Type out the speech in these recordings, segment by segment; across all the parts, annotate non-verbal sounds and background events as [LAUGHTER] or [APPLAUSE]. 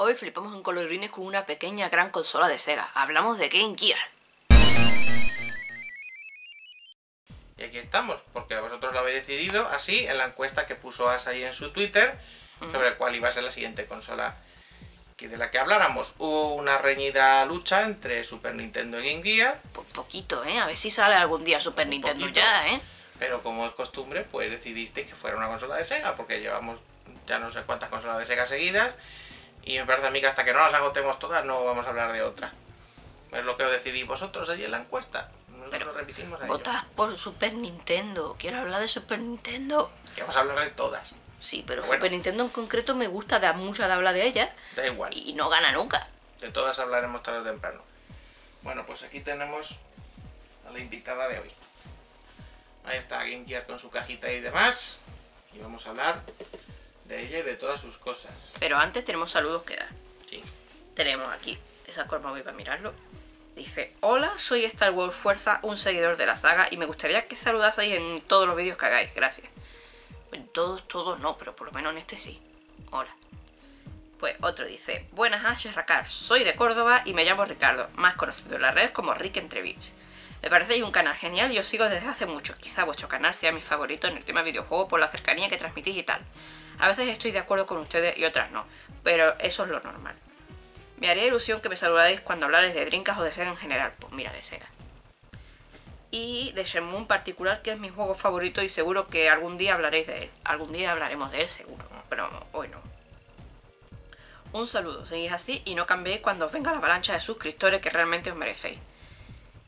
Hoy flipamos en colorines con una pequeña gran consola de Sega. Hablamos de Game Gear. Y aquí estamos, porque vosotros lo habéis decidido así en la encuesta que puso As ahí en su Twitter sobre cuál iba a ser la siguiente consola que de la que habláramos. Hubo una reñida lucha entre Super Nintendo y Game Gear. Por poquito, ¿eh? A ver si sale algún día Super Nintendo poquito. ya, ¿eh? Pero como es costumbre, pues decidiste que fuera una consola de Sega, porque llevamos ya no sé cuántas consolas de Sega seguidas. Y me parece a mí que hasta que no las agotemos todas no vamos a hablar de otra. Es lo que decidís vosotros allí en la encuesta. Nosotros Pero lo remitimos a ello. Votas por Super Nintendo. Quiero hablar de Super Nintendo. Vamos a hablar de todas. Sí, pero Bueno. Super Nintendo en concreto me gusta, da mucho de hablar de ella. Da igual. Y no gana nunca. De todas hablaremos tarde o temprano. Bueno, pues aquí tenemos a la invitada de hoy. Ahí está Game Gear con su cajita y demás. Y vamos a hablar de ella y de todas sus cosas. Pero antes tenemos saludos que dar. Sí. Tenemos aquí, esa corma voy para mirarlo. Dice, hola, soy Star Wars Fuerza, un seguidor de la saga y me gustaría que saludaseis en todos los vídeos que hagáis, gracias. En todos, todos no, pero por lo menos en este sí. Hola. Pues otro dice, buenas Ashes Racar, soy de Córdoba y me llamo Ricardo, más conocido en la red como Rick Entrevich. Me parecéis un canal genial y os sigo desde hace mucho. Quizá vuestro canal sea mi favorito en el tema videojuego por la cercanía que transmitís y tal. A veces estoy de acuerdo con ustedes y otras no, pero eso es lo normal. Me haría ilusión que me saludáis cuando hablarais de Drinkas o de Sega en general. Pues mira, de Sega. Y de Shenmue en particular, que es mi juego favorito y seguro que algún día hablaréis de él. Algún día hablaremos de él, seguro. Pero hoy no. Un saludo, seguís así y no cambiéis cuando os venga la avalancha de suscriptores que realmente os merecéis.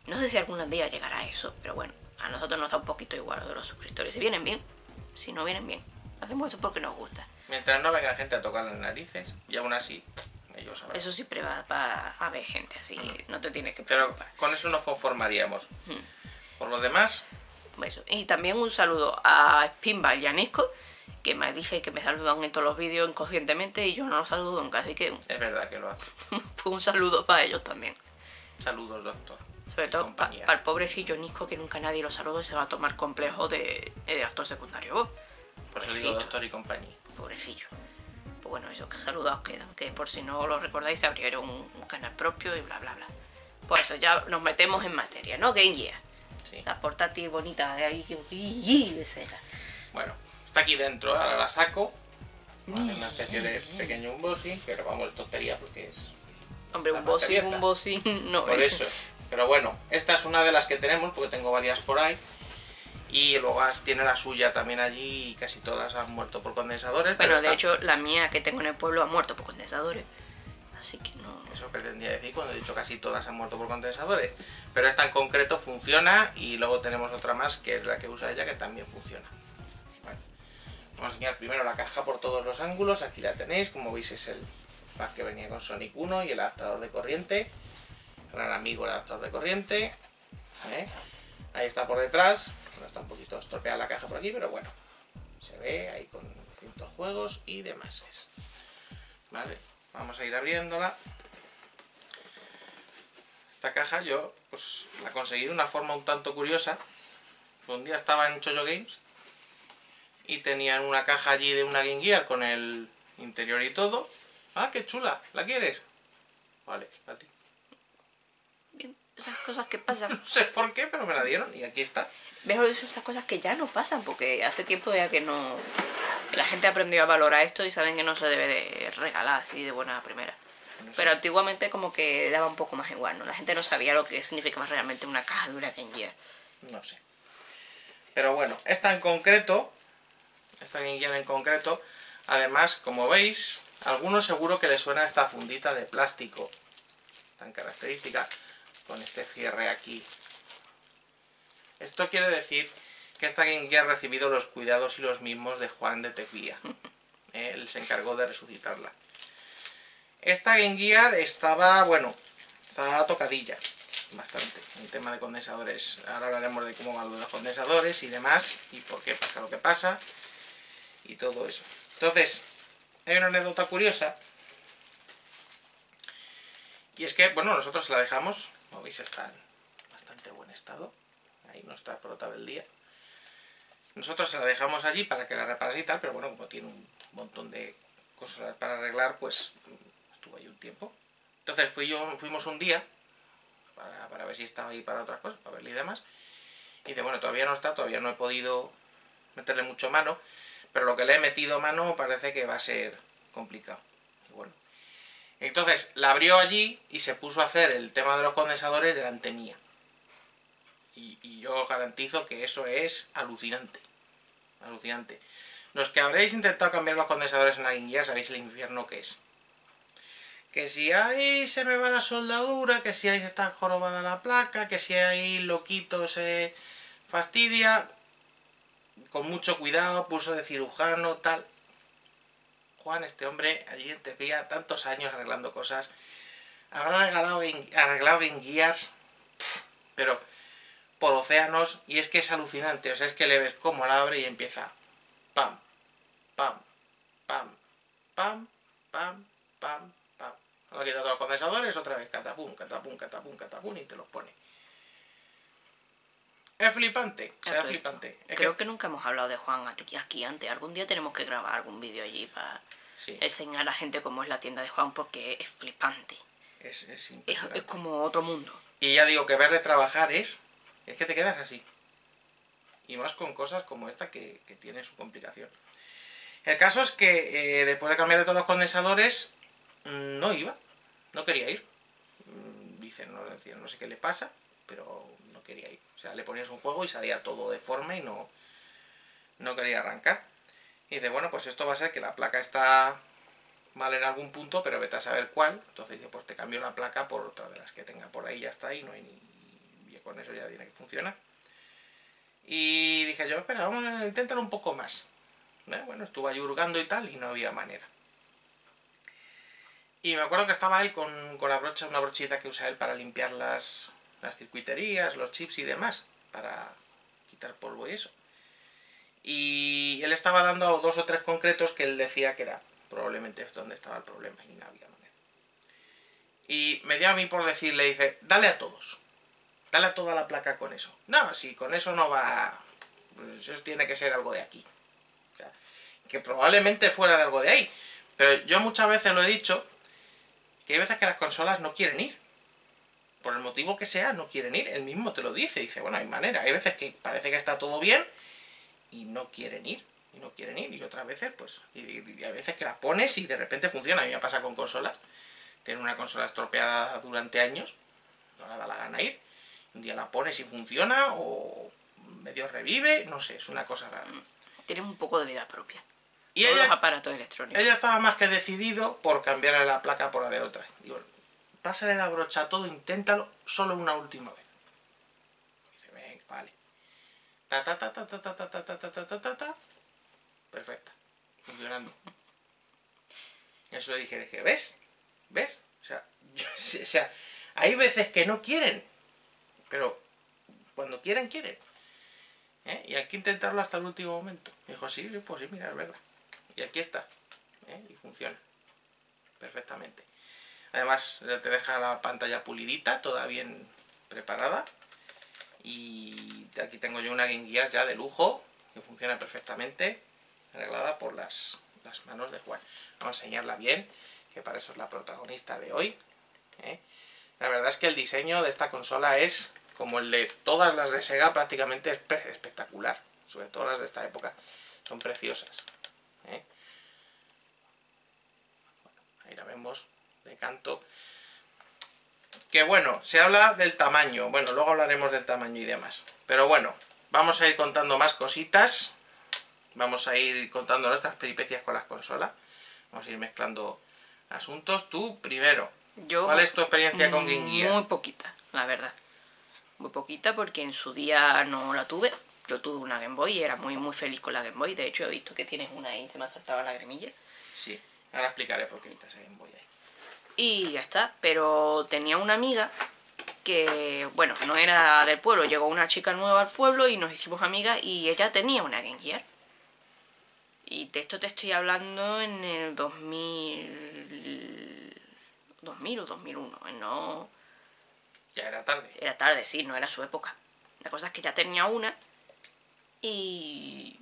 No sé si algún día llegará a eso, pero bueno, a nosotros nos da un poquito igual de los suscriptores. Si vienen bien, si no vienen bien. Hacemos eso porque nos gusta. Mientras no venga gente a tocar las narices, y aún así, ellos sabrán. Eso siempre va, va a haber gente así, no te tienes que Pero preocupar. con eso nos conformaríamos. Hmm. Por lo demás, Eso. Y también un saludo a Spinball y a Nisco, que me dice que me saludan en todos los vídeos inconscientemente y yo no los saludo nunca, así que es verdad que lo hace. pues [LAUGHS] un saludo para ellos también. Saludos, doctor. Sobre todo para el pobrecillo Nisco que nunca nadie lo saluda y se va a tomar complejo de, de actor secundario. Oh, Por eso digo doctor y compañía. Pobrecillo. Pues bueno, eso, que saludados quedan, que por si no lo recordáis se abrieron un, un canal propio y bla bla bla. Pues eso, ya nos metemos en materia, ¿no? Game Gear. Sí. La portátil bonita de ahí que de Sega. Bueno, está aquí dentro, ahora la saco. Una especie de pequeño unboxing, pero vamos, tontería porque es Hombre, un batería. un bossing [LAUGHS] no Por es. eso. Pero bueno, esta es una de las que tenemos, porque tengo varias por ahí. Y luego tiene la suya también allí y casi todas han muerto por condensadores. pero de hecho, la mía que tengo en el pueblo ha muerto por condensadores. Así que no. Eso pretendía decir cuando he dicho casi todas han muerto por condensadores. Pero esta en concreto funciona y luego tenemos otra más que es la que usa ella que también funciona. Bueno, vamos a enseñar primero la caja por todos los ángulos. Aquí la tenéis, como veis es el pack que venía con Sonic 1 y el adaptador de corriente. Gran amigo el adaptador de corriente. Ahí está por detrás. Está un poquito estropeada la caja por aquí, pero bueno. Se ve ahí con distintos juegos y demás. Vale, vamos a ir abriéndola. Esta caja yo pues la conseguí de una forma un tanto curiosa. Un día estaba en Choyo Games y tenían una caja allí de una Game Gear con el interior y todo. Ah, qué chula, ¿la quieres? Vale, a ti. Esas cosas que pasan. [LAUGHS] No sé por qué, pero me la dieron y aquí está. Mejor eso, esas cosas que ya no pasan, porque hace tiempo ya que no. la gente aprendió a valorar esto y saben que no se debe de regalar así de buena primera. No sé. Pero antiguamente como que daba un poco más igual, ¿no? La gente no sabía lo que significaba realmente una caja de Game Gear. No sé. Pero bueno, esta en concreto, esta Game Gear en concreto, además, como veis, a algunos seguro que les suena esta fundita de plástico tan característica con este cierre aquí. Esto quiere decir que esta Game Gear ha recibido los cuidados y los mismos de Juan de Tequía. [LAUGHS] Él se encargó de resucitarla. Esta Game Gear estaba, bueno, estaba tocadilla bastante en tema de condensadores. Ahora hablaremos de cómo van los condensadores y demás, y por qué pasa lo que pasa, y todo eso. Entonces, hay una anécdota curiosa, y es que, bueno, nosotros la dejamos, como veis está en bastante buen estado, ahí no está prota del día. Nosotros se la dejamos allí para que la reparase y tal, pero bueno, como tiene un montón de cosas para arreglar, pues estuvo tiempo. Entonces fui yo, fuimos un día para, para ver si estaba ahí para otras cosas, para verle y demás. Y dice, bueno, todavía no está, todavía no he podido meterle mucho mano, pero lo que le he metido mano parece que va a ser complicado. Entonces la abrió allí y se puso a hacer el tema de los condensadores delante mía. Y, yo garantizo que eso es alucinante. Alucinante. Los que habréis intentado cambiar los condensadores en la guía sabéis el infierno que es. Que si ahí se me va la soldadura, que si ahí está jorobada la placa, que si ahí loquito se fastidia. Con mucho cuidado, puso de cirujano, tal. Juan, este hombre, allí te veía tantos años arreglando cosas. Habrá arreglado en, arreglado en guías, pero por océanos, y es que es alucinante. O sea, es que le ves cómo la abre y empieza pam, pam, pam, pam, pam, pam, pam. Ahora quita todos los condensadores, otra vez catapum, catapum, catapum, catapum y te los pone. Es flipante, o sea, es flipante. Es Creo que... nunca hemos hablado de Juan aquí antes. Algún día tenemos que grabar algún vídeo allí para Sí. enseñar a la gente cómo es la tienda de Juan porque es flipante. Es, es Es, es como otro mundo. Y ya digo que verle trabajar es. Es que te quedas así. Y más con cosas como esta que, que tiene su complicación. El caso es que eh, después de cambiar todos los condensadores, mm, no iba. No quería ir. Mm, Dice, no, no sé qué le pasa, pero no quería ir. O sea, le ponías un juego y salía todo deforme y no, no quería arrancar. Y dice, bueno, pues esto va a ser que la placa está mal en algún punto, pero vete a saber cuál. Entonces dice, pues te cambio la placa por otra de las que tenga por ahí, ya está ahí, no hay ni... y con eso ya tiene que funcionar. Y dije yo, espera, vamos a intentar un poco más. Eh, Bueno, estuve ahí hurgando y tal, y no había manera. Y me acuerdo que estaba él con, con la brocha, una brochita que usa él para limpiar las, las circuiterías, los chips y demás, para quitar polvo y eso. Y él estaba dando dos o tres concretos que él decía que era probablemente donde estaba el problema y no había manera. Y me dio a mí por decirle, dice, dale a todos. Dale a toda la placa con eso. No, si con eso no va... Pues eso tiene que ser algo de aquí. O sea, que probablemente fuera de algo de ahí. Pero yo muchas veces lo he dicho, que hay veces que las consolas no quieren ir. Por el motivo que sea, no quieren ir. Él mismo te lo dice. Dice, bueno, hay manera. Hay veces que parece que está todo bien y no quieren ir. Y no quieren ir. Y otras veces, pues, y, y- y hay veces que las pones y de repente funciona. A mí me pasa con consolas. Tiene una consola estropeada durante años. No le da la gana ir. Un día la pones y funciona o medio revive. No sé, es una cosa rara. Tiene un poco de vida propia. Y Todos ella, los aparatos electrónicos. ella estaba más que decidido por cambiarle la placa por la de otra. Digo, pásale la brocha a todo, inténtalo solo una última vez. Dice, venga, vale. Ta ta ta ta ta ta ta ta ta ta ta ta ta ta. Perfecta. Funcionando. Eso le dije, dije, ¿ves? ¿Ves? O sea, yo- o sea, hay veces que no quieren, pero cuando quieren, quieren. ¿Eh? Y hay que intentarlo hasta el último momento. Dijo, sí, pues sí, mira, es verdad. Y aquí está. ¿eh? Y funciona. Perfectamente. Además, te deja la pantalla pulidita, toda bien preparada. Y aquí tengo yo una Game Gear ya de lujo, que funciona perfectamente, arreglada por las, las manos de Juan. Vamos a enseñarla bien, que para eso es la protagonista de hoy. ¿eh? La verdad es que el diseño de esta consola es como el de todas las de Sega, prácticamente espectacular. Sobre todo las de esta época. Son preciosas. ¿eh? Ahí la vemos de canto. Que bueno, se habla del tamaño. Bueno, luego hablaremos del tamaño y demás. Pero bueno, vamos a ir contando más cositas. Vamos a ir contando nuestras peripecias con las consolas. Vamos a ir mezclando asuntos. Tú primero. Yo, ¿Cuál es tu experiencia con Game Gear? Muy poquita, la verdad. Muy poquita porque en su día no la tuve. Yo tuve una Game Boy y era muy muy feliz con la Game Boy. De hecho, he visto que tienes una ahí y se me ha saltado la gremilla. Sí, ahora explicaré por qué estás en Boy ahí. Y ya está. Pero tenía una amiga que, bueno, no era del pueblo. Llegó una chica nueva al pueblo y nos hicimos amigas y ella tenía una Game Gear. Y de esto te estoy hablando en el 2000... 2000 o 2001. No... Ya era tarde. Era tarde, sí, no era su época. La cosa es que ya tenía una y...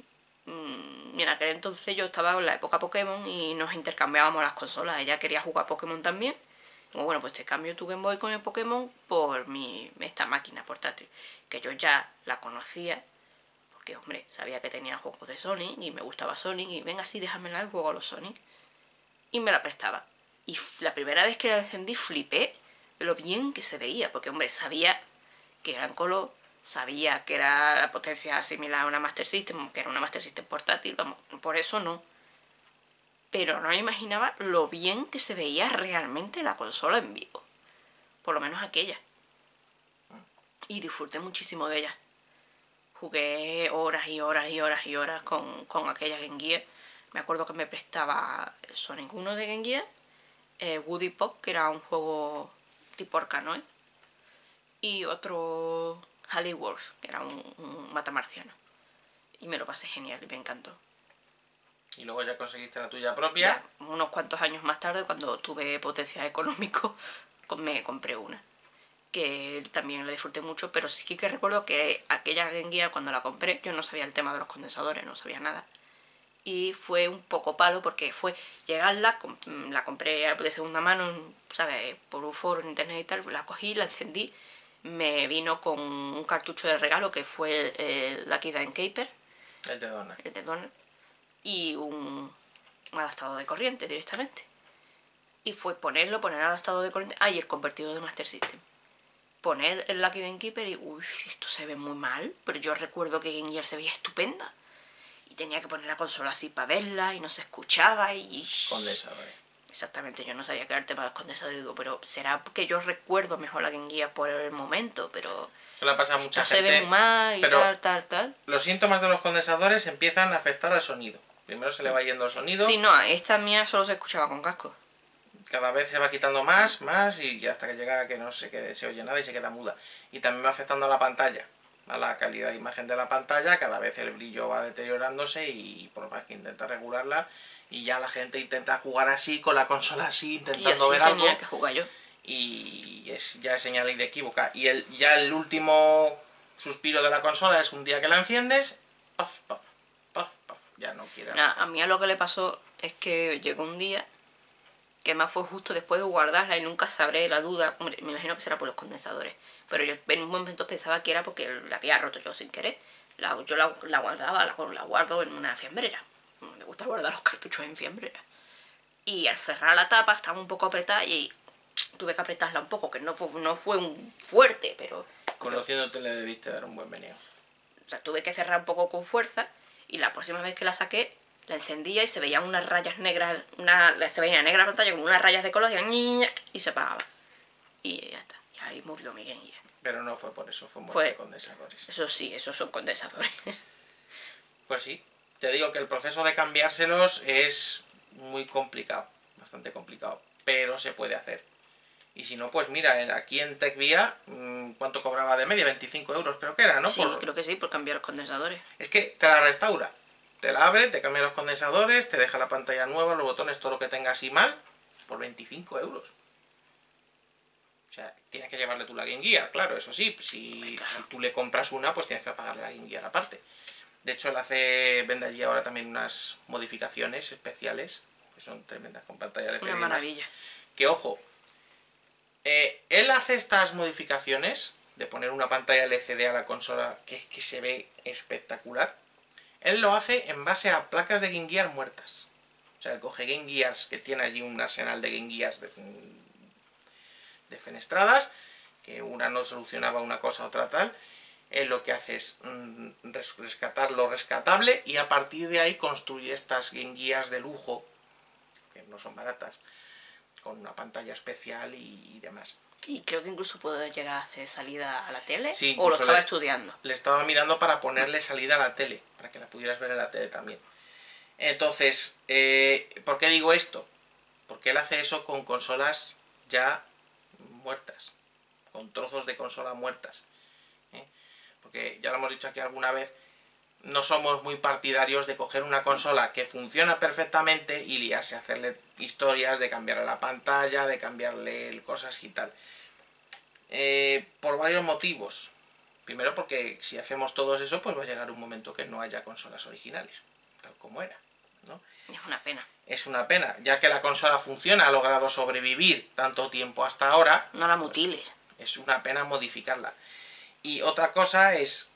mm, en aquel entonces yo estaba en la época Pokémon y nos intercambiábamos las consolas. Ella quería jugar Pokémon también Digo, bueno, pues te cambio tu Game Boy con el Pokémon por mi, esta máquina portátil. Que yo ya la conocía, porque, hombre, sabía que tenía juegos de Sonic y me gustaba Sonic. Y venga, así, déjame el juego a los Sonic. Y me la prestaba. Y la primera vez que la encendí flipé lo bien que se veía, porque, hombre, sabía que era en color, sabía que era la potencia similar a una Master System, que era una Master System portátil, vamos, por eso no. Pero no me imaginaba lo bien que se veía realmente la consola en vivo. Por lo menos aquella. Y disfruté muchísimo de ella. Jugué horas y horas y horas y horas con, con aquella Game Gear. Me acuerdo que me prestaba Sonic 1 de Game Gear, eh, Woody Pop, que era un juego tipo arcanoid, y otro Halley Wars, que era un, un matamarciano. Y me lo pasé genial y me encantó. Y luego ya conseguiste la tuya propia. Ya, unos cuantos años más tarde, cuando tuve potencial económico, [LAUGHS] con- me compré una. Que también la disfruté mucho, pero sí que recuerdo que aquella Game Gear, cuando la compré, yo no sabía el tema de los condensadores, no sabía nada. Y fue un poco palo porque fue llegarla, la compré de segunda mano, ¿sabes? Por un foro en internet y tal, la cogí, la encendí, me vino con un cartucho de regalo que fue el Lucky Dime Caper, El de Donald. el de Donald, y un, un adaptador de corriente directamente. Y fue ponerlo, poner el adaptador de corriente. Ah, y el convertidor de Master System. Poner el Lucky Den Keeper y, uy, esto se ve muy mal, pero yo recuerdo que Game Gear se veía estupenda. Y tenía que poner la consola así para verla y no se escuchaba y... Condensadores. Exactamente, yo no sabía que era el tema de los condensadores. Digo, pero será que yo recuerdo mejor la Gear por el momento, pero... Eso le pasa a mucha Esto se gente. ve mal y pero tal, tal, tal. los síntomas de los condensadores empiezan a afectar al sonido. Primero se le va yendo el sonido, Sí, no, esta mía solo se escuchaba con casco. cada vez se va quitando más, más y hasta que llega a que no se, quede, se oye nada y se queda muda. Y también va afectando a la pantalla, a la calidad de imagen de la pantalla, cada vez el brillo va deteriorándose y por más que intenta regularla y ya la gente intenta jugar así, con la consola así, intentando ver algo tenía que jugar yo. y es, ya es señal de equívoca. Y el, ya el último suspiro de la consola es un día que la enciendes, puff, puff, puff, puff, ya no quiere Nah, a mí a lo que le pasó es que llegó un día que más fue justo después de guardarla y nunca sabré la duda. Hombre, me imagino que será por los condensadores. Pero yo en un momento pensaba que era porque la había roto yo sin querer. La- yo la, la guardaba, la, la guardo en una fiambrera. Me gusta guardar los cartuchos en fiambrera. Y al cerrar la tapa estaba un poco apretada y tuve que apretarla un poco, que no fue, no fue un fuerte, pero Conociéndote le debiste dar un buen meneo. la tuve que cerrar un poco con fuerza y la próxima vez que la saqué la encendía y se veían unas rayas negras, una, se veía negra la pantalla con unas rayas de color ñiña, y se apagaba. Y ya está, y ahí murió mi Game Gear. Pero no fue por eso, fue muerte Fue- de condensadores. Eso sí, esos son condensadores. Pues sí, te digo que el proceso de cambiárselos es muy complicado, bastante complicado, pero se puede hacer. Y si no, pues mira, aquí en TechVia, mm, ¿cuánto cobraba de media? 25 euros creo que era, ¿no? sí, Por- creo que sí, por cambiar los condensadores. Es que te la restaura. Te la abre, te cambia los condensadores, te deja la pantalla nueva, los botones, todo lo que tenga así mal, por 25 euros. O sea, tienes que llevarle tú la Game Gear, claro, eso sí. Si, claro. si tú le compras una, pues tienes que pagarle la Game Gear aparte. De hecho, él hace, vende allí ahora también unas modificaciones especiales, que son tremendas con pantalla LCD. Una maravilla. Que ojo, eh, él hace estas modificaciones de poner una pantalla LCD a la consola que es que se ve espectacular. Él lo hace en base a placas de Game Gear muertas. O sea, él coge Game Gears que tiene allí un arsenal de Game Gears de, defenestradas, que una no solucionaba una cosa, otra tal. Él lo que hace es mm, res- rescatar lo rescatable y a partir de ahí construye estas Game Gears de lujo, que no son baratas, con una pantalla especial y, y demás. Y creo que incluso puede llegar a hacer salida a la tele. Sí, o lo estaba le- estudiando. Le estaba mirando para ponerle salida a la tele, para que la pudieras ver en la tele también. Entonces, eh, ¿por qué digo esto? Porque él hace eso con consolas ya muertas, con trozos de consola muertas. Porque ya lo hemos dicho aquí alguna vez, no somos muy partidarios de coger una consola que funciona perfectamente y liarse a hacerle historias de cambiarle la pantalla, de cambiarle cosas y tal. Eh, por varios motivos. Primero porque si hacemos todo eso, pues va a llegar un momento que no haya consolas originales, tal como era. ¿no? Es una pena. Es una pena, ya que la consola funciona, ha logrado sobrevivir tanto tiempo hasta ahora, No la mutiles. es una pena modificarla. Y otra cosa es,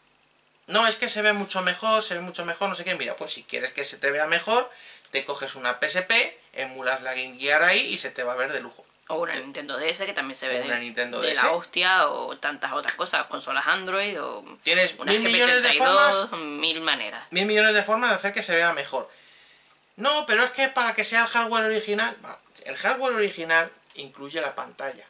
no, es que se ve mucho mejor, se ve mucho mejor, no sé qué, mira, pues si quieres que se te vea mejor, te coges una PSP, emulas la Game Gear ahí y se te va a ver de lujo. O una Nintendo DS que también se ve de, Nintendo de DS. la hostia o tantas otras cosas, consolas Android o Tienes una mil millones de formas GP32, mil maneras. mil millones de formas de hacer que se vea mejor. No, pero es que para que sea el hardware original, el hardware original incluye la pantalla.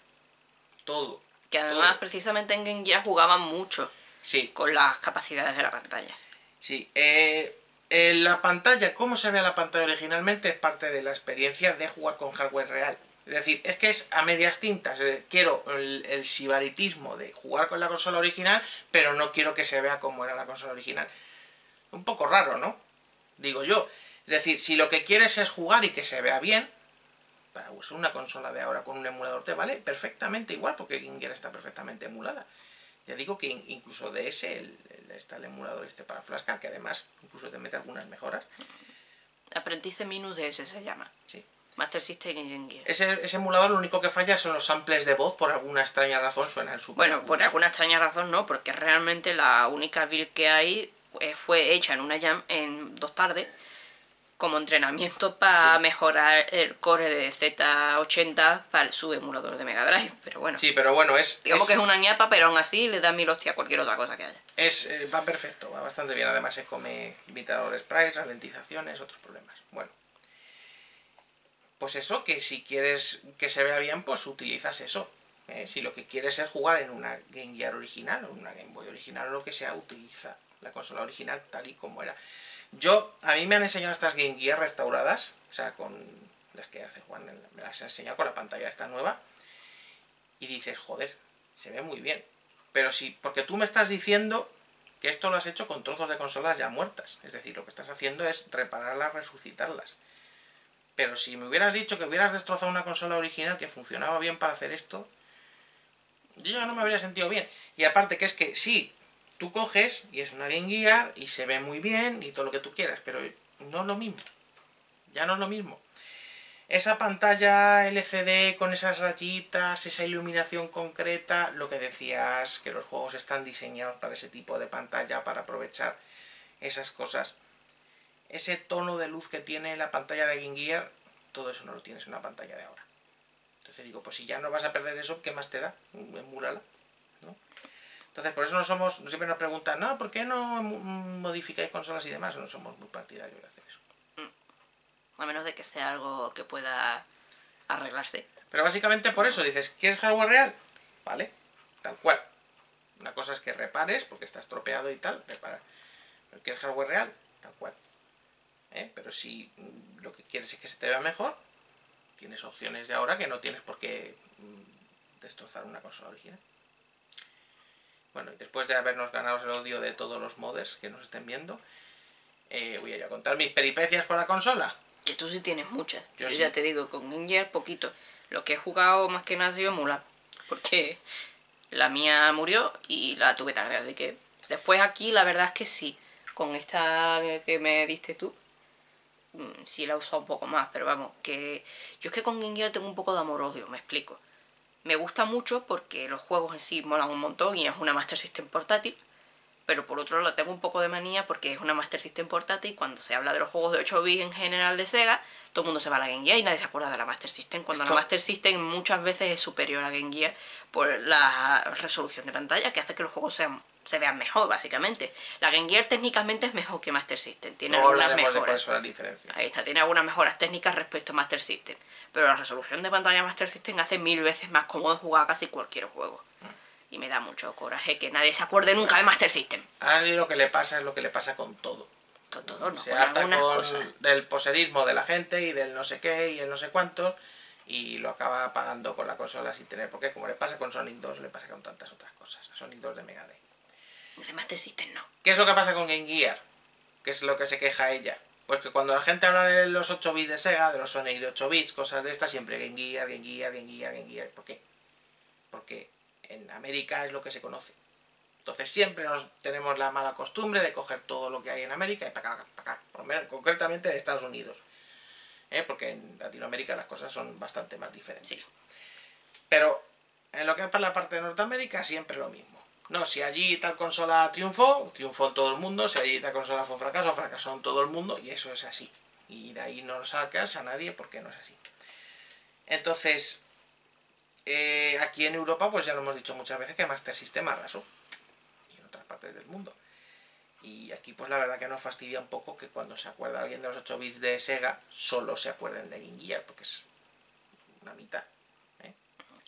Todo. Que además precisamente en Game Gear jugaban mucho Sí, con las capacidades de la pantalla. sí. Eh, eh, la pantalla, cómo se ve la pantalla originalmente, es parte de la experiencia de jugar con hardware real. Es decir, es que es a medias tintas. Quiero el, el sibaritismo de jugar con la consola original, pero no quiero que se vea como era la consola original. Un poco raro, ¿no? Digo yo. Es decir, si lo que quieres es jugar y que se vea bien, para usar una consola de ahora con un emulador te vale perfectamente igual, porque Game Gear está perfectamente emulada. Ya digo que in- incluso de ese el- el- está el emulador este para Flashcard, que además incluso te mete algunas mejoras. Aprendiz de Minus DS se llama. Sí. Master System Game Gear. Ese, ese emulador lo único que falla son los samples de voz, por alguna extraña razón suenan súper Bueno, por alguna extraña razón no, porque realmente la única build que hay eh, fue hecha en una jam en dos tardes como entrenamiento para Sí. mejorar el core de Z80 para el subemulador de Mega Drive. Pero bueno, Sí, pero bueno, es, digamos es- que es una ñapa, pero aún así le da mil hostia a cualquier otra cosa que haya. es, eh, va perfecto, va bastante bien. Además se come limitador de sprites, ralentizaciones, otros problemas. Bueno. Pues eso, que si quieres que se vea bien, pues utilizas eso. ¿eh? Si lo que quieres es jugar en una Game Gear original o una Game Boy original o lo que sea, utiliza la consola original tal y como era. Yo, a mí me han enseñado estas Game restauradas, o sea, con las que hace Juan, me las han enseñado con la pantalla esta nueva, y dices, joder, se ve muy bien. Pero sí, porque tú me estás diciendo que esto lo has hecho con trozos de consolas ya muertas. Es decir, lo que estás haciendo es repararlas, resucitarlas. Pero si me hubieras dicho que hubieras destrozado una consola original que funcionaba bien para hacer esto, yo no me habría sentido bien. Y aparte que es que sí, tú coges y es una Game Gear y se ve muy bien y todo lo que tú quieras, pero no es lo mismo. Ya no es lo mismo. Esa pantalla LCD con esas rayitas, esa iluminación concreta, lo que decías, que los juegos están diseñados para ese tipo de pantalla, para aprovechar esas cosas. Ese tono de luz que tiene la pantalla de Game Gear, todo eso no lo tienes en una pantalla de ahora. Entonces digo, pues si ya no vas a perder eso, ¿qué más te da? Emúlala, ¿no? Entonces por eso no somos, siempre nos preguntan, no, ¿por qué no modificáis consolas y demás? No somos muy partidarios de hacer eso. A menos de que sea algo que pueda arreglarse. Pero básicamente por eso dices, ¿quieres hardware real? Vale, tal cual. Una cosa es que repares, porque está estropeado y tal, repara. Pero ¿quieres hardware real? Tal cual. ¿Eh? Pero si mm, lo que quieres es que se te vea mejor, tienes opciones de ahora que no tienes por qué mm, destrozar una consola original. Bueno, y después de habernos ganado el odio de todos los modders que nos estén viendo, eh, voy a contar mis peripecias con la consola. Que tú sí tienes muchas. Yo Yo, sí. ya te digo, con Game Gear poquito. Lo que he jugado más que nada ha sido emular. Porque la mía murió y la tuve tarde. Así que después aquí la verdad es que sí. Con esta que me diste tú, mm, sí la he usado un poco más. Pero vamos, que yo es que con Game Gear tengo un poco de amor-odio, me explico. Me gusta mucho porque los juegos en sí molan un montón y es una Master System portátil. Pero por otro lado tengo un poco de manía porque es una Master System portátil y cuando se habla de los juegos de 8 bits en general de Sega, todo el mundo se va a la Game Gear y nadie se acuerda de la Master System. Cuando Esto- la Master System muchas veces es superior a Game Gear por la resolución de pantalla que hace que los juegos sean, se vean mejor, básicamente. La Game Gear técnicamente es mejor que Master System, tiene algunas de mejoras. diferencias. Ahí está, tiene algunas mejoras técnicas respecto a Master System. Pero la resolución de pantalla Master System hace mil veces más cómodo jugar casi cualquier juego. Y me da mucho coraje que nadie se acuerde nunca de Master System. Así lo que le pasa es lo que le pasa con todo. Con todo, no, Se con harta con cosas. del poserismo de la gente y del no sé qué y el no sé cuánto y lo acaba pagando con la consola sin tener por qué, como le pasa con Sonic 2, le pasa con tantas otras cosas. A Sonic 2 de Mega Drive. De Master System no. ¿Qué es lo que pasa con Game Gear? ¿Qué es lo que se queja ella? Pues que cuando la gente habla de los 8 bits de Sega, de los Sonic de 8 bits, cosas de estas, siempre Game Gear, Game Gear, Game Gear, Game Gear. ¿Por qué? Porque en América es lo que se conoce. Entonces siempre nos tenemos la mala costumbre de coger todo lo que hay en América y para acá, para acá, lo menos concretamente en Estados Unidos. ¿eh? Porque en Latinoamérica las cosas son bastante más diferentes. Sí. Pero en lo que es para la parte de Norteamérica, siempre lo mismo. No, si allí tal consola triunfó, triunfó en todo el mundo, si allí tal consola fue un fracaso, fracasó en todo el mundo, y eso es así. Y de ahí no sacas a nadie porque no es así. Entonces, eh, aquí en Europa, pues ya lo hemos dicho muchas veces que Master System arrasó. Y en otras partes del mundo. Y aquí, pues la verdad que nos fastidia un poco que cuando se acuerda alguien de los 8 bits de Sega, solo se acuerden de Game Gear, porque es una mitad. ¿eh?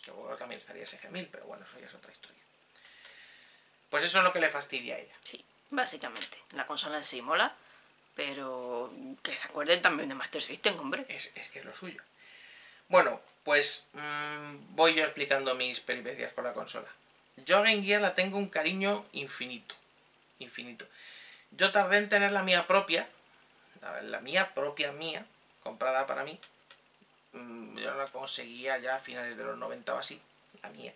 Que luego también estaría SG-1000, pero bueno, eso ya es otra historia. Pues eso es lo que le fastidia a ella. Sí, básicamente. La consola en sí mola, pero que se acuerden también de Master System, hombre. Es, es que es lo suyo. Bueno, pues mmm, voy yo explicando mis peripecias con la consola. Yo a Game Gear la tengo un cariño infinito. Infinito. Yo tardé en tener la mía propia. La, la mía propia mía, comprada para mí. Mmm, yo la conseguía ya a finales de los 90 o así. La mía.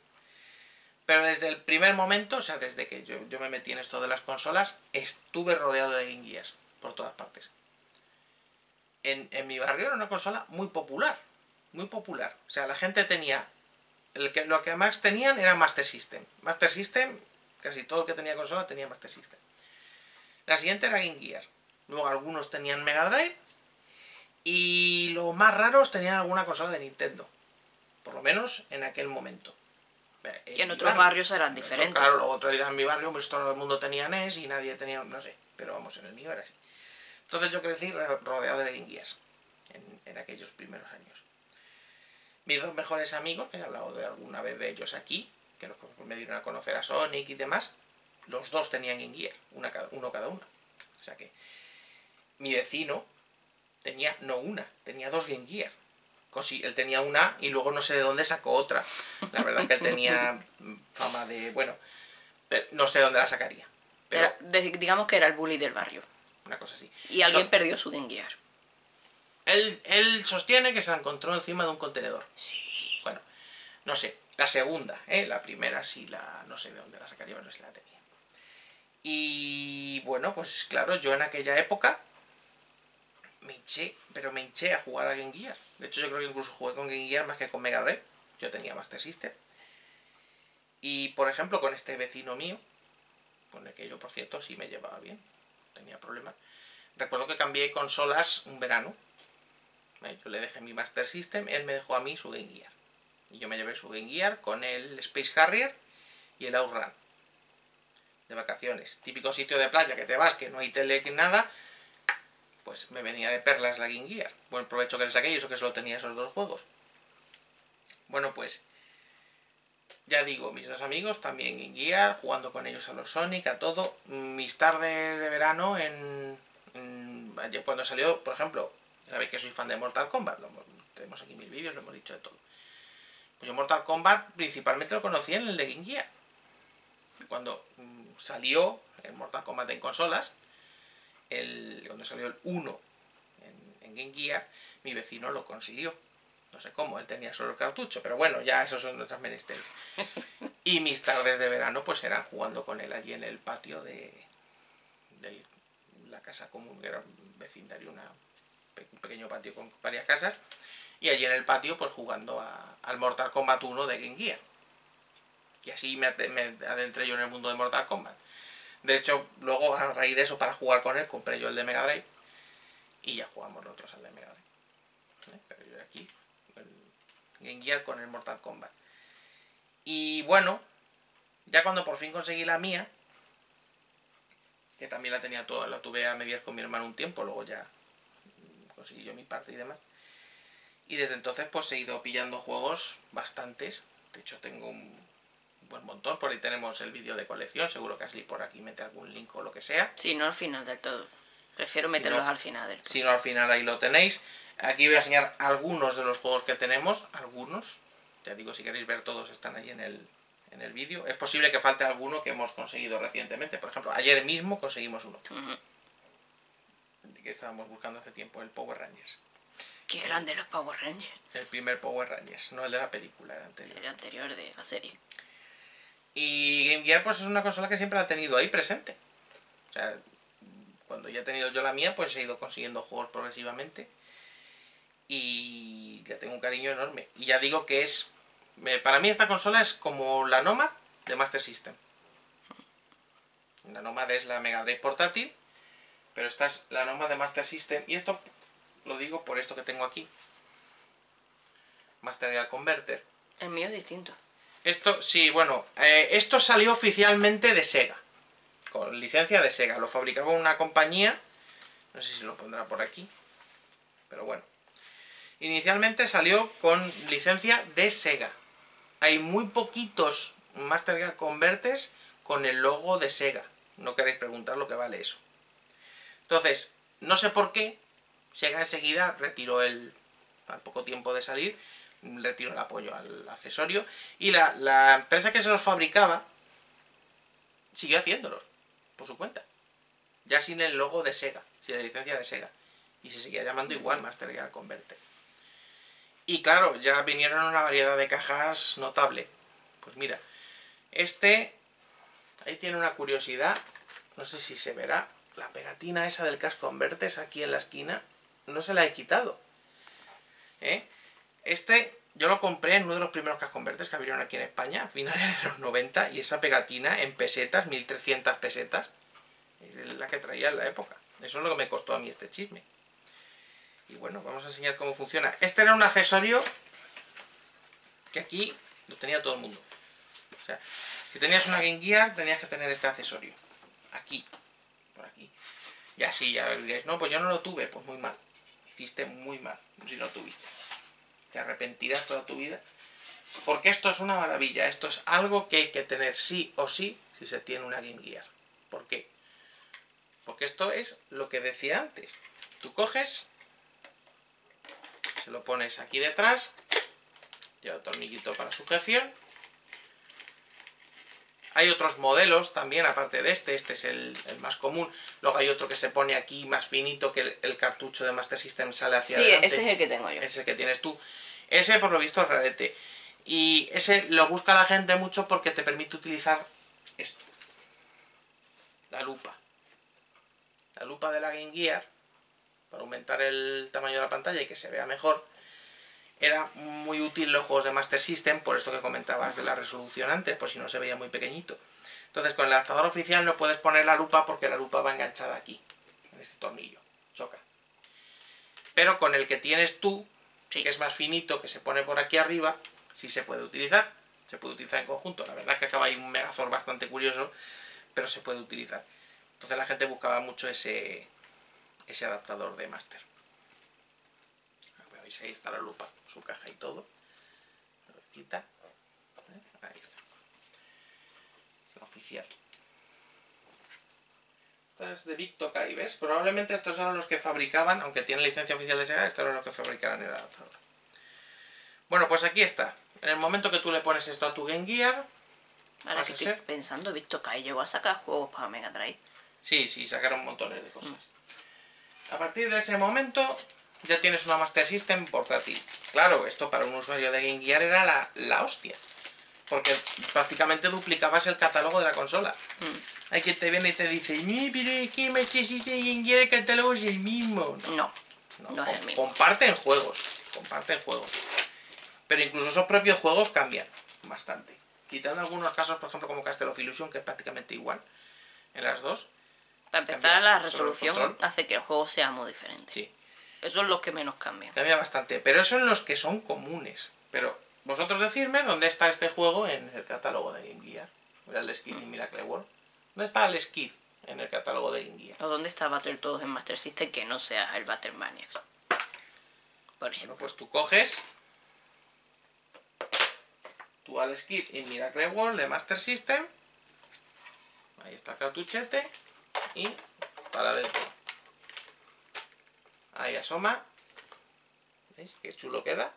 Pero desde el primer momento, o sea, desde que yo, me metí en esto de las consolas, estuve rodeado de Game Gears por todas partes. En, mi barrio era una consola muy popular, muy popular. O sea, la gente tenía, que, lo que más tenían era Master System. Master System, casi todo el que tenía consola tenía Master System. La siguiente era Game Gear. Luego algunos tenían Mega Drive. Y los más raros tenían alguna consola de Nintendo. Por lo menos en aquel momento. Que en otros barrios eran diferentes. Claro, luego otro dirán en mi barrio, pues todo el mundo tenía NES y nadie tenía, no sé, pero vamos, en el mío era así. Entonces yo crecí rodeado de Gears en, en aquellos primeros años. Mis dos mejores amigos, que he hablado de alguna vez de ellos aquí, que me dieron a conocer a Sonic y demás, los dos tenían Gear, una cada, uno cada uno. O sea que mi vecino tenía, no una, tenía dos Game Gear. Cosi, él tenía una y luego no sé de dónde sacó otra. La verdad es que él tenía [LAUGHS] fama de, bueno, no sé dónde la sacaría. Pero era, digamos que era el bully del barrio. Una cosa así. Y alguien no, perdió su Game Gear. Él, él, sostiene que se la encontró encima de un contenedor. Sí. Bueno, no sé. La segunda, ¿eh? La primera sí la... no sé de dónde la sacaría, pero sí la tenía. Y bueno, pues claro, yo en aquella época me hinché, pero me hinché a jugar a Game Gear. De hecho, yo creo que incluso jugué con Game Gear más que con Mega Drive. Yo tenía Master System. Y, por ejemplo, con este vecino mío, con el que yo, por cierto, sí me llevaba bien, tenía problemas. Recuerdo que cambié consolas un verano. Yo le dejé mi Master System, él me dejó a mí su Game Gear. Y yo me llevé su Game Gear con el Space Harrier y el Outrun. De vacaciones. Típico sitio de playa que te vas, que no hay tele ni nada pues me venía de perlas la Game Gear. Buen provecho que le saqué eso que solo tenía esos dos juegos. Bueno, pues ya digo, mis dos amigos también Game Gear, jugando con ellos a los Sonic, a todo. Mis tardes de verano en, en cuando salió, por ejemplo, sabéis que soy fan de Mortal Kombat, tenemos aquí mil vídeos, lo hemos dicho de todo. Pues yo Mortal Kombat principalmente lo conocí en el de Game Gear. Cuando salió el Mortal Kombat en consolas, el, cuando salió el 1 en, en, Game Gear, mi vecino lo consiguió. No sé cómo, él tenía solo el cartucho, pero bueno, ya esos son otras menesteres. [LAUGHS] Y mis tardes de verano pues eran jugando con él allí en el patio de, de la casa común, que era un vecindario, una, un pequeño patio con varias casas. Y allí en el patio pues jugando a, al Mortal Kombat 1 de Game Gear. Y así me, me adentré yo en el mundo de Mortal Kombat. De hecho, luego a raíz de eso, para jugar con él, compré yo el de Mega Drive y ya jugamos nosotros al de Mega Drive. Pero yo aquí, el Game Gear con el Mortal Kombat. Y bueno, ya cuando por fin conseguí la mía, que también la tenía toda, la tuve a medias con mi hermano un tiempo, luego ya conseguí yo mi parte y demás. Y desde entonces pues he ido pillando juegos bastantes. De hecho tengo un, buen montón. Por ahí tenemos el vídeo de colección. Seguro que Ashley por aquí mete algún link o lo que sea. Sí, no al final del todo. Prefiero meterlos si no, al final del todo. Si no, al final ahí lo tenéis. Aquí voy a enseñar algunos de los juegos que tenemos. Algunos. Ya digo, si queréis ver todos están ahí en el, en el vídeo. Es posible que falte alguno que hemos conseguido recientemente. Por ejemplo, ayer mismo conseguimos uno. Uh -huh. Que estábamos buscando hace tiempo, el Power Rangers. Qué grande los Power Rangers. El primer Power Rangers, no el de la película, el anterior. El anterior de la serie. Y Game Gear pues es una consola que siempre ha tenido ahí presente. O sea, cuando ya he tenido yo la mía, pues he ido consiguiendo juegos progresivamente. Y le tengo un cariño enorme. Y ya digo que es... Para mí esta consola es como la Nomad de Master System. La Nomad es la Mega Drive portátil, pero esta es la Nomad de Master System. Y esto lo digo por esto que tengo aquí. Master Real Converter. El mío es distinto. Esto, sí, bueno, eh, esto salió oficialmente de Sega. Con licencia de Sega. Lo fabricaba una compañía. No sé si lo pondrá por aquí. Pero bueno. Inicialmente salió con licencia de Sega. Hay muy poquitos Master Real Converters con el logo de Sega. No queréis preguntar lo que vale eso. Entonces, no sé por qué, Sega enseguida retiró el, al poco tiempo de salir, retiró el apoyo al accesorio y la, la empresa que se los fabricaba siguió haciéndolos por su cuenta. Ya sin el logo de Sega, sin la licencia de Sega. Y se seguía llamando igual Master Gear Converter. Y claro, ya vinieron una variedad de cajas notable. Pues mira, este, ahí tiene una curiosidad, no sé si se verá, la pegatina esa del casco convertes aquí en la esquina, no se la he quitado. ¿Eh? Este yo lo compré en uno de los primeros casco convertes que abrieron aquí en España, a finales de los 90, y esa pegatina en pesetas, 1300 pesetas, es la que traía en la época. Eso es lo que me costó a mí este chisme. Y bueno, vamos a enseñar cómo funciona. Este era un accesorio que aquí lo tenía todo el mundo. O sea, si tenías una Game Gear, tenías que tener este accesorio. Aquí, por aquí. Y así ya diréis, no, pues yo no lo tuve, pues muy mal. Hiciste muy mal si no tuviste. Te arrepentirás toda tu vida. Porque esto es una maravilla. Esto es algo que hay que tener sí o sí si se tiene una Game Gear. ¿Por qué? Porque esto es lo que decía antes. Tú coges, se lo pones aquí detrás, lleva tornillito para sujeción. Hay otros modelos también, aparte de este, este es el, más común. Luego hay otro que se pone aquí más finito, que el, cartucho de Master System sale hacia sí, adelante. Sí, ese es el que tengo yo. Ese es el que tienes tú. Ese, por lo visto, es rarete. Y ese lo busca la gente mucho porque te permite utilizar esto. La lupa. La lupa de la Game Gear, para aumentar el tamaño de la pantalla y que se vea mejor era muy útil los juegos de Master System, por esto que comentabas de la resolución antes, por si no se veía muy pequeñito. Entonces con el adaptador oficial no puedes poner la lupa porque la lupa va enganchada aquí, en este tornillo, choca. Pero con el que tienes tú, que es más finito, que se pone por aquí arriba, sí se puede utilizar, se puede utilizar en conjunto. La verdad es que acaba ahí un Megazord bastante curioso, pero se puede utilizar. Entonces la gente buscaba mucho ese, ese adaptador de Master. ahí está la lupa su caja y todo. ¿eh? Ahí está. La oficial. Esta es de Big Tokai, ¿ves? Probablemente estos eran los que fabricaban, aunque tienen licencia oficial de Sega, estos eran los que fabricaban el adaptador. Bueno, pues aquí está. En el momento que tú le pones esto a tu Game Gear... Ahora que estoy pensando, Big Tokai llegó a sacar juegos para Mega Drive. Sí, sí, sacaron montones de cosas. Mm. A partir de ese momento ya tienes una Master System portátil. Claro, esto para un usuario de Game Gear era la, hostia. Porque prácticamente duplicabas el catálogo de la consola. Mm. Hay quien te viene y te dice, pero es que Master System Game Gear el catálogo es el mismo. No, no, es el mismo. Comparten juegos, comparten juegos. Pero incluso esos propios juegos cambian bastante. Quitando algunos casos, por ejemplo, como Castle of Illusion, que es prácticamente igual en las dos. Para empezar, la resolución hace que el juego sea muy diferente. Sí. Esos son los que menos cambian. Cambia bastante, pero esos son los que son comunes. Pero vosotros decidme dónde está este juego en el catálogo de Game Gear. Mira el Skid y Miracle World. ¿Dónde está el Skid en el catálogo de Game Gear? ¿O dónde está Battletoads en Master System que no sea el Battlemaniacs? Por ejemplo. pues tú coges tú al Skid y Miracle World de Master System. Ahí está el cartuchete. Y para adentro. Ahí asoma. ¿Veis? Qué chulo queda.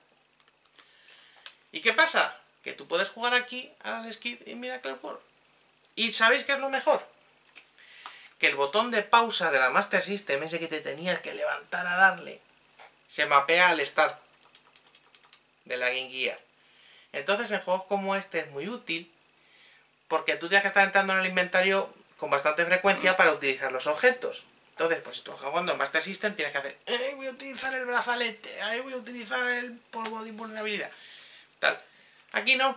¿Y qué pasa? Que tú puedes jugar aquí al Skid y Miracle World. ¿Y sabéis qué es lo mejor? Que el botón de pausa de la Master System, ese que te tenías que levantar a darle, se mapea al Start de la Game Gear. Entonces en juegos como este es muy útil porque tú tienes que estar entrando en el inventario con bastante frecuencia para utilizar los objetos. Entonces, pues si tú jugando en Master System, tienes que hacer, eh, voy a utilizar el brazalete, ahí voy a utilizar el polvo de invulnerabilidad. Tal. Aquí no.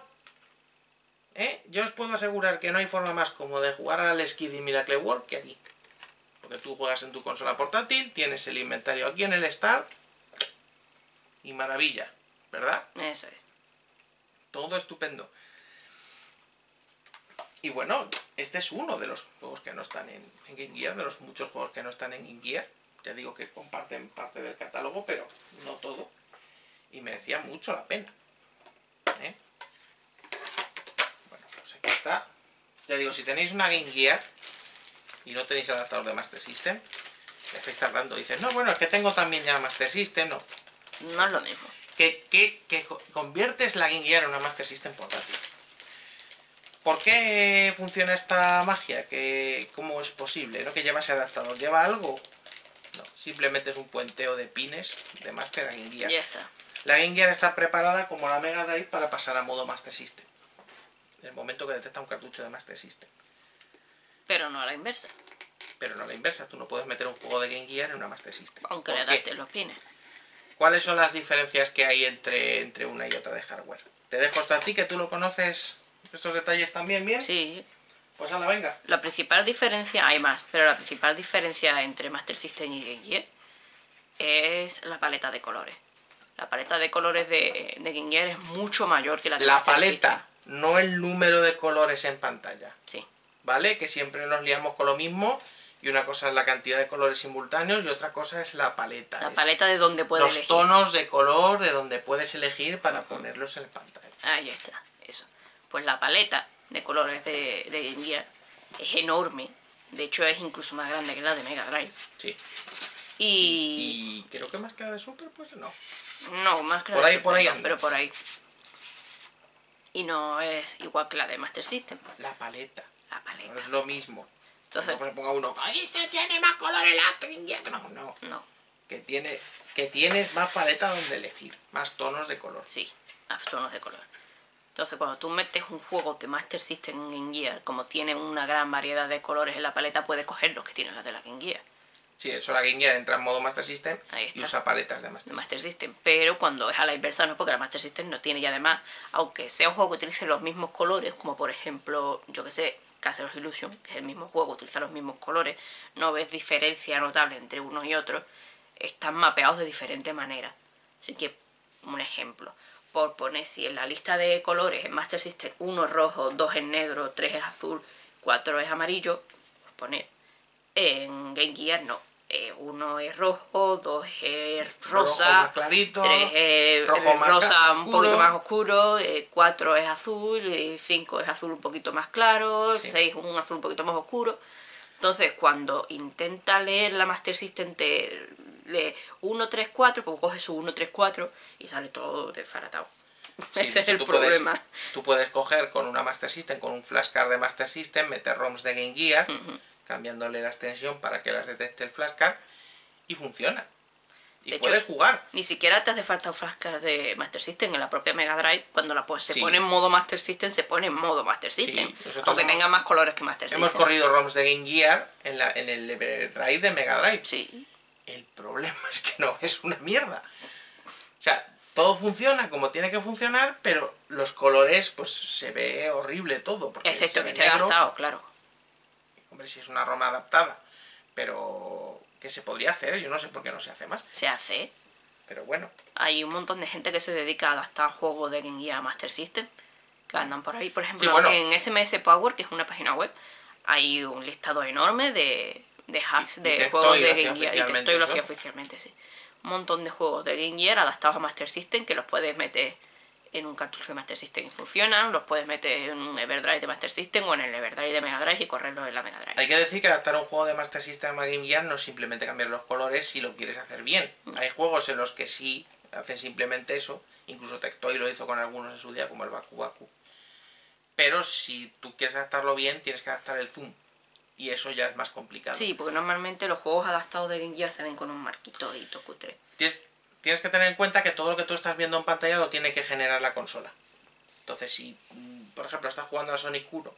¿Eh? Yo os puedo asegurar que no hay forma más como de jugar al Skid y Miracle World que aquí. Porque tú juegas en tu consola portátil, tienes el inventario aquí en el Start y maravilla, ¿verdad? Eso es. Todo estupendo. Y bueno, este es uno de los juegos que no están en, en Game Gear, de los muchos juegos que no están en Game Gear. Ya digo que comparten parte del catálogo, pero no todo. Y merecía mucho la pena. ¿eh? Bueno, pues aquí está. Ya digo, si tenéis una Game Gear y no tenéis adaptador de Master System, ya estáis tardando. Dices, no, bueno, es que tengo también ya Master System. No, No es lo mismo. que, que- que co- conviertes la Game Gear en una Master System portátil. ¿Por qué funciona esta magia? ¿Cómo es posible? ¿No? Que lleva ese adaptador. ¿Lleva algo? No, simplemente es un puenteo de pines de Master a Game Gear. Ya está. La Game Gear está preparada como la Mega Drive para pasar a modo Master System. En el momento que detecta un cartucho de Master System. Pero no a la inversa. Pero no a la inversa, tú no puedes meter un juego de Game Gear en una Master System. Aunque ¿Por le adaptes los pines. ¿Cuáles son las diferencias que hay entre, entre una y otra de hardware? Te dejo esto a ti, que tú lo conoces, estos detalles también bien. Sí. Pues la venga. La principal diferencia, hay más, pero la principal diferencia entre Master System y Game Gear es la paleta de colores. La paleta de colores de, de Game Gear es mucho mayor que la de La Master paleta, no el número de colores en pantalla. Sí. ¿Vale? Que siempre nos liamos con lo mismo. Y una cosa es la cantidad de colores simultáneos y otra cosa es la paleta. La paleta de donde puedes los elegir. tonos de color de donde puedes elegir para ponerlos en pantalla. Ahí está. Pues la paleta de colores de, de es enorme. De hecho, es incluso más grande que la de Mega Drive. Sí. Y. Y creo que más que la de Super, pues no. No, más que la Por de ahí, por Super ahí no, anda. pero por ahí. Y no es igual que la de Master System. La paleta. La No paleta. es lo mismo. Entonces, no ponga uno, ¡ay, se tiene más colores la! No, no. no, Que, tiene, que tienes más paleta donde elegir. Más tonos de color. sí, a tonos de color. Entonces, cuando tú metes un juego de Master System en Game Gear, como tiene una gran variedad de colores en la paleta, puedes coger los que tiene la de la Game Gear. Sí, eso la Game Gear entra en modo Master System y usa paletas de Master de Master System, pero cuando es a la inversa no, porque la Master System no tiene y además, aunque sea un juego que utilice los mismos colores, como por ejemplo, yo que sé, Castle of Illusion, que es el mismo juego, utiliza los mismos colores, no ves diferencia notable entre unos y otros, están mapeados de diferente manera. Así que, un ejemplo, por poner si en la lista de colores en Master System 1 es rojo, 2 es negro, 3 es azul, 4 es amarillo, por poner, en Game Gear no. Eh, uno es rojo, dos es rosa, Rojo más clarito, tres es rojo eh, más rosa un poquito más oscuro, eh, cuatro es azul, cinco es azul un poquito más claro, Sí. seis un azul un poquito más oscuro. Entonces, cuando intenta leer la Master System, te lee 1, 3, 4, pues coge su 1, 3, 4 y sale todo desfaratado. Sí, Ese es el tú puedes- problema. tú puedes coger con una Master System, con un flashcard de Master System, meter ROMs de Game Gear, cambiándole la extensión para que las detecte el flashcard y funciona. Y De hecho, puedes jugar. Ni siquiera te hace falta un flashcard de Master System en la propia Mega Drive. Cuando la pues, se Sí. pone en modo Master System, se pone en modo Master System. aunque hemos- tenga más colores que Master Hemos System. corrido ROMs de Game Gear en, la, en el Everdrive de Mega Drive. Sí, El problema [LAUGHS] es que no es una mierda. O sea, todo funciona como tiene que funcionar, pero los colores, pues se ve horrible todo. Porque se excepto que esté negro. adaptado, claro. Hombre, si es una Roma adaptada. Pero que se podría hacer, yo no sé por qué no se hace más. Se hace. Pero bueno, Hay un montón de gente que se dedica a adaptar juegos de Game Gear Master System. Que andan por ahí. Por ejemplo, Sí, bueno. en SMS Power, que es una página web, hay un listado enorme de, de hacks Y- de juegos de Game Gear. Y oficialmente Tectoy lo hacía oficialmente, sí. Un montón de juegos de Game Gear adaptados a Master System que los puedes meter en un cartucho de Master System y funcionan, los puedes meter en un Everdrive de Master System o en el Everdrive de Mega Drive y correrlos en la Mega Drive. hay que decir que adaptar un juego de Master System a Game Gear no es simplemente cambiar los colores si lo quieres hacer bien. Hay juegos en los que sí hacen simplemente eso, incluso Tectoy lo hizo con algunos en su día, como el Baku Baku. Pero si tú quieres adaptarlo bien, tienes que adaptar el zoom. Y eso ya es más complicado. Sí, porque normalmente los juegos adaptados de Game Gear se ven con un marquito y cutre. Tienes, tienes que tener en cuenta que todo lo que tú estás viendo en pantalla lo tiene que generar la consola. Entonces, si, mm, por ejemplo, estás jugando a Sonic 1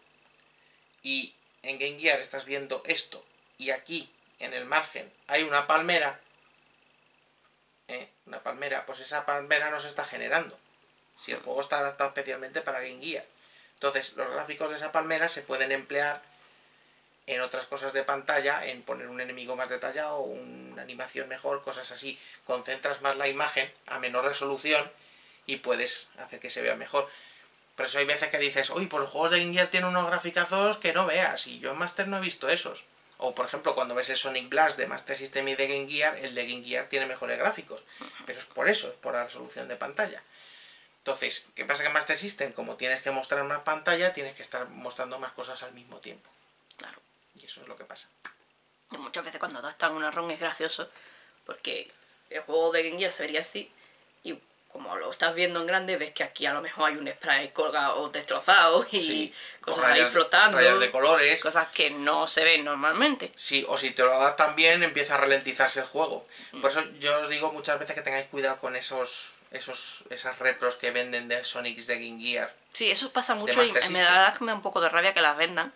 y en Game Gear estás viendo esto y aquí en el margen hay una palmera, ¿eh? una palmera, pues esa palmera no se está generando. Si el juego está adaptado especialmente para Game Gear. Entonces, los gráficos de esa palmera se pueden emplear en otras cosas de pantalla, en poner un enemigo más detallado, una animación mejor, cosas así. Concentras más la imagen a menor resolución y puedes hacer que se vea mejor. Por eso hay veces que dices, uy, por los juegos de Game Gear tienen unos graficazos que no veas, y yo en Master no he visto esos. O por ejemplo, cuando ves el Sonic Blast de Master System y de Game Gear, el de Game Gear tiene mejores gráficos. Pero es por eso, es por la resolución de pantalla. Entonces, ¿qué pasa que en Master System, como tienes que mostrar más pantalla, tienes que estar mostrando más cosas al mismo tiempo? Claro. Y eso es lo que pasa. Y muchas veces cuando adaptan una ROM es gracioso, porque el juego de Game Gear se vería así, y como lo estás viendo en grande, ves que aquí a lo mejor hay un spray colgado destrozado y Sí, cosas ahí flotando, rayas de colores. cosas que no se ven normalmente. Sí, o si te lo adaptan bien, empieza a ralentizarse el juego. Mm. Por eso yo os digo muchas veces que tengáis cuidado con esos, esos esas repros que venden de Sonics de Game Gear. Sí, eso pasa mucho y me da, me da un poco de rabia que las vendan.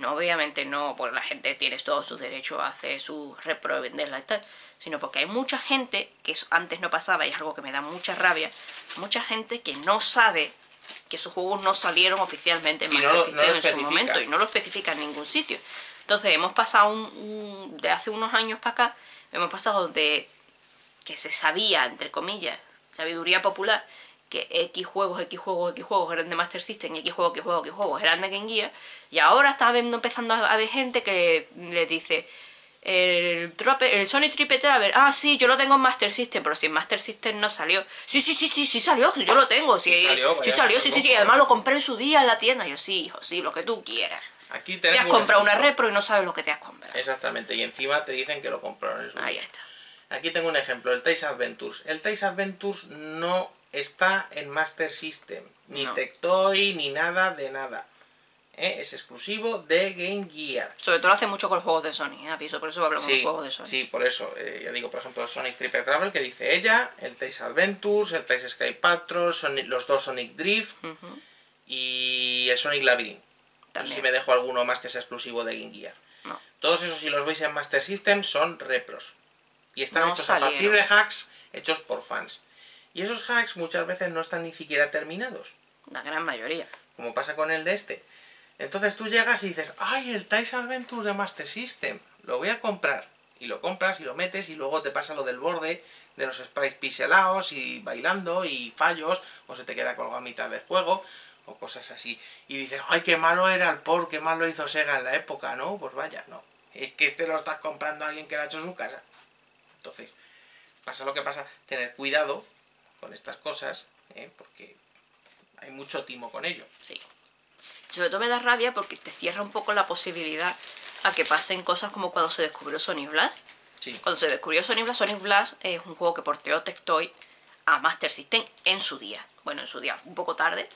No, obviamente no, porque la gente tiene todos sus derechos a hacer su repro y tal, sino porque hay mucha gente, que eso antes no pasaba y es algo que me da mucha rabia, mucha gente que no sabe que sus juegos no salieron oficialmente en Y no no en su momento y no lo especifica en ningún sitio. Entonces hemos pasado un, un- de hace unos años para acá, hemos pasado de que se sabía, entre comillas, sabiduría popular, que X juegos, X juegos, X juegos eran de Master System, X juegos, X juegos, X juegos eran de Game Gear, y ahora está viendo, empezando a haber gente que le dice, el, Trope- el Sony Triple Travel, ah, sí, yo lo tengo en Master System, pero si en Master System no salió. Sí, sí, sí, sí, sí salió, sí, yo lo tengo, sí, Sí salió, sí salió, sí, sí, además lo compré en su día en la tienda. Yo, sí, hijo, sí, lo que tú quieras. Aquí Te has comprado una repro y no sabes lo que te has comprado. Exactamente, y encima te dicen que lo compraron en su Ahí día. está. Aquí tengo un ejemplo, el Tails Adventures. El Tails Adventures no está en Master System, ni No. Tectoy, ni nada de nada. ¿Eh? Es exclusivo de Game Gear. Sobre todo lo hace mucho con los juegos de Sony, ¿eh? aviso, por eso hablamos de Sí, juegos de Sony. sí, por eso. eh, ya digo, por ejemplo, Sonic Triple Travel, que dice ella, el Tails Adventures, el Tails Sky Patrol, Sonic- los dos Sonic Drift y el Sonic Labyrinth. No sé si me dejo alguno más que sea exclusivo de Game Gear. No. Todos esos, si los veis en Master System, son repros. Y están No hechos a partir de hacks hechos por fans. Y esos hacks muchas veces no están ni siquiera terminados, La gran mayoría. como pasa con el de este. Entonces tú llegas y dices, ¡ay, el Ties Adventure de Master System! Lo voy a comprar. Y lo compras y lo metes y luego te pasa lo del borde, de los sprites pixelados y bailando y fallos, o se te queda colgado a mitad del juego, o cosas así. Y dices, ¡ay, qué malo era el port, qué malo hizo Sega en la época! No, pues vaya, no. Es que este lo estás comprando a alguien que lo ha hecho en su casa. Entonces, pasa lo que pasa, tened cuidado con estas cosas, ¿eh? porque hay mucho timo con ello. Sí. Sobre todo me da rabia porque te cierra un poco la posibilidad a que pasen cosas como cuando se descubrió Sonic Blast. Sí, Cuando se descubrió Sonic Blast, Sonic Blast es un juego que porteó Tectoy a Master System en su día. Bueno, en su día, un poco tarde.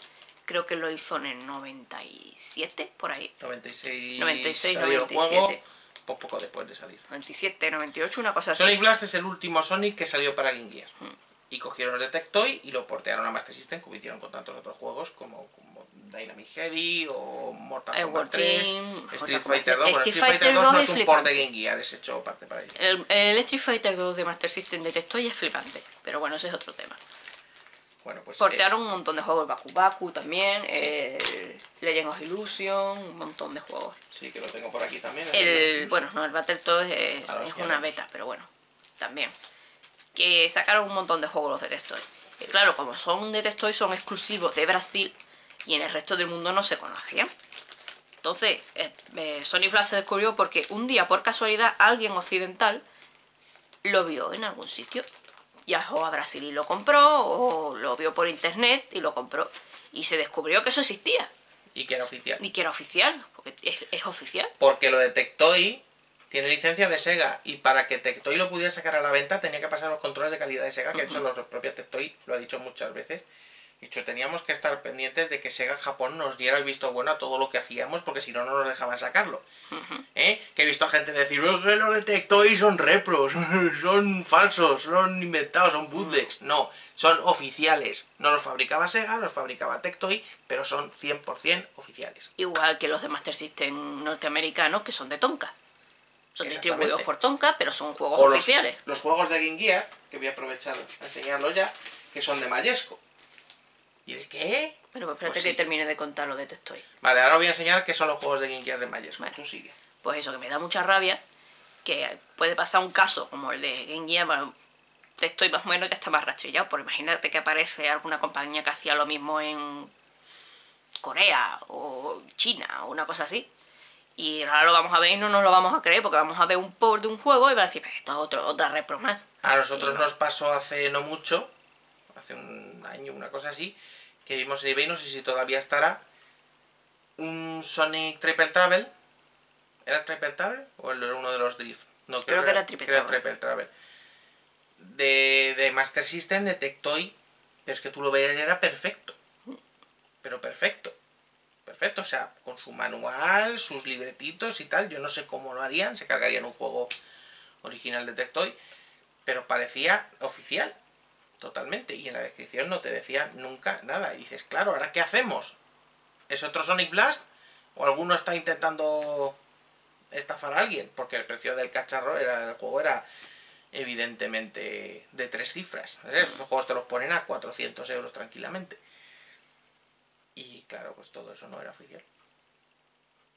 Creo que lo hizo en el 97, por ahí. 96, 96, salió el 97. juego, po- poco después de salir. 97, 98, una cosa así. Sonic Blast es el último Sonic que salió para Game Gear. Y cogieron el de Tectoy y lo portearon a Master System, como hicieron con tantos otros juegos como, como Dynamic Heavy o Mortal Eh, Kombat War 3, Team, Street Fighter 2. Kombat. Bueno, Street Fighter Fighter 2 no 2 es es un port de. Game Gear, es hecho parte para ello. El, el Street Fighter 2 de Master System de Tectoy es flipante. Pero bueno, ese es otro tema. Bueno, pues eh, Portearon un montón de juegos, el Baku Baku también, el Legend of Illusion, un montón de juegos. sí que lo tengo por aquí también. El, bueno, no, el Battletoads es, es una beta, pero bueno, también. Que sacaron un montón de juegos los de Tectoy. Y claro, como son de Tectoy, son exclusivos de Brasil y en el resto del mundo no se conocían. Entonces, eh, eh, Sony Flash se descubrió porque un día, por casualidad, alguien occidental lo vio en algún sitio. Viajó a Brasil y lo compró, o lo vio por internet y lo compró. Y se descubrió que eso existía. Y que era oficial. Y que era oficial, porque es, es oficial. Porque lo de Tectoy tiene licencia de Sega y para que Tectoy lo pudiera sacar a la venta tenía que pasar los controles de calidad de Sega, que de hecho los propios Tectoy lo ha dicho muchas veces. De hecho, teníamos que estar pendientes de que Sega Japón nos diera el visto bueno a todo lo que hacíamos, porque si no, no nos dejaban sacarlo. ¿Eh? Que he visto a gente decir, "Oh, que los de Tectoy son repros, [LAUGHS] son falsos, son inventados, son bootlegs. No, son oficiales. No los fabricaba Sega, los fabricaba Tectoy, pero son 100% oficiales. Igual que los de Master System norteamericanos que son de Tonka. Son distribuidos por Tonka, pero son juegos O oficiales. los juegos de Game Gear, que voy a aprovechar a enseñarlo ya, que son de Mayesco. ¿Y el qué? Pero espérate Pues que termine de contar lo de Testoy. Vale, ahora voy a enseñar qué son los juegos de Game Gear de Mayesco. Vale. Tú sigue. Pues eso, que me da mucha rabia, que puede pasar un caso como el de Game Gear, bueno, Testoy más o menos ya está más rastrillado, por imagínate que aparece alguna compañía que hacía lo mismo en Corea o China o una cosa así. Y ahora lo vamos a ver y no nos lo vamos a creer porque vamos a ver un port de un juego y va a decir, "Pues esto es otro, otra repro más. A nosotros Y- nos pasó hace no mucho, hace un año, una cosa así, que vimos en eBay, no sé si todavía estará, un Sonic Triple Travel. ¿Era el Triple Travel o el- uno de los Drift? No, Creo que era Triple Travel. Triple Travel. De, de Master System, de Tectoy, pero es que tú lo veías y era perfecto. Pero perfecto. Perfecto, o sea, con su manual, sus libretitos y tal. Yo no sé cómo lo harían, se cargarían un juego original de Tectoy, pero parecía oficial, totalmente. Y en la descripción no te decía nunca nada. Y dices, claro, ¿ahora qué hacemos? ¿Es otro Sonic Blast? ¿O alguno está intentando estafar a alguien? Porque el precio del cacharro era, el juego era evidentemente de tres cifras. ¿sabes? Estos juegos te los ponen a 400 euros tranquilamente. Y claro, pues todo eso no era oficial.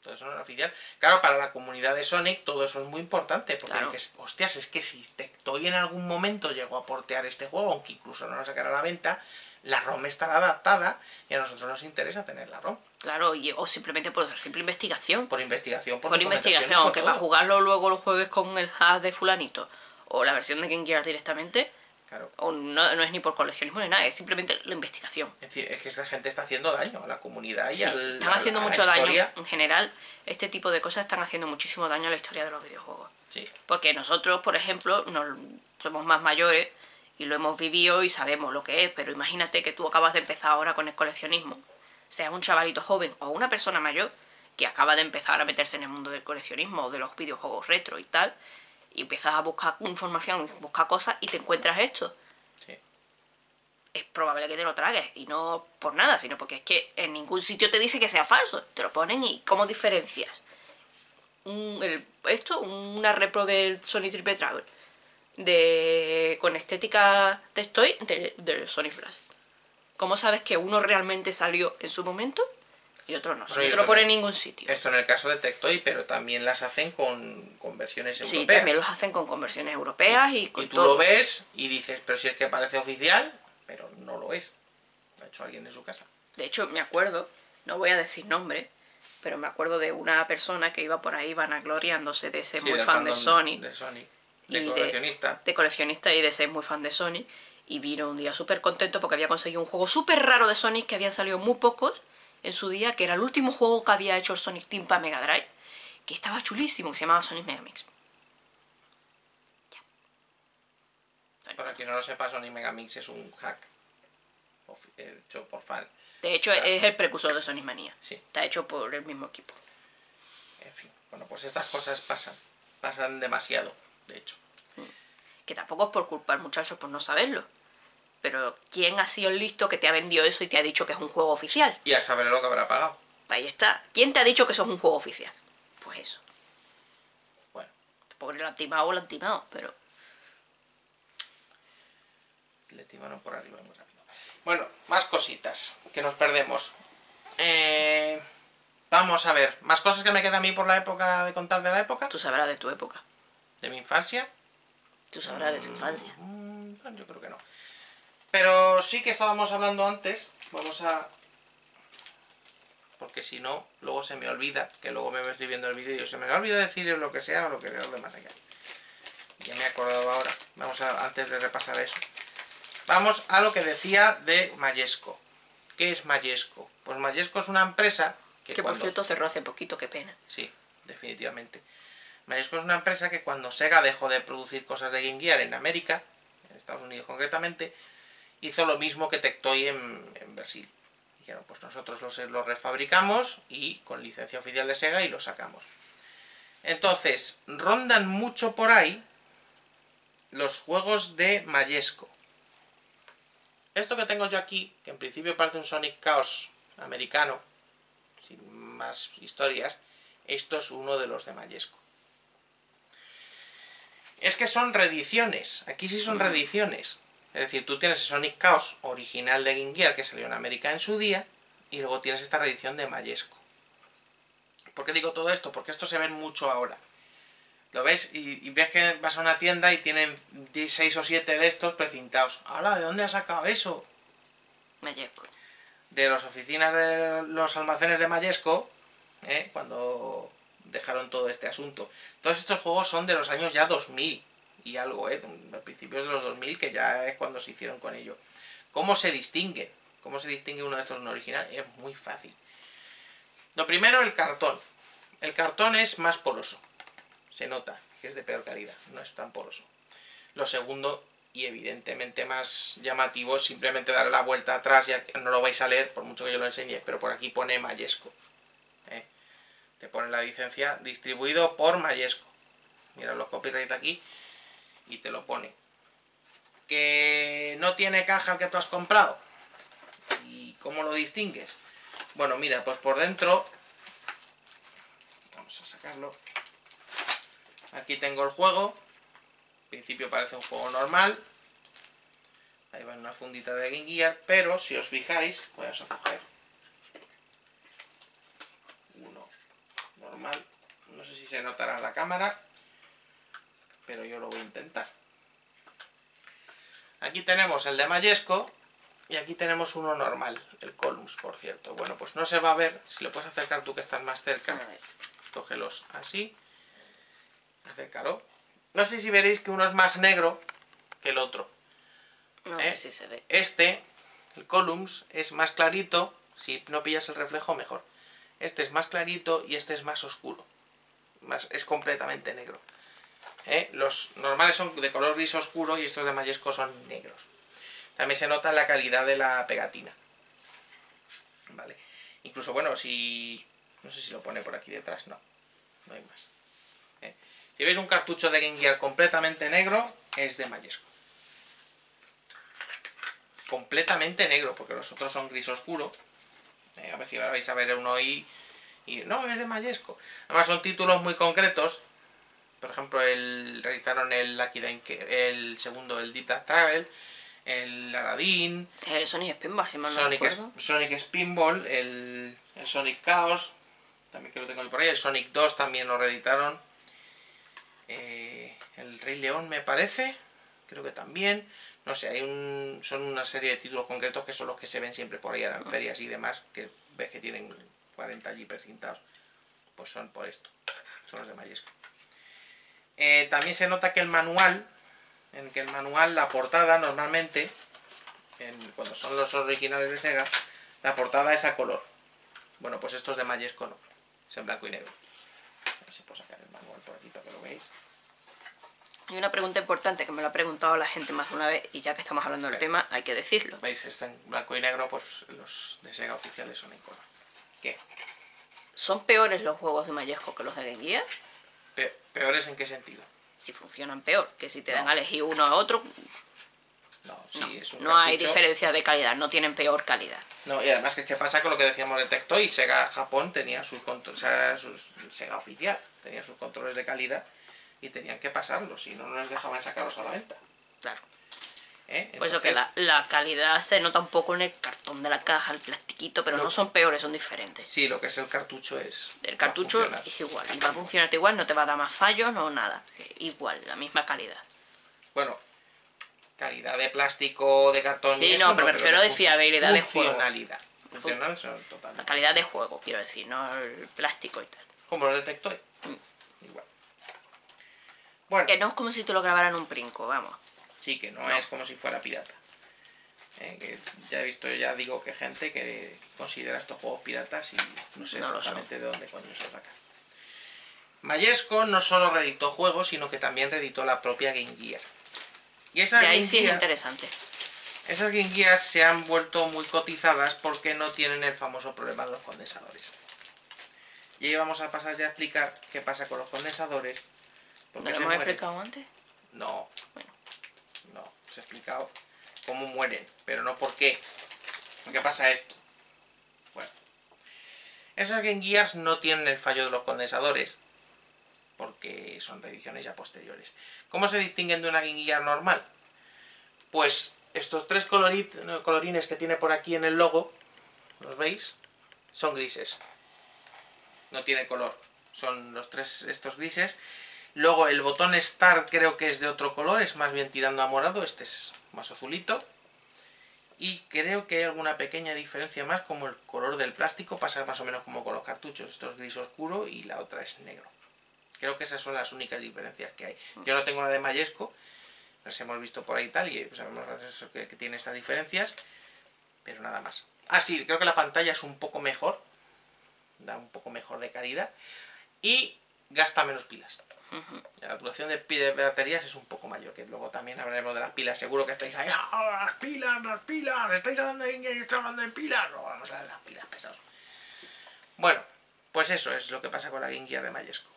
Todo eso no era oficial. Claro, para la comunidad de Sonic todo eso es muy importante. Porque Claro. dices, hostias, es que si Tectoy en algún momento llegó a portear este juego, aunque incluso no lo sacara a la venta, la ROM estará adaptada y a nosotros nos interesa tener la ROM. Claro, y, o simplemente por simple investigación. Por investigación, por, Por investigación, aunque para jugarlo luego los jueves con el hack de fulanito o la versión de Game Gear directamente, Claro. o no, no es ni por coleccionismo ni nada, es simplemente la investigación. Es decir, es que esta gente está haciendo daño a la comunidad y Sí, al- están a haciendo a la mucho daño. En general, este tipo de cosas están haciendo muchísimo daño a la historia de los videojuegos. Sí. Porque nosotros, por ejemplo, nos- somos más mayores y lo hemos vivido y sabemos lo que es, pero imagínate que tú acabas de empezar ahora con el coleccionismo, seas un chavalito joven o una persona mayor que acaba de empezar a meterse en el mundo del coleccionismo o de los videojuegos retro y tal, y empiezas a buscar información, buscar cosas y te encuentras esto. Sí. Es probable que te lo tragues, y no por nada, sino porque es que en ningún sitio te dice que sea falso. Te lo ponen y ¿cómo diferencias? Un- el- esto, una repro del Sony Triple Travel de con estética de estoy de, del Sonic Blast. ¿Cómo sabes que uno realmente salió en su momento y otro no? Bueno, no y lo esto pone no- en ningún sitio. Esto en el caso de Tectoy, pero también las hacen con, con versiones Sí, europeas. también los hacen con conversiones europeas y con y tú todo. lo ves y dices, pero si es que parece oficial, pero no lo es. Lo ha hecho alguien en su casa. De hecho, me acuerdo, no voy a decir nombre, pero me acuerdo de una persona que iba por ahí vanagloriándose de ser Sí, muy fan de Sonic, De Sonic. y De coleccionista. de coleccionista y de ser muy fan de Sonic. Y vino un día súper contento porque había conseguido un juego súper raro de Sonic que habían salido muy pocos en su día, que era el último juego que había hecho el Sonic Team para Mega Drive, que estaba chulísimo, que se llamaba Sonic Megamix. Para quien no lo sepa, Sonic Megamix es un hack hecho por fan. De hecho, Claro. es el precursor de Sonic Mania. Sí. Está hecho por el mismo equipo. En fin, bueno, pues estas cosas pasan. Pasan demasiado, de hecho. Que tampoco es por culpar muchachos por no saberlo. Pero ¿quién ha sido el listo que te ha vendido eso y te ha dicho que es un juego oficial? Y a saber lo que habrá pagado. Ahí está. ¿Quién te ha dicho que eso es un juego oficial? Pues eso. Bueno, Pobre lo han timado o lo han timado, pero... le timaron por arriba muy rápido. Bueno, más cositas que nos perdemos. Eh, vamos a ver, más cosas que me queda a mí por la época de contar de la época, Tú sabrás de tu época. de mi infancia. Tú sabrás de tu infancia. Mm, yo creo que no. Pero sí que estábamos hablando antes. Vamos a. Porque si no, luego se me olvida. Que luego me ves viendo el vídeo y yo se me olvida decir lo que sea o lo que sea lo demás allá. Ya me he acordado ahora. Vamos a, antes de repasar eso. Vamos a lo que decía de Mayesco. ¿Qué es Mayesco? Pues Mayesco es una empresa que, Que por cierto cerró hace poquito, qué pena. Sí, definitivamente. Mayesco es una empresa que cuando Sega dejó de producir cosas de Game Gear en América, en Estados Unidos concretamente, hizo lo mismo que Tectoy en, en Brasil. Dijeron, pues nosotros los, los refabricamos y con licencia oficial de Sega y los sacamos. Entonces, rondan mucho por ahí los juegos de Mayesco. Esto que tengo yo aquí, que en principio parece un Sonic Chaos americano, sin más historias, esto es uno de los de Mayesco. Es que son reediciones. Aquí sí son reediciones. Es decir, tú tienes el Sonic Chaos original de Game Gear que salió en América en su día. Y luego tienes esta reedición de Mayesco. ¿Por qué digo todo esto? Porque esto se ve mucho ahora. Lo ves y, ves que vas a una tienda y tienen 6 o 7 de estos precintados. ¡Hala! ¿De dónde has sacado eso? Mayesco. De las oficinas de los almacenes de Mayesco, ¿eh? cuando dejaron todo este asunto. Todos estos juegos son de los años ya 2000 y algo, ¿eh? principios de los 2000, que ya es cuando se hicieron con ello. ¿Cómo se distingue? ¿Cómo se distingue uno de estos no original? Es muy fácil. Lo primero, el cartón. El cartón es más poroso. Se nota que es de peor calidad, no es tan poroso. Lo segundo, y evidentemente más llamativo, simplemente darle la vuelta atrás, ya que no lo vais a leer, por mucho que yo lo enseñe, pero por aquí pone Mayesco. ¿eh? Te pone la licencia distribuido por Mayesco. Mira los copyright aquí y te lo pone. Que no tiene caja el que tú has comprado. ¿Y cómo lo distingues? Bueno, mira, pues por dentro... Vamos a sacarlo. Aquí tengo el juego. En principio parece un juego normal. Ahí va una fundita de Game Gear. Pero si os fijáis, voy a coger uno normal. No sé si se notará la cámara. Pero yo lo voy a intentar. Aquí tenemos el de Mayesco. Y aquí tenemos uno normal, el Columns, por cierto. Bueno, pues no se va a ver. Si lo puedes acercar tú que estás más cerca, cógelos así. Acércalo. No sé si veréis que uno es más negro que el otro. No sé ¿Eh? si se ve. Este, el Columns, es más clarito. Si no pillas el reflejo, mejor. Este es más clarito y este es más oscuro. Más, es completamente negro. ¿Eh? Los normales son de color gris oscuro y estos de Mayesco son negros. También se nota la calidad de la pegatina. Vale. Incluso, bueno, si... No sé si lo pone por aquí detrás, no. No hay más. ¿Eh? Si veis un cartucho de Game Gear completamente negro, es de Mayesco. Completamente negro, porque los otros son gris oscuro. Eh, a ver si ahora vais a ver uno ahí y... No, es de Mayesco. Además son títulos muy concretos. Por ejemplo, el, realizaron el Lucky el segundo, el Deep Travel el Aladdin, el Sonic Spinball, si mal no Sonic, Sonic Spinball, el, Sonic Chaos, también que lo tengo por ahí, el Sonic 2 también lo reeditaron, eh, el Rey León me parece, creo que también, no sé, hay un, son una serie de títulos concretos que son los que se ven siempre por ahí en mm. ferias y demás, que ves que tienen 40 allí precintados, pues son por esto, son los de Mayesco. Eh, también se nota que el manual en que el manual, la portada normalmente, cuando son los originales de Sega, la portada es a color. Bueno, pues estos de Mayesco no, es en blanco y negro. A ver si puedo sacar el manual por aquí para que lo veáis. Y una pregunta importante que me lo ha preguntado la gente más de una vez y ya que estamos hablando del tema hay que decirlo. ¿Veis? Está en blanco y negro, pues los de Sega oficiales son en color. ¿Qué? ¿Son peores los juegos de Mayesco que los de Game Gear? ¿Peores en qué sentido? si funcionan peor, que si te dan a elegir uno a otro. No, sí, es un no hay diferencia de calidad, no tienen peor calidad. No, y además, ¿qué pasa con lo que decíamos del Tectoy? Sega Japón tenía sus controles, o sus, Sega oficial, tenía sus controles de calidad y tenían que pasarlos, si no, no les dejaban sacarlos a la venta. Claro. ¿Eh? Pues eso que la, calidad se nota un poco en el cartón de la caja, el plastiquito, pero no son peores, son diferentes. Sí, lo que es el cartucho es... El cartucho es igual, va a funcionarte igual, no te va a dar más fallos, no nada. Igual, la misma calidad. Bueno, calidad de plástico, de cartón... Sí, no, pero prefiero de fiabilidad de juego. Funcionalidad. Funcional La calidad de juego, quiero decir, no el plástico y tal. Como lo detecto mm. Igual. Bueno. Que no es como si te lo grabaran un brinco, vamos. Sí, que no, es como si fuera pirata. Eh, que ya he visto, ya digo que gente que considera estos juegos piratas y no sé exactamente de dónde coño se saca. Mayesco no solo reeditó juegos, sino que también reeditó la propia Game Gear. Y, esa ahí sí es interesante. Esas Game Gear se han vuelto muy cotizadas porque no tienen el famoso problema de los condensadores. Y ahí vamos a pasar ya a explicar qué pasa con los condensadores. ¿No lo hemos explicado antes? No. Bueno explicado cómo mueren, pero no por qué. ¿Por qué pasa esto? Bueno. Esas Game no tienen el fallo de los condensadores, porque que son reediciones ya posteriores. ¿Cómo se distinguen de una Game Gear normal? Pues estos tres colorines que tiene por aquí en el logo, ¿los veis? Son grises. No tiene color. Son los tres estos grises. Luego el botón Start creo que es de otro color, es más bien tirando a morado. Este es más azulito. Y creo que hay alguna pequeña diferencia más, como el color del plástico pasa más o menos como con los cartuchos. Esto es gris oscuro y la otra es negro. Creo que esas son las únicas diferencias que hay. Yo no tengo la de Mayesco, las hemos visto por ahí tal, y sabemos que, tiene estas diferencias, pero nada más. Ah, sí, creo que la pantalla es un poco mejor, da un poco mejor de calidad, y gasta menos pilas. La duración de, baterías es un poco mayor, que luego también hablaremos de las pilas. Seguro que estáis ahí, ¡Ah, las pilas, las pilas! ¿Estáis hablando de y estáis hablando de pilas? No, vamos a hablar de las pilas pesados. Bueno, pues eso es lo que pasa con la Game Gear de Mayesco.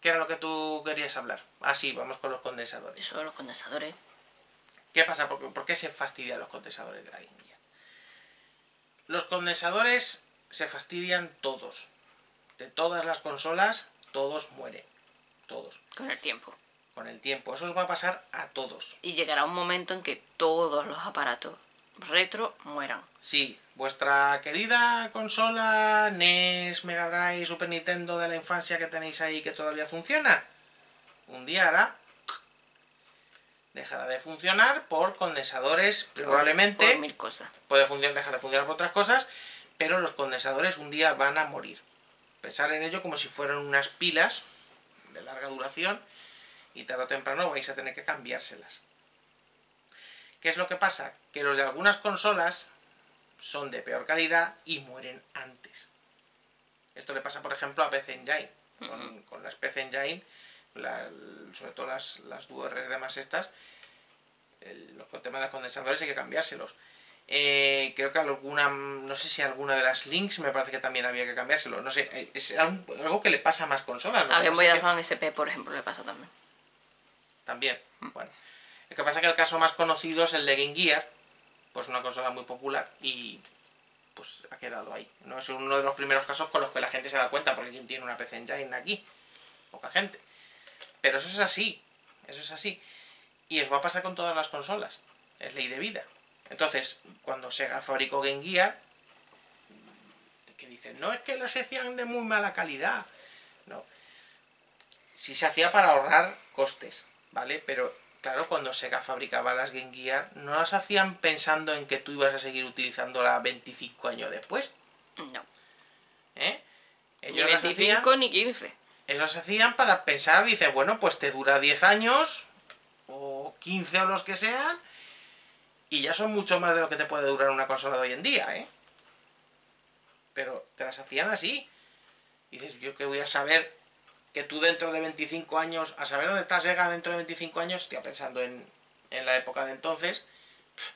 ¿Qué era lo que tú querías hablar? Ah, sí, vamos con los condensadores. Eso, los condensadores. ¿Qué pasa? ¿Por, ¿Por, qué se fastidian los condensadores de la Game Gear? Los condensadores se fastidian todos. De todas las consolas, todos mueren. Todos. Con el tiempo. Con el tiempo. Eso os va a pasar a todos. Y llegará un momento en que todos los aparatos retro mueran. Sí, vuestra querida consola NES, Mega Drive, Super Nintendo de la infancia que tenéis ahí que todavía funciona, un día hará dejará de funcionar por condensadores, probablemente. Por mil cosas. Puede funcionar, dejar de funcionar por otras cosas, pero los condensadores un día van a morir. Pensar en ello como si fueran unas pilas de larga duración y tarde o temprano vais a tener que cambiárselas. ¿Qué es lo que pasa? Que los de algunas consolas son de peor calidad y mueren antes. Esto le pasa, por ejemplo, a PC Engine. Con, las PC Engine, sobre todo las, las DuoR demás estas, los temas de los condensadores hay que cambiárselos. Eh, creo que alguna, no sé si alguna de las links me parece que también había que cambiárselo. No sé, eh, es algo que le pasa a más consolas. A Game Boy Advance SP, por ejemplo, le pasa también. También, mm. bueno. Lo que pasa es que el caso más conocido es el de Game Gear, pues una consola muy popular y pues ha quedado ahí. No es uno de los primeros casos con los que la gente se da cuenta, porque quien tiene una PC Engine aquí, poca gente. Pero eso es así, eso es así. Y os va a pasar con todas las consolas, es ley de vida. Entonces, cuando Sega fabricó Game Gear, que dicen, no es que las hacían de muy mala calidad. No. Si se hacía para ahorrar costes, ¿vale? Pero claro, cuando Sega fabricaba las Game Gear, no las hacían pensando en que tú ibas a seguir utilizándola 25 años después. No. ¿Eh? Ellos ni 25 ni 15. Ellos hacían para pensar, dice, bueno, pues te dura 10 años, o 15 o los que sean, y ya son mucho más de lo que te puede durar una consola de hoy en día, ¿eh? Pero te las hacían así. Y dices, yo que voy a saber que tú dentro de 25 años, a saber dónde está Sega dentro de 25 años, estoy pensando en, en la época de entonces,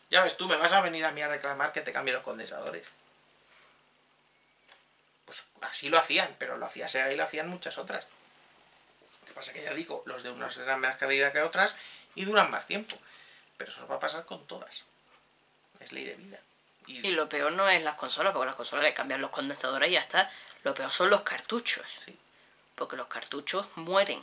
ya ves tú, me vas a venir a mí a reclamar que te cambie los condensadores. Pues así lo hacían, pero lo hacía Sega y lo hacían muchas otras. Lo que pasa que ya digo, los de unas eran más calidad que otras y duran más tiempo. Pero eso va a pasar con todas. Es ley de vida. Y, lo peor no es las consolas, porque las consolas le cambian los condensadores y ya está. Lo peor son los cartuchos. Sí. Porque los cartuchos mueren.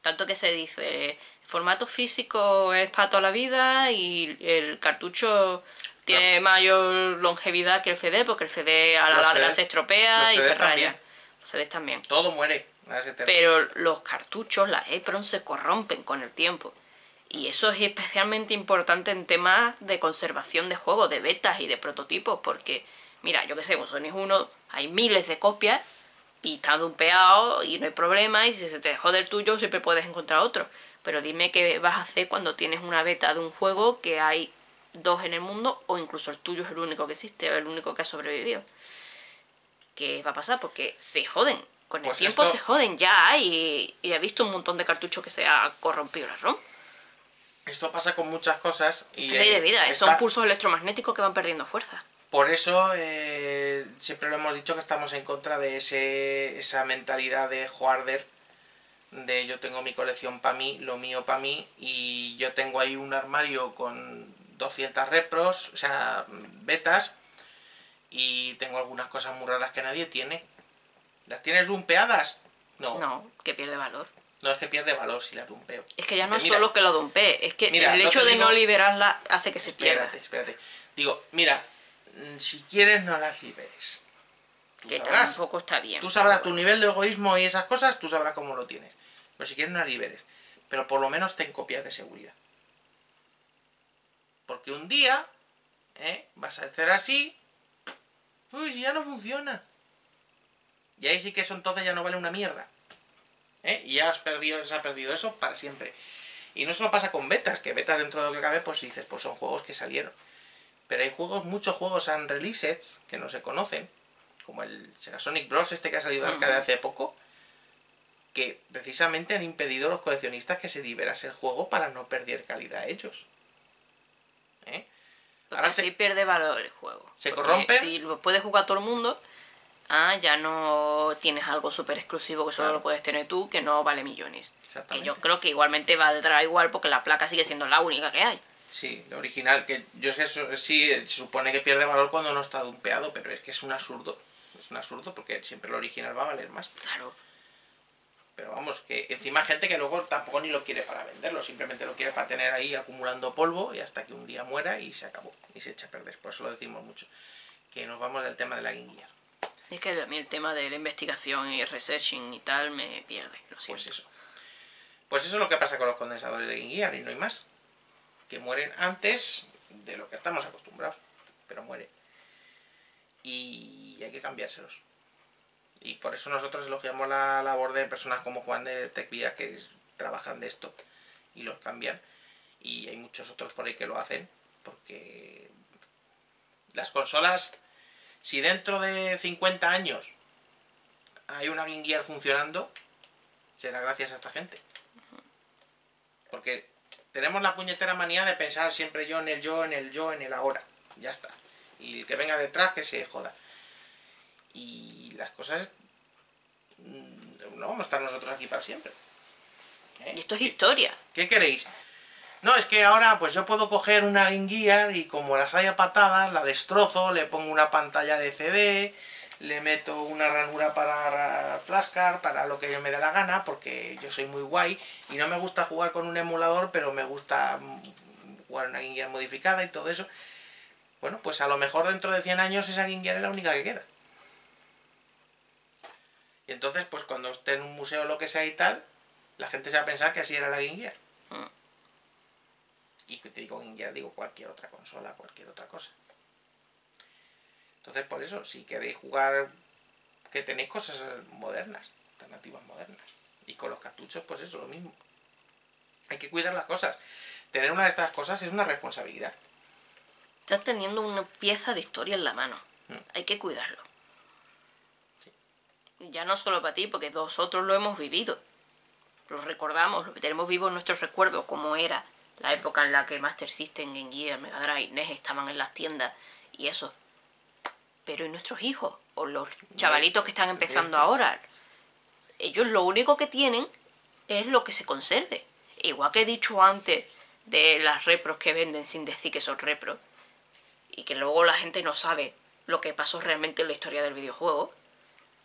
Tanto que se dice, el formato físico es para toda la vida y el cartucho tiene mayor longevidad que el CD, porque el CD a la larga se estropea y se raya. Los CDs también. Todo muere. Pero los cartuchos, las EPRON, se corrompen con el tiempo. Y eso es especialmente importante en temas de conservación de juegos, de betas y de prototipos, porque, mira, yo que sé, con Sonic 1 hay miles de copias y está dumpeado y no hay problema, y si se te jode el tuyo siempre puedes encontrar otro. Pero dime qué vas a hacer cuando tienes una beta de un juego que hay dos en el mundo, o incluso el tuyo es el único que existe, o el único que ha sobrevivido. ¿Qué va a pasar? Porque se joden. Con el pues tiempo se joden ya, y, y he visto un montón de cartuchos que se ha corrompido la ROM. Esto pasa con muchas cosas. Y, ley de vida, son pulsos electromagnéticos que van perdiendo fuerza. Por eso eh, siempre lo hemos dicho que estamos en contra de ese, esa mentalidad de hoarder, de yo tengo mi colección para mí, lo mío para mí, y yo tengo ahí un armario con 200 repros, o sea, betas, y tengo algunas cosas muy raras que nadie tiene. ¿Las tienes rumpeadas? No. No, que pierde valor. No es que pierde valor si la dumpeo. Es que ya no es solo que lo dumpee, es que Mira, el hecho de digo- no liberarla hace que se pierda. Espérate, espérate. Digo, mira, mm, si quieres no las liberes. Tú Que sabrás. tampoco está bien. Tú sabrás tu nivel de egoísmo y esas cosas, tú sabrás cómo lo tienes. Pero si quieres no las liberes. Pero por lo menos ten copias de seguridad. Porque un día, ¿eh? vas a hacer así, pues ya no funciona. Y ahí sí que eso entonces ya no vale una mierda. ¿Eh? Y ya has perdido, se ha perdido eso para siempre. Y no solo pasa con betas, que betas dentro de lo que cabe, pues dices, pues son juegos que salieron. Pero hay juegos, muchos juegos han released que no se conocen, como el Sega Sonic Bros. este que ha salido de arcade hace poco, que precisamente han impedido a los coleccionistas que se liberase el juego para no perder calidad ellos. ¿Eh? Porque Ahora así se- pierde valor el juego. ¿Se Porque corrompen? Si lo puede jugar todo el mundo, ah, ya no tienes algo súper exclusivo que solo Claro. lo puedes tener tú, que no vale millones. Que yo creo que igualmente va a dar igual porque la placa sigue siendo la única que hay. Sí, lo original, que yo sé, sí, se supone que pierde valor cuando no está dumpeado, pero es que es un absurdo. Es un absurdo porque siempre lo original va a valer más. Claro. Pero vamos, que encima hay gente que luego tampoco ni lo quiere para venderlo, simplemente lo quiere para tener ahí acumulando polvo y hasta que un día muera y se acabó, y se echa a perder. Por eso lo decimos mucho. Que nos vamos del tema de la Gear. Es que a mí el tema de la investigación y researching y tal me pierde, lo siento. Pues eso. Pues eso es lo que pasa con los condensadores de Gear y no hay más. Que mueren antes de lo que estamos acostumbrados, pero mueren. Y hay que cambiárselos. Y por eso nosotros elogiamos la labor de personas como Juan de TechVia que trabajan de esto y los cambian. Y hay muchos otros por ahí que lo hacen porque las consolas, si dentro de 50 años hay una Game Gear funcionando, será gracias a esta gente. Porque tenemos la puñetera manía de pensar siempre yo en el yo, en el yo, en el ahora. Ya está. Y el que venga detrás que se joda. Y las cosas... mm, No vamos a estar nosotros aquí para siempre. ¿Eh? Y esto es ¿Qué- historia. ¿Qué queréis? No, es que ahora pues yo puedo coger una Game y como las haya patadas, la destrozo, le pongo una pantalla de CD, le meto una ranura para ra- flashcard, para lo que yo me dé la gana, porque yo soy muy guay y no me gusta jugar con un emulador, pero me gusta mm, jugar una Game modificada y todo eso. Bueno, pues a lo mejor dentro de 100 años esa Game es la única que queda. Y entonces, pues cuando esté en un museo o lo que sea y tal, la gente se va a pensar que así era la Game. Y que te digo Game Gear, digo cualquier otra consola, cualquier otra cosa. Entonces, por eso, si queréis jugar, que tenéis cosas modernas, alternativas modernas. Y con los cartuchos, pues eso, lo mismo. Hay que cuidar las cosas. Tener una de estas cosas es una responsabilidad. Estás teniendo una pieza de historia en la mano. Mm. Hay que cuidarlo. Sí. Y Ya no solo para ti, porque nosotros lo hemos vivido. Lo recordamos, lo tenemos vivo en nuestros recuerdos, como era la época en la que Master System, Game Gear, Mega Drive, NES estaban en las tiendas y eso. Pero ¿y nuestros hijos? O los chavalitos que están empezando ahora. Ellos lo único que tienen es lo que se conserve. Igual que he dicho antes de las repros que venden sin decir que son repros y que luego la gente no sabe lo que pasó realmente en la historia del videojuego,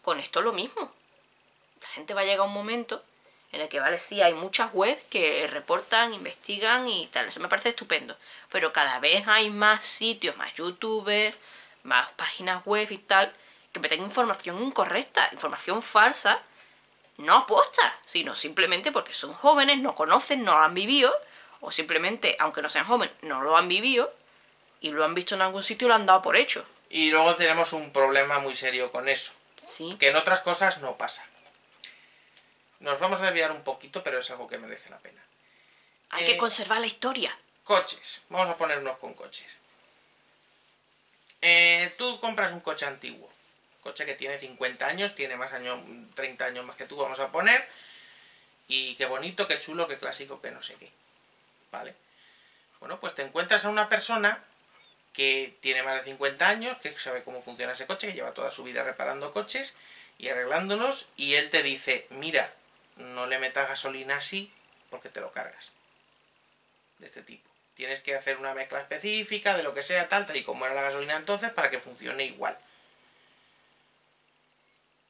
con esto lo mismo. La gente va a llegar a un momento en el que, vale, sí, hay muchas webs que reportan, investigan y tal, eso me parece estupendo, pero cada vez hay más sitios, más youtubers, más páginas web y tal, que meten información incorrecta, información falsa, no aposta, sino simplemente porque son jóvenes, no conocen, no lo han vivido, o simplemente, aunque no sean jóvenes, no lo han vivido, y lo han visto en algún sitio y lo han dado por hecho. Y luego tenemos un problema muy serio con eso. Sí. Que en otras cosas no pasa. Nos vamos a desviar un poquito, pero es algo que merece la pena. Hay Eh, que conservar la historia. Coches. Vamos a ponernos con coches. Eh, tú compras un coche antiguo. Coche que tiene 50 años, tiene más años, 30 años más que tú, vamos a poner. Y qué bonito, qué chulo, qué clásico, qué no sé qué. ¿Vale? Bueno, pues te encuentras a una persona que tiene más de 50 años, que sabe cómo funciona ese coche, que lleva toda su vida reparando coches y arreglándolos, y él te dice, mira, no le metas gasolina así porque te lo cargas. De este tipo. Tienes que hacer una mezcla específica de lo que sea, tal, tal y como era la gasolina entonces, para que funcione igual.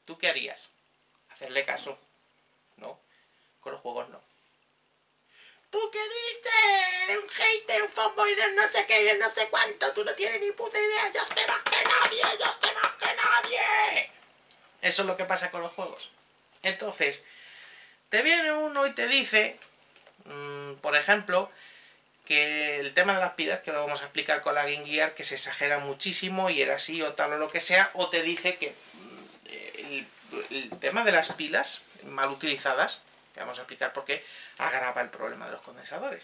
¿Tú qué harías? Hacerle caso. No, con los juegos no. ¿Tú qué dices? Un hater, un fanboy del no sé qué y el no sé cuánto. Tú no tienes ni puta idea. Yo sé más que nadie. Yo sé más que nadie. Eso es lo que pasa con los juegos. Entonces, te viene uno y te dice, mm, por ejemplo, que el tema de las pilas, que lo vamos a explicar con la Game Gear, que se exagera muchísimo y era así o tal o lo que sea, o te dice que mm, el, tema de las pilas mal utilizadas que vamos a explicar por qué, agrava el problema de los condensadores.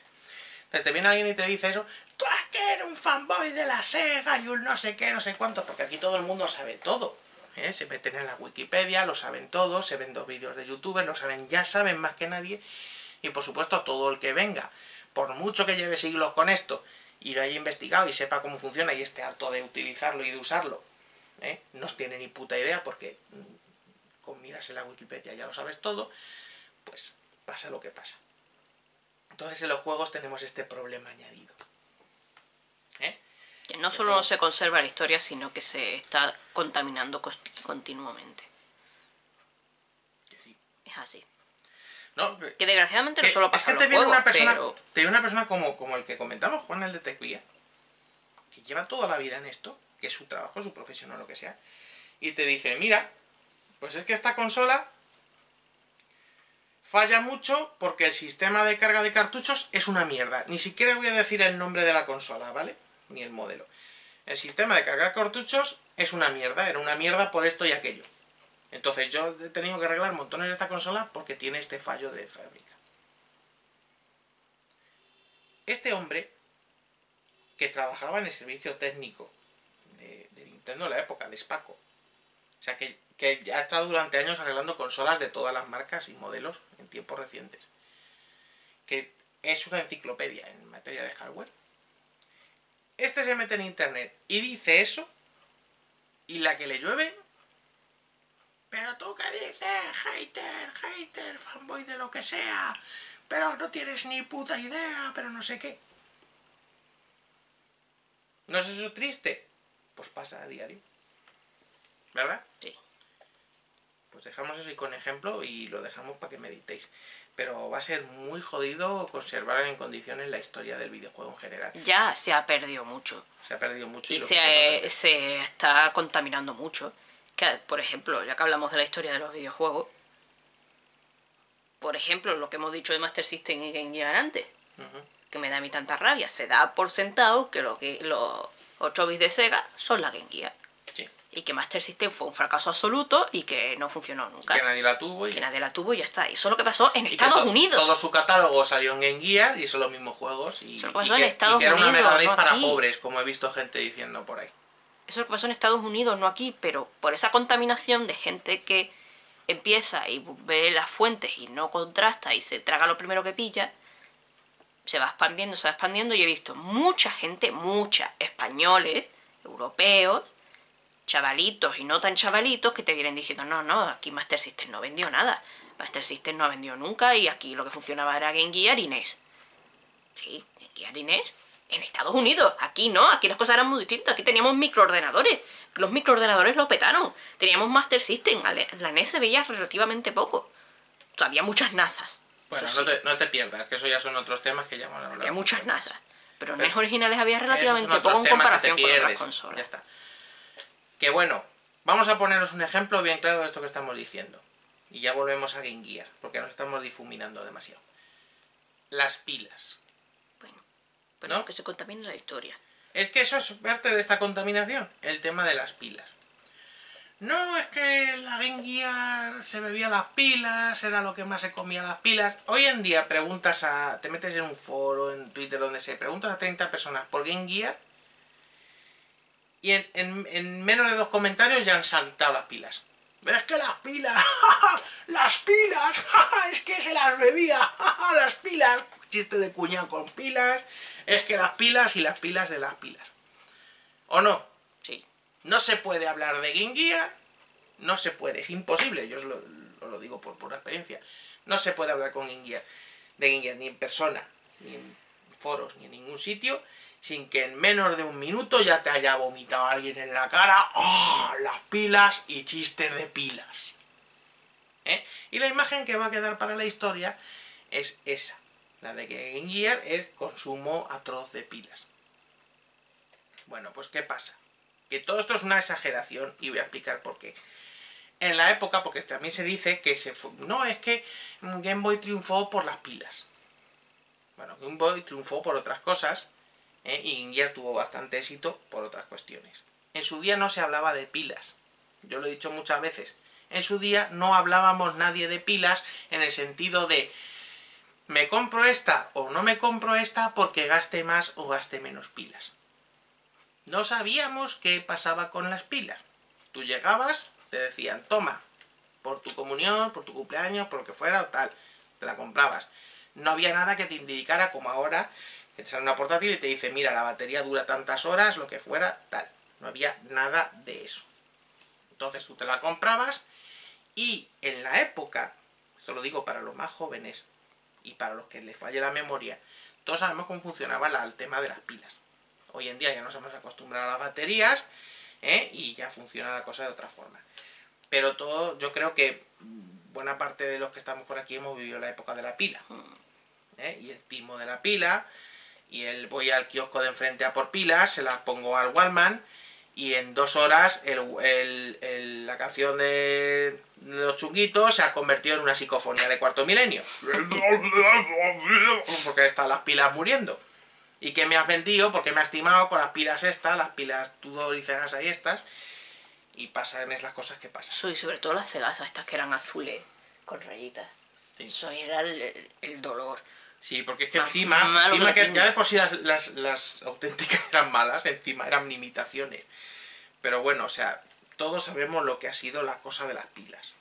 Entonces te viene alguien y te dice eso, tú que eres un fanboy de la Sega y un no sé qué, no sé cuánto, porque aquí todo el mundo sabe todo. ¿Eh? Se meten en la Wikipedia, lo saben todos, se ven dos vídeos de youtubers, lo saben, ya saben más que nadie. Y por supuesto todo el que venga, por mucho que lleve siglos con esto, y lo haya investigado y sepa cómo funciona y esté harto de utilizarlo y de usarlo, ¿eh? no tiene ni puta idea porque mm, con miras en la Wikipedia ya lo sabes todo, pues pasa lo que pasa. Entonces en los juegos tenemos este problema añadido. ¿Eh? Que no solo no se conserva la historia, sino que se está contaminando continuamente. Sí. Es así. No, que desgraciadamente que, no solo pasa es que los juegos, una persona, pero... te viene una persona como, como el que comentamos, Juan el de Tecvía, que lleva toda la vida en esto, que es su trabajo, su profesión o lo que sea, y te dice, mira, pues es que esta consola falla mucho porque el sistema de carga de cartuchos es una mierda. Ni siquiera voy a decir el nombre de la consola, ¿vale? Ni el modelo. El sistema de carga de cartuchos es una mierda, era una mierda por esto y aquello. Entonces yo he tenido que arreglar montones de esta consola porque tiene este fallo de fábrica. Este hombre, que trabajaba en el servicio técnico de, de Nintendo en la época, de Spaco, o sea que que ya ha estado durante años arreglando consolas de todas las marcas y modelos en tiempos recientes. Que es una enciclopedia en materia de hardware. Este se mete en internet y dice eso, y la que le llueve. Pero tú qué dices, hater, hater, fanboy de lo que sea, pero no tienes ni puta idea, pero no sé qué. ¿No es eso triste? Pues pasa a diario. ¿Verdad? Sí. Pues dejamos eso y con ejemplo y lo dejamos para que meditéis. Pero va a ser muy jodido conservar en condiciones la historia del videojuego en general. Ya se ha perdido mucho. Se ha perdido mucho. Y, se, se está contaminando mucho. Que, por ejemplo, ya que hablamos de la historia de los videojuegos, por ejemplo, lo que hemos dicho de Master System y Game Gear antes, que me da a mí tanta rabia, se da por sentado que, lo que los 8 bits de Sega son la Game Gear. Y que Master System fue un fracaso absoluto y que no funcionó nunca. Que nadie la tuvo y, Que nadie la tuvo y ya está. Y eso es lo que pasó en y que Estados to- Unidos. Todo su catálogo salió en Game Gear y son los mismos juegos. Y, Eso y pasó en que, y Estados que era una Unidos, no para aquí. pobres, como he visto gente diciendo por ahí. Eso es lo que pasó en Estados Unidos, no aquí, pero por esa contaminación de gente que empieza y ve las fuentes y no contrasta y se traga lo primero que pilla, se va expandiendo, se va expandiendo y he visto mucha gente, mucha, españoles, europeos, chavalitos y no tan chavalitos que te vienen diciendo, no, no, aquí Master System no vendió nada, Master System no vendió nunca y aquí lo que funcionaba era Game Gear y NES. Sí, Game Gear y NES en Estados Unidos. Aquí no, aquí las cosas eran muy distintas. Aquí teníamos microordenadores. Los microordenadores lo petaron. Teníamos Master System. La NES se veía relativamente poco. Había muchas NASas. Bueno, Eso no, sí, te, no te pierdas, que eso ya son otros temas que ya hemos hablado. había muchas NASas. Pero Pero- NES originales había relativamente poco en comparación con otras consolas. Ya está. Que bueno, vamos a poneros un ejemplo bien claro de esto que estamos diciendo. Y ya volvemos a Game Gear, porque nos estamos difuminando demasiado. Las pilas. Bueno, pero ¿No? es que se contamina la historia. Es que eso es parte de esta contaminación, el tema de las pilas. No, es que la Game Gear se bebía las pilas, era lo que más se comía las pilas. Hoy en día preguntas a... te metes en un foro, en Twitter, donde se preguntan a 30 personas por Game Gear y en, en- en menos de dos comentarios ya han saltado las pilas. Pero es que las pilas, [LAUGHS] las pilas, [LAUGHS] es que se las bebía, [LAUGHS] las pilas. Chiste de cuñado con pilas, es que las pilas y las pilas de las pilas. ¿O no? Sí. No se puede hablar de Game Gear, no se puede, es imposible, yo os lo, os lo digo por pura experiencia. No se puede hablar con Game Gear, de Game Gear ni en persona, ni en foros, ni en ningún sitio, sin que en menos de un minuto ya te haya vomitado alguien en la cara ¡Ah! las pilas y chistes de pilas. ¿eh? Y la imagen que va a quedar para la historia es esa. La de que Game Gear es consumo atroz de pilas. Bueno, pues ¿qué pasa? Que todo esto es una exageración y voy a explicar por qué. En la época, porque también se dice que se no, es que Game Boy triunfó por las pilas. Bueno, Game Boy triunfó por otras cosas ¿eh? y Gear tuvo bastante éxito por otras cuestiones. En su día no se hablaba de pilas. Yo lo he dicho muchas veces. En su día no hablábamos nadie de pilas en el sentido de me compro esta o no me compro esta porque gaste más o gaste menos pilas. No sabíamos qué pasaba con las pilas. Tú llegabas, te decían, toma, por tu comunión, por tu cumpleaños, por lo que fuera o tal, te la comprabas. No había nada que te indicara como ahora, te sale una portátil y te dice, mira, la batería dura tantas horas, lo que fuera, tal. No había nada de eso. Entonces tú te la comprabas y en la época, esto lo digo para los más jóvenes y para los que les falle la memoria, todos sabemos cómo funcionaba el tema de las pilas. Hoy en día ya nos hemos acostumbrado a las baterías ¿eh? y ya funciona la cosa de otra forma. Pero todo, yo creo que buena parte de los que estamos por aquí hemos vivido la época de la pila. ¿eh? Y el timo de la pila, y el voy al kiosco de enfrente a por pilas, se las pongo al Wallman, y en dos horas la canción de los chunguitos se ha convertido en una psicofonía de cuarto milenio. [LAUGHS] Porque están las pilas muriendo. ¿Y qué me has vendido? Porque me has estimado con las pilas estas, las pilas Tudor y Cegasa y estas. Y pasan es las cosas que pasan. Soy sobre todo las Cegasa, estas que eran azules, con rayitas. Eso era el, dolor. Sí, porque es que encima, encima que ya de por sí las, las, auténticas eran malas, encima eran imitaciones. Pero bueno, o sea, todos sabemos lo que ha sido la cosa de las pilas.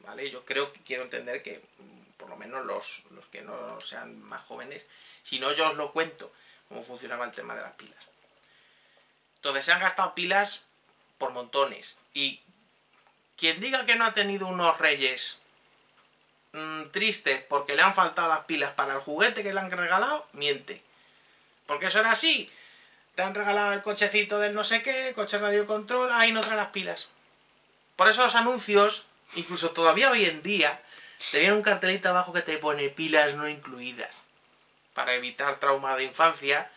¿Vale? Yo creo que quiero entender que, mm, por lo menos los, los que no sean más jóvenes, si no yo os lo cuento, cómo funcionaba el tema de las pilas. Entonces se han gastado pilas por montones. Y quien diga que no ha tenido unos reyes mm, tristes porque le han faltado las pilas para el juguete que le han regalado, miente. Porque eso era así. Te han regalado el cochecito del no sé qué, coche radio control, ahí no trae las pilas. Por eso los anuncios, incluso todavía hoy en día, te viene un cartelito abajo que te pone pilas no incluidas para evitar traumas de infancia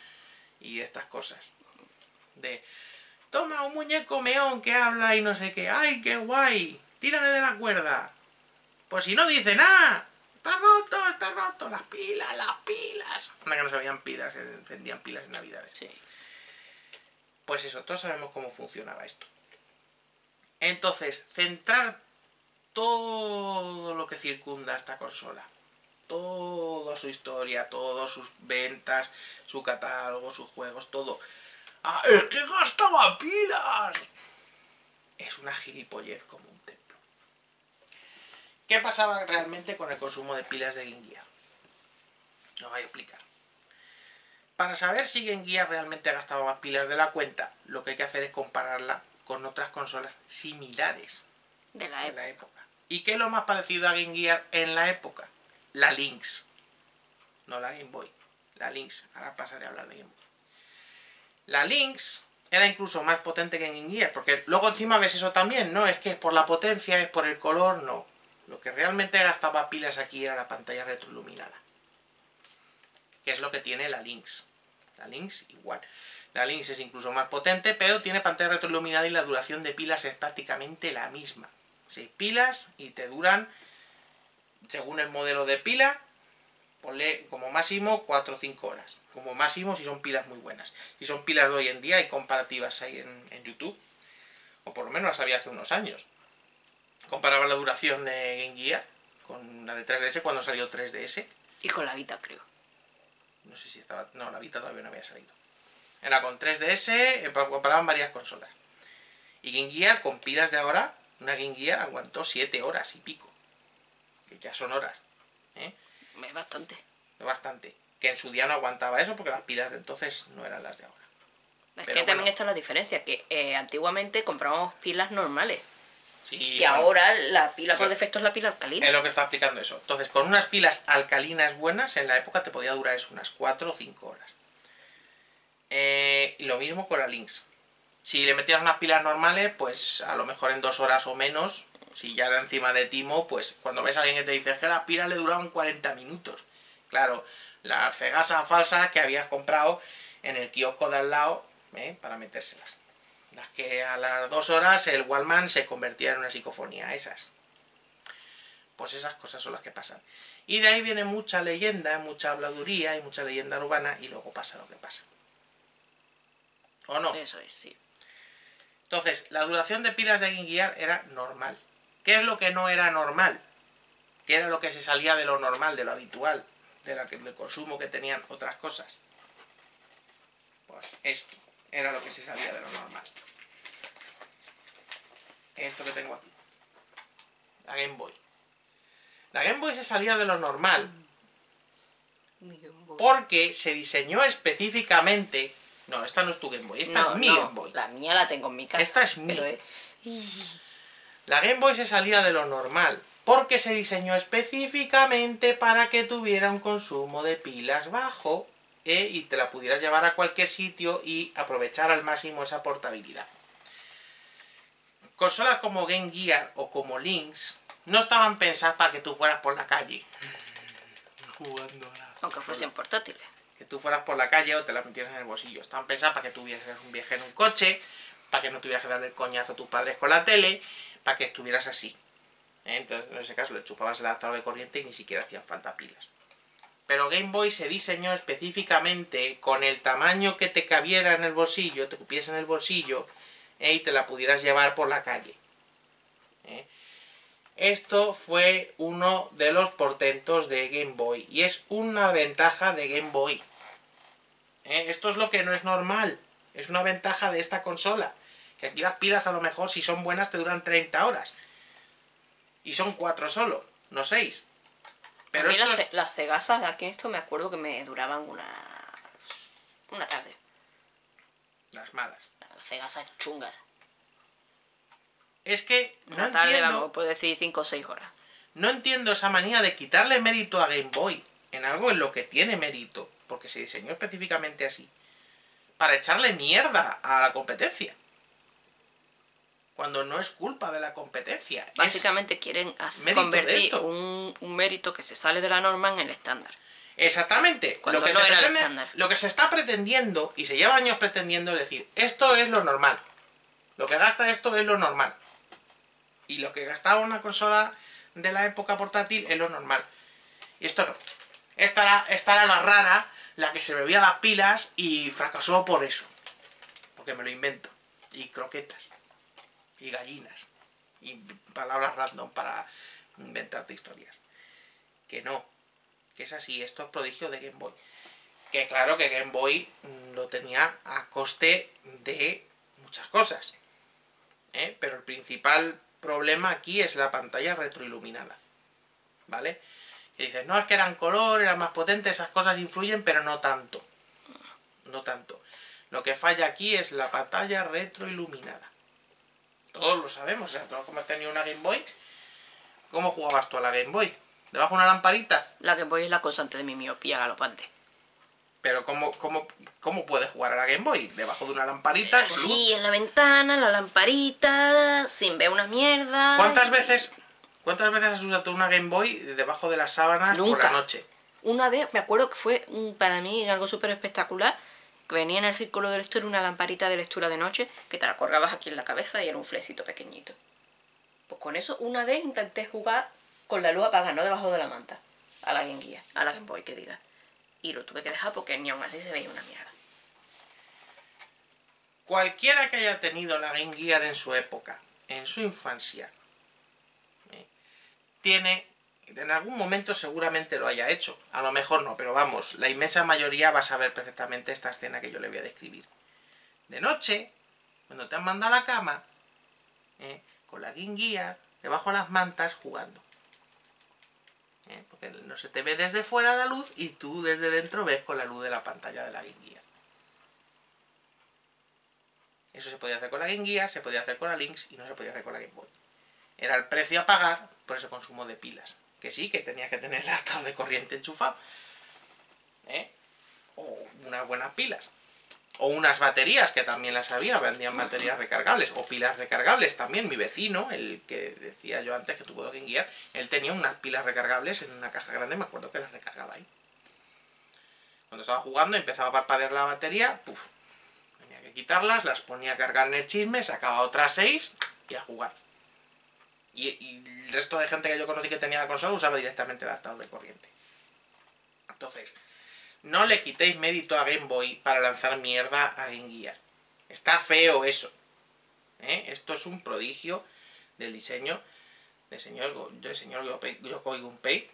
y estas cosas. De, toma un muñeco meón que habla y no sé qué, ¡ay, qué guay! Tírale de la cuerda. Pues si no dice nada, está roto, está roto, las pilas, las pilas. Anda que no sabían pilas, vendían pilas en Navidades. Sí. Pues eso, todos sabemos cómo funcionaba esto. Entonces, centrar todo lo que circunda esta consola toda su historia, todas sus ventas, su catálogo, sus juegos, todo. ¡Ah, es que gastaba pilas! Es una gilipollez como un templo. ¿Qué pasaba realmente con el consumo de pilas de Game Gear? Lo voy a explicar. Para saber si Game Gear realmente gastaba más pilas de la cuenta, lo que hay que hacer es compararla con otras consolas similares de la, época. ¿Y qué es lo más parecido a Game Gear en la época? la Lynx. No la Game Boy. La Lynx. Ahora pasaré a hablar de Game Boy. La Lynx era incluso más potente que en Game Gear. Porque luego encima ves eso también, ¿no? Es que es por la potencia, es por el color, no. Lo que realmente gastaba pilas aquí era la pantalla retroiluminada. Que es lo que tiene la Lynx. La Lynx igual. La Lynx es incluso más potente, pero tiene pantalla retroiluminada y la duración de pilas es prácticamente la misma. 6 pilas y te duran según el modelo de pila, ponle como máximo 4 o 5 horas. Como máximo si son pilas muy buenas. Si son pilas de hoy en día, hay comparativas ahí en, YouTube. O por lo menos las había hace unos años. Comparaba la duración de Game Gear con la de 3DS cuando salió 3DS. Y con la Vita, creo. No sé si estaba... No, la Vita todavía no había salido. Era con 3DS, eh, comparaban varias consolas. Y Game Gear, con pilas de ahora, una Game Gear aguantó 7 horas y pico que ya son horas. ¿eh? Es bastante. Es bastante. Que en su día no aguantaba eso porque las pilas de entonces no eran las de ahora. Es que también está la diferencia, que eh, antiguamente comprábamos pilas normales. Y ahora la pila por defecto es la pila alcalina. Es lo que está explicando eso. Entonces, con unas pilas alcalinas buenas, en la época te podía durar eso unas 4 o 5 horas. Eh, y lo mismo con la Lynx. Si le metías unas pilas normales, pues a lo mejor en 2 horas o menos si ya era encima de timo, pues cuando ves a alguien que te dice "Es que las pilas le duraban 40 minutos. Claro, las cegasas falsas que habías comprado en el kiosco de al lado ¿eh? para metérselas. Las que a las dos horas el Wallman se convertía en una psicofonía, esas. Pues esas cosas son las que pasan. Y de ahí viene mucha leyenda, mucha habladuría y mucha leyenda urbana y luego pasa lo que pasa. ¿O no? Eso es, sí. Entonces, la duración de pilas de Gear era normal. ¿Qué es lo que no era normal? ¿Qué era lo que se salía de lo normal, de lo habitual, de la que- del consumo que tenían otras cosas? Pues esto era lo que se salía de lo normal. Esto que tengo aquí. La Game Boy. La Game Boy se salía de lo normal porque se diseñó específicamente... No, esta no es tu Game Boy, esta No, es mi no, Game Boy. La mía la tengo en mi casa. Esta es mía. pero es- La Game Boy se salía de lo normal porque se diseñó específicamente para que tuviera un consumo de pilas bajo ¿eh? y te la pudieras llevar a cualquier sitio y aprovechar al máximo esa portabilidad. Consolas como Game Gear o como Lynx no estaban pensadas para que tú fueras por la calle jugando a la Aunque fuesen portátiles. que tú fueras por la calle o te las metieras en el bolsillo. Estaban pensadas para que tuvieras un viaje en un coche, para que no tuvieras que darle el coñazo a tus padres con la tele, para que estuvieras así. ¿Eh? Entonces, en ese caso, le chupabas el adaptador de corriente y ni siquiera hacían falta pilas. Pero Game Boy se diseñó específicamente con el tamaño que te cabiera en el bolsillo, te cupiese en el bolsillo, ¿eh? y te la pudieras llevar por la calle. ¿Eh? Esto fue uno de los portentos de Game Boy y es una ventaja de Game Boy. ¿Eh? Esto es lo que no es normal. Es una ventaja de esta consola. Que aquí las pilas a lo mejor si son buenas te duran 30 horas. Y son 4 solo, no 6. Pero a mí esto las, las cegasas aquí esto me acuerdo que me duraban una una tarde. Las malas. Las cegasas chungas. Es que no Una tarde, entiendo, vamos, puedo decir 5 o 6 horas. no entiendo esa manía de quitarle mérito a Game Boy en algo en lo que tiene mérito, porque se diseñó específicamente así, para echarle mierda a la competencia. Cuando no es culpa de la competencia. Básicamente quieren hacer- convertir un, un mérito que se sale de la norma en el estándar. Exactamente. Cuando lo que, no el estándar. lo que se está pretendiendo, y se lleva años pretendiendo, es decir, esto es lo normal. Lo que gasta esto es lo normal. Y lo que gastaba una consola de la época portátil es lo normal. Y esto no. Esta era, esta era la rara, la que se bebía las pilas y fracasó por eso. Porque me lo invento. Y croquetas. Y gallinas. Y palabras random para inventarte historias. Que no. Que es así, esto es prodigio de Game Boy. Que claro que Game Boy mm, lo tenía a coste de muchas cosas. ¿eh? Pero el principal problema aquí es la pantalla retroiluminada. ¿Vale? Que dices, no, es que eran color, eran más potentes, esas cosas influyen, pero no tanto. No tanto. Lo que falla aquí es la pantalla retroiluminada. Todos lo sabemos, o sea, todos como has tenido una Game Boy, ¿cómo jugabas tú a la Game Boy? ¿Debajo de una lamparita? La que voy es la constante de mi miopía galopante. Pero ¿cómo, cómo, ¿cómo puedes jugar a la Game Boy? ¿Debajo de una lamparita? con luz? Sí, en la ventana, la lamparita, sin ver una mierda. ¿Cuántas veces, ¿Cuántas veces has usado una Game Boy debajo de las sábanas por la noche? Una vez, me acuerdo que fue para mí algo súper espectacular, venía en el círculo de lectura una lamparita de lectura de noche que te la colgabas aquí en la cabeza y era un flecito pequeñito. Pues con eso una vez intenté jugar con la luz apagada, no debajo de la manta, a la Game a la Game Boy que diga. Y lo tuve que dejar porque ni aún así se veía una mierda. Cualquiera que haya tenido la Game en su época, en su infancia, ¿eh? tiene, en algún momento seguramente lo haya hecho. A lo mejor no, pero vamos, la inmensa mayoría va a saber perfectamente esta escena que yo le voy a describir. De noche, cuando te han mandado a la cama, ¿eh? con la Gear, debajo de las mantas jugando. ¿Eh? Porque no se te ve desde fuera la luz y tú desde dentro ves con la luz de la pantalla de la Gear. Eso se podía hacer con la Game Gear, se podía hacer con la Lynx y no se podía hacer con la Game Boy. Era el precio a pagar por ese consumo de pilas. Que sí, que tenías que tener el adaptador de corriente enchufado. ¿Eh? O unas buenas pilas. O unas baterías, que también las había, vendían baterías recargables, o pilas recargables también. Mi vecino, el que decía yo antes que tuvo Game Gear, él tenía unas pilas recargables en una caja grande, me acuerdo que las recargaba ahí. Cuando estaba jugando empezaba a parpadear la batería, puf, tenía que quitarlas, las ponía a cargar en el chisme, sacaba otras seis y a jugar. Y, y el resto de gente que yo conocí que tenía la consola usaba directamente el adaptador de corriente. Entonces, no le quitéis mérito a Game Boy para lanzar mierda a Game Gear. Está feo eso. ¿eh? Esto es un prodigio del diseño del señor, del señor Yokoi Gunpei,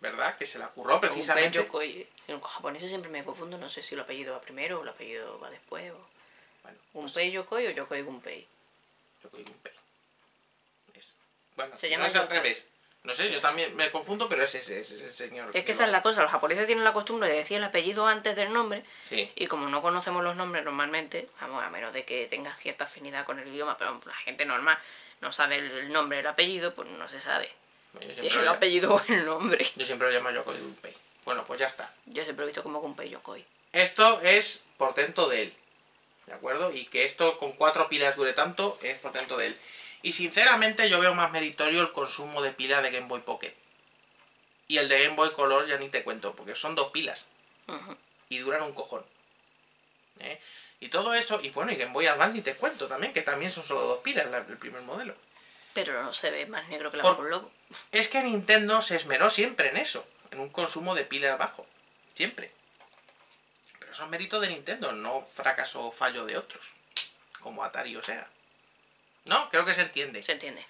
¿verdad? Que se la curró precisamente. Yokoi. Si en japonés siempre me confundo, no sé si el apellido va primero o el apellido va después. O... Bueno, ¿Gunpei pues Yokoi o Yokoi Gunpei? Yokoi Gunpei. Bueno, se llama no es al revés. No sé, yo también me confundo, pero ese es el señor. Es que esa es la cosa, los japoneses tienen la costumbre de decir el apellido antes del nombre. Y como no conocemos los nombres normalmente, vamos, a menos de que tenga cierta afinidad con el idioma, pero la gente normal no sabe el nombre el apellido, pues no se sabe. Si es el apellido o el nombre. Yo siempre lo llamo Yokoi Gunpei. Bueno, pues ya está. Yo siempre he visto como Gunpei Yokoi. Esto es portento de él. ¿De acuerdo? Y que esto con cuatro pilas dure tanto es portento de él. Y sinceramente yo veo más meritorio el consumo de pila de Game Boy Pocket. Y el de Game Boy Color ya ni te cuento, porque son dos pilas. Y duran un cojón. ¿Eh? Y todo eso, y bueno, y Game Boy Advance ni te cuento también, que también son solo dos pilas el primer modelo. Pero no se ve más negro que la Por... Lobo. Es que Nintendo se esmeró siempre en eso, en un consumo de pilas bajo. Siempre. Pero eso es mérito de Nintendo, no fracaso o fallo de otros. Como Atari o sea. ¿No? Creo que se entiende. Se entiende.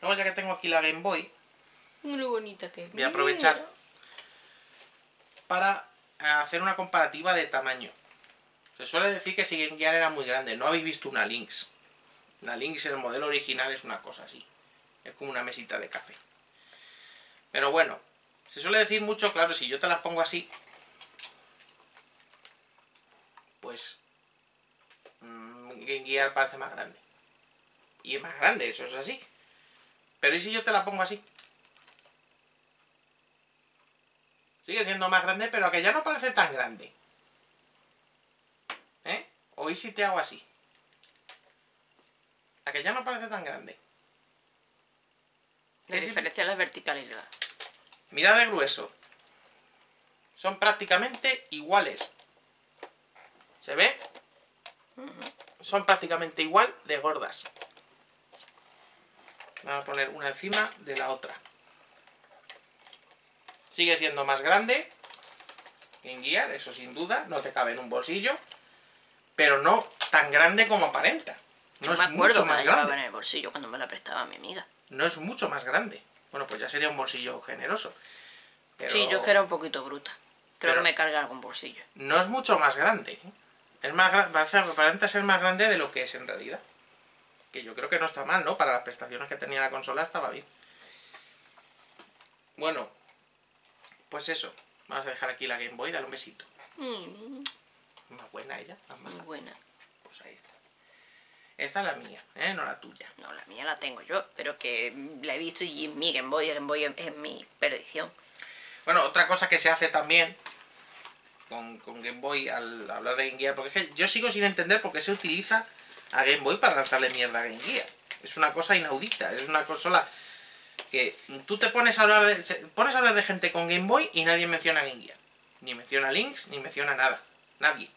Luego ya que tengo aquí la Game Boy... Muy bonita que Voy a aprovechar para hacer una comparativa de tamaño. Se suele decir que si Game Gear era muy grande. No habéis visto una Lynx. La Lynx en el modelo original es una cosa así. Es como una mesita de café. Pero bueno, se suele decir mucho, claro, si yo te las pongo así, pues mmm, Game Gear parece más grande y es más grande, eso es así. Pero ¿y si yo te la pongo así? Sigue siendo más grande, pero que ya no parece tan grande. ¿Eh? ¿O y si te hago así? A que ya no parece tan grande. La diferencia es la verticalidad. Mira de grueso. Son prácticamente iguales. ¿Se ve? Son prácticamente igual de gordas. Vamos a poner una encima de la otra. Sigue siendo más grande en guiar, eso sin duda, no te cabe en un bolsillo, pero no tan grande como aparenta. No me acuerdo más grande. en el bolsillo cuando me la prestaba mi amiga. No es mucho más grande. Bueno, pues ya sería un bolsillo generoso. Sí, yo es que era un poquito bruta. Creo que me carga algún bolsillo. No es mucho más grande. ¿eh? Es más aparenta ser más grande de lo que es en realidad que yo creo que no está mal, ¿no? Para las prestaciones que tenía la consola estaba bien. Bueno, pues eso. Vamos a dejar aquí la Game Boy, dale un besito. Mm. Más buena ella. Más buena. Pues ahí está. Esta es la mía, ¿eh? No la tuya. No, la mía la tengo yo, pero que la he visto y mi Game Boy, el Game Boy es, mi perdición. Bueno, otra cosa que se hace también con, con Game Boy al hablar de Game Gear, porque es que yo sigo sin entender por qué se utiliza a Game Boy para lanzarle mierda a Game Gear. Es una cosa inaudita, es una consola que tú te pones a hablar de pones a hablar de gente con Game Boy y nadie menciona Game Gear. Ni menciona Links, ni menciona nada. Nadie.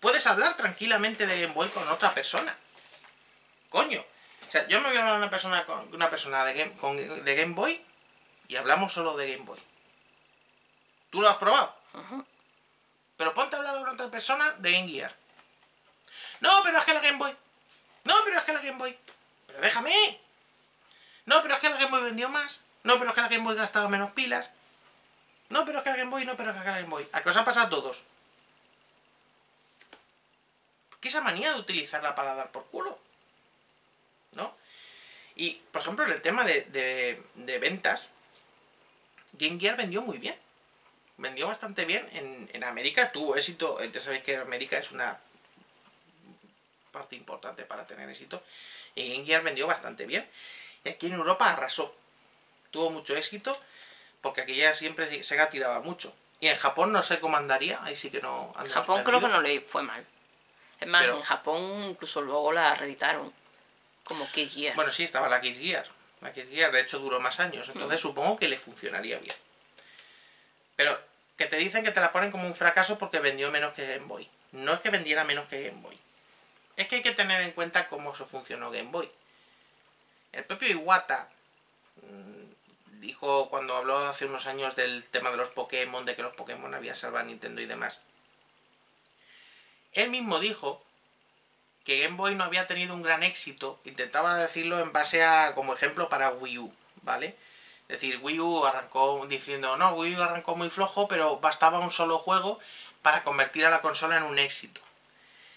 Puedes hablar tranquilamente de Game Boy con otra persona. Coño. O sea, yo me voy a hablar una persona con una persona de Game, con, de Game Boy y hablamos solo de Game Boy. ¿Tú lo has probado? Pero ponte a hablar con otra persona de Game Gear. No, pero es que la Game Boy. No, pero es que la Game Boy. Pero déjame. No, pero es que la Game Boy vendió más. No, pero es que la Game Boy gastaba menos pilas. No, pero es que la Game Boy, no, pero es que la Game Boy. ¿A qué os ha pasado a todos? ¿Qué esa manía de utilizarla para dar por culo? ¿No? Y, por ejemplo, en el tema de, de, ventas, Game Gear vendió muy bien. Vendió bastante bien. En, en América tuvo éxito. Ya sabéis que América es una parte importante para tener éxito. Y Game Gear vendió bastante bien. Y aquí en Europa arrasó. Tuvo mucho éxito porque aquí ya siempre Sega tiraba mucho. Y en Japón no sé cómo andaría, ahí sí que no andamos Japón creo que no le fue mal. Es más, en Japón incluso luego la reeditaron como Kids Gear. Bueno, sí, estaba la Kids Gear. La Kids Gear, de hecho, duró más años. Entonces mm. supongo que le funcionaría bien. Pero que te dicen que te la ponen como un fracaso porque vendió menos que Game Boy. No es que vendiera menos que Game Boy. Es que hay que tener en cuenta cómo se funcionó Game Boy. El propio Iwata mm, dijo cuando habló hace unos años del tema de los Pokémon, de que los Pokémon habían salvado a Nintendo y demás. Él mismo dijo que Game Boy no había tenido un gran éxito. Intentaba decirlo en base a como ejemplo para Wii U, ¿vale? Es decir, Wii U arrancó diciendo, no, Wii U arrancó muy flojo, pero bastaba un solo juego para convertir a la consola en un éxito.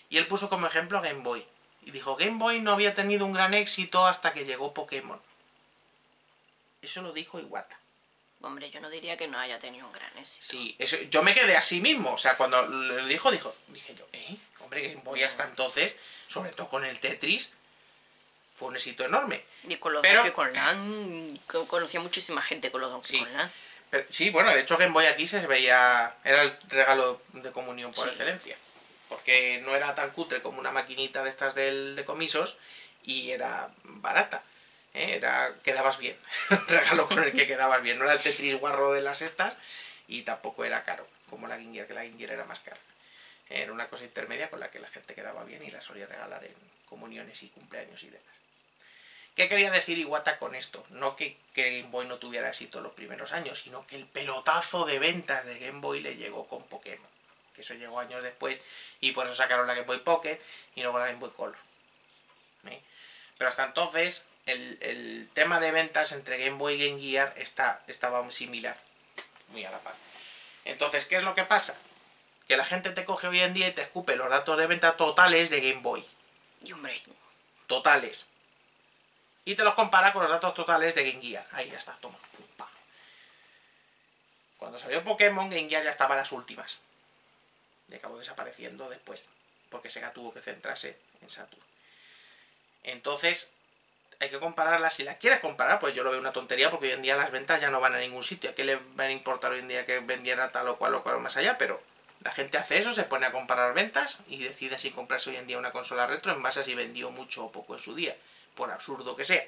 Y él puso como ejemplo a Game Boy. Y dijo, Game Boy no había tenido un gran éxito hasta que llegó Pokémon. Eso lo dijo Iwata. Hombre, yo no diría que no haya tenido un gran éxito. Sí, eso, yo me quedé así mismo. O sea, cuando lo dijo, dijo, dije yo, ¿eh? Hombre, Game Boy hasta entonces, sobre todo con el Tetris, fue un éxito enorme. Y con los pero, con LAN, conocía muchísima gente con los Donkey sí, sí, bueno, de hecho Game Boy aquí se veía, era el regalo de comunión por excelencia. Porque no era tan cutre como una maquinita de estas del, de comisos y era barata. ¿eh? Era, quedabas bien, [LAUGHS] regalo con el que quedabas bien. No era el Tetris guarro de las estas y tampoco era caro, como la Game que la Game era más cara. Era una cosa intermedia con la que la gente quedaba bien y la solía regalar en comuniones y cumpleaños y demás. ¿Qué quería decir Iwata con esto? No que, Game Boy no tuviera éxito los primeros años, sino que el pelotazo de ventas de Game Boy le llegó con Pokémon. Que eso llegó años después y por eso sacaron la Game Boy Pocket y luego la Game Boy Color. ¿Eh? Pero hasta entonces el, tema de ventas entre Game Boy y Game Gear está, estaba similar. Muy a la par. Entonces, ¿qué es lo que pasa? Que la gente te coge hoy en día y te escupe los datos de venta totales de Game Boy. Y hombre. Totales y te los compara con los datos totales de Game Gear. Ahí ya está, toma. Cuando salió Pokémon, Game Gear ya estaba en las últimas. Y acabó desapareciendo después, porque Sega tuvo que centrarse en Saturn. Entonces, hay que compararlas. Si las quieres comparar, pues yo lo veo una tontería, porque hoy en día las ventas ya no van a ningún sitio. ¿A qué le van a importar hoy en día que vendiera tal o cual o cual o más allá? Pero la gente hace eso, se pone a comparar ventas y decide si comprarse hoy en día una consola retro en base a si vendió mucho o poco en su día por absurdo que sea.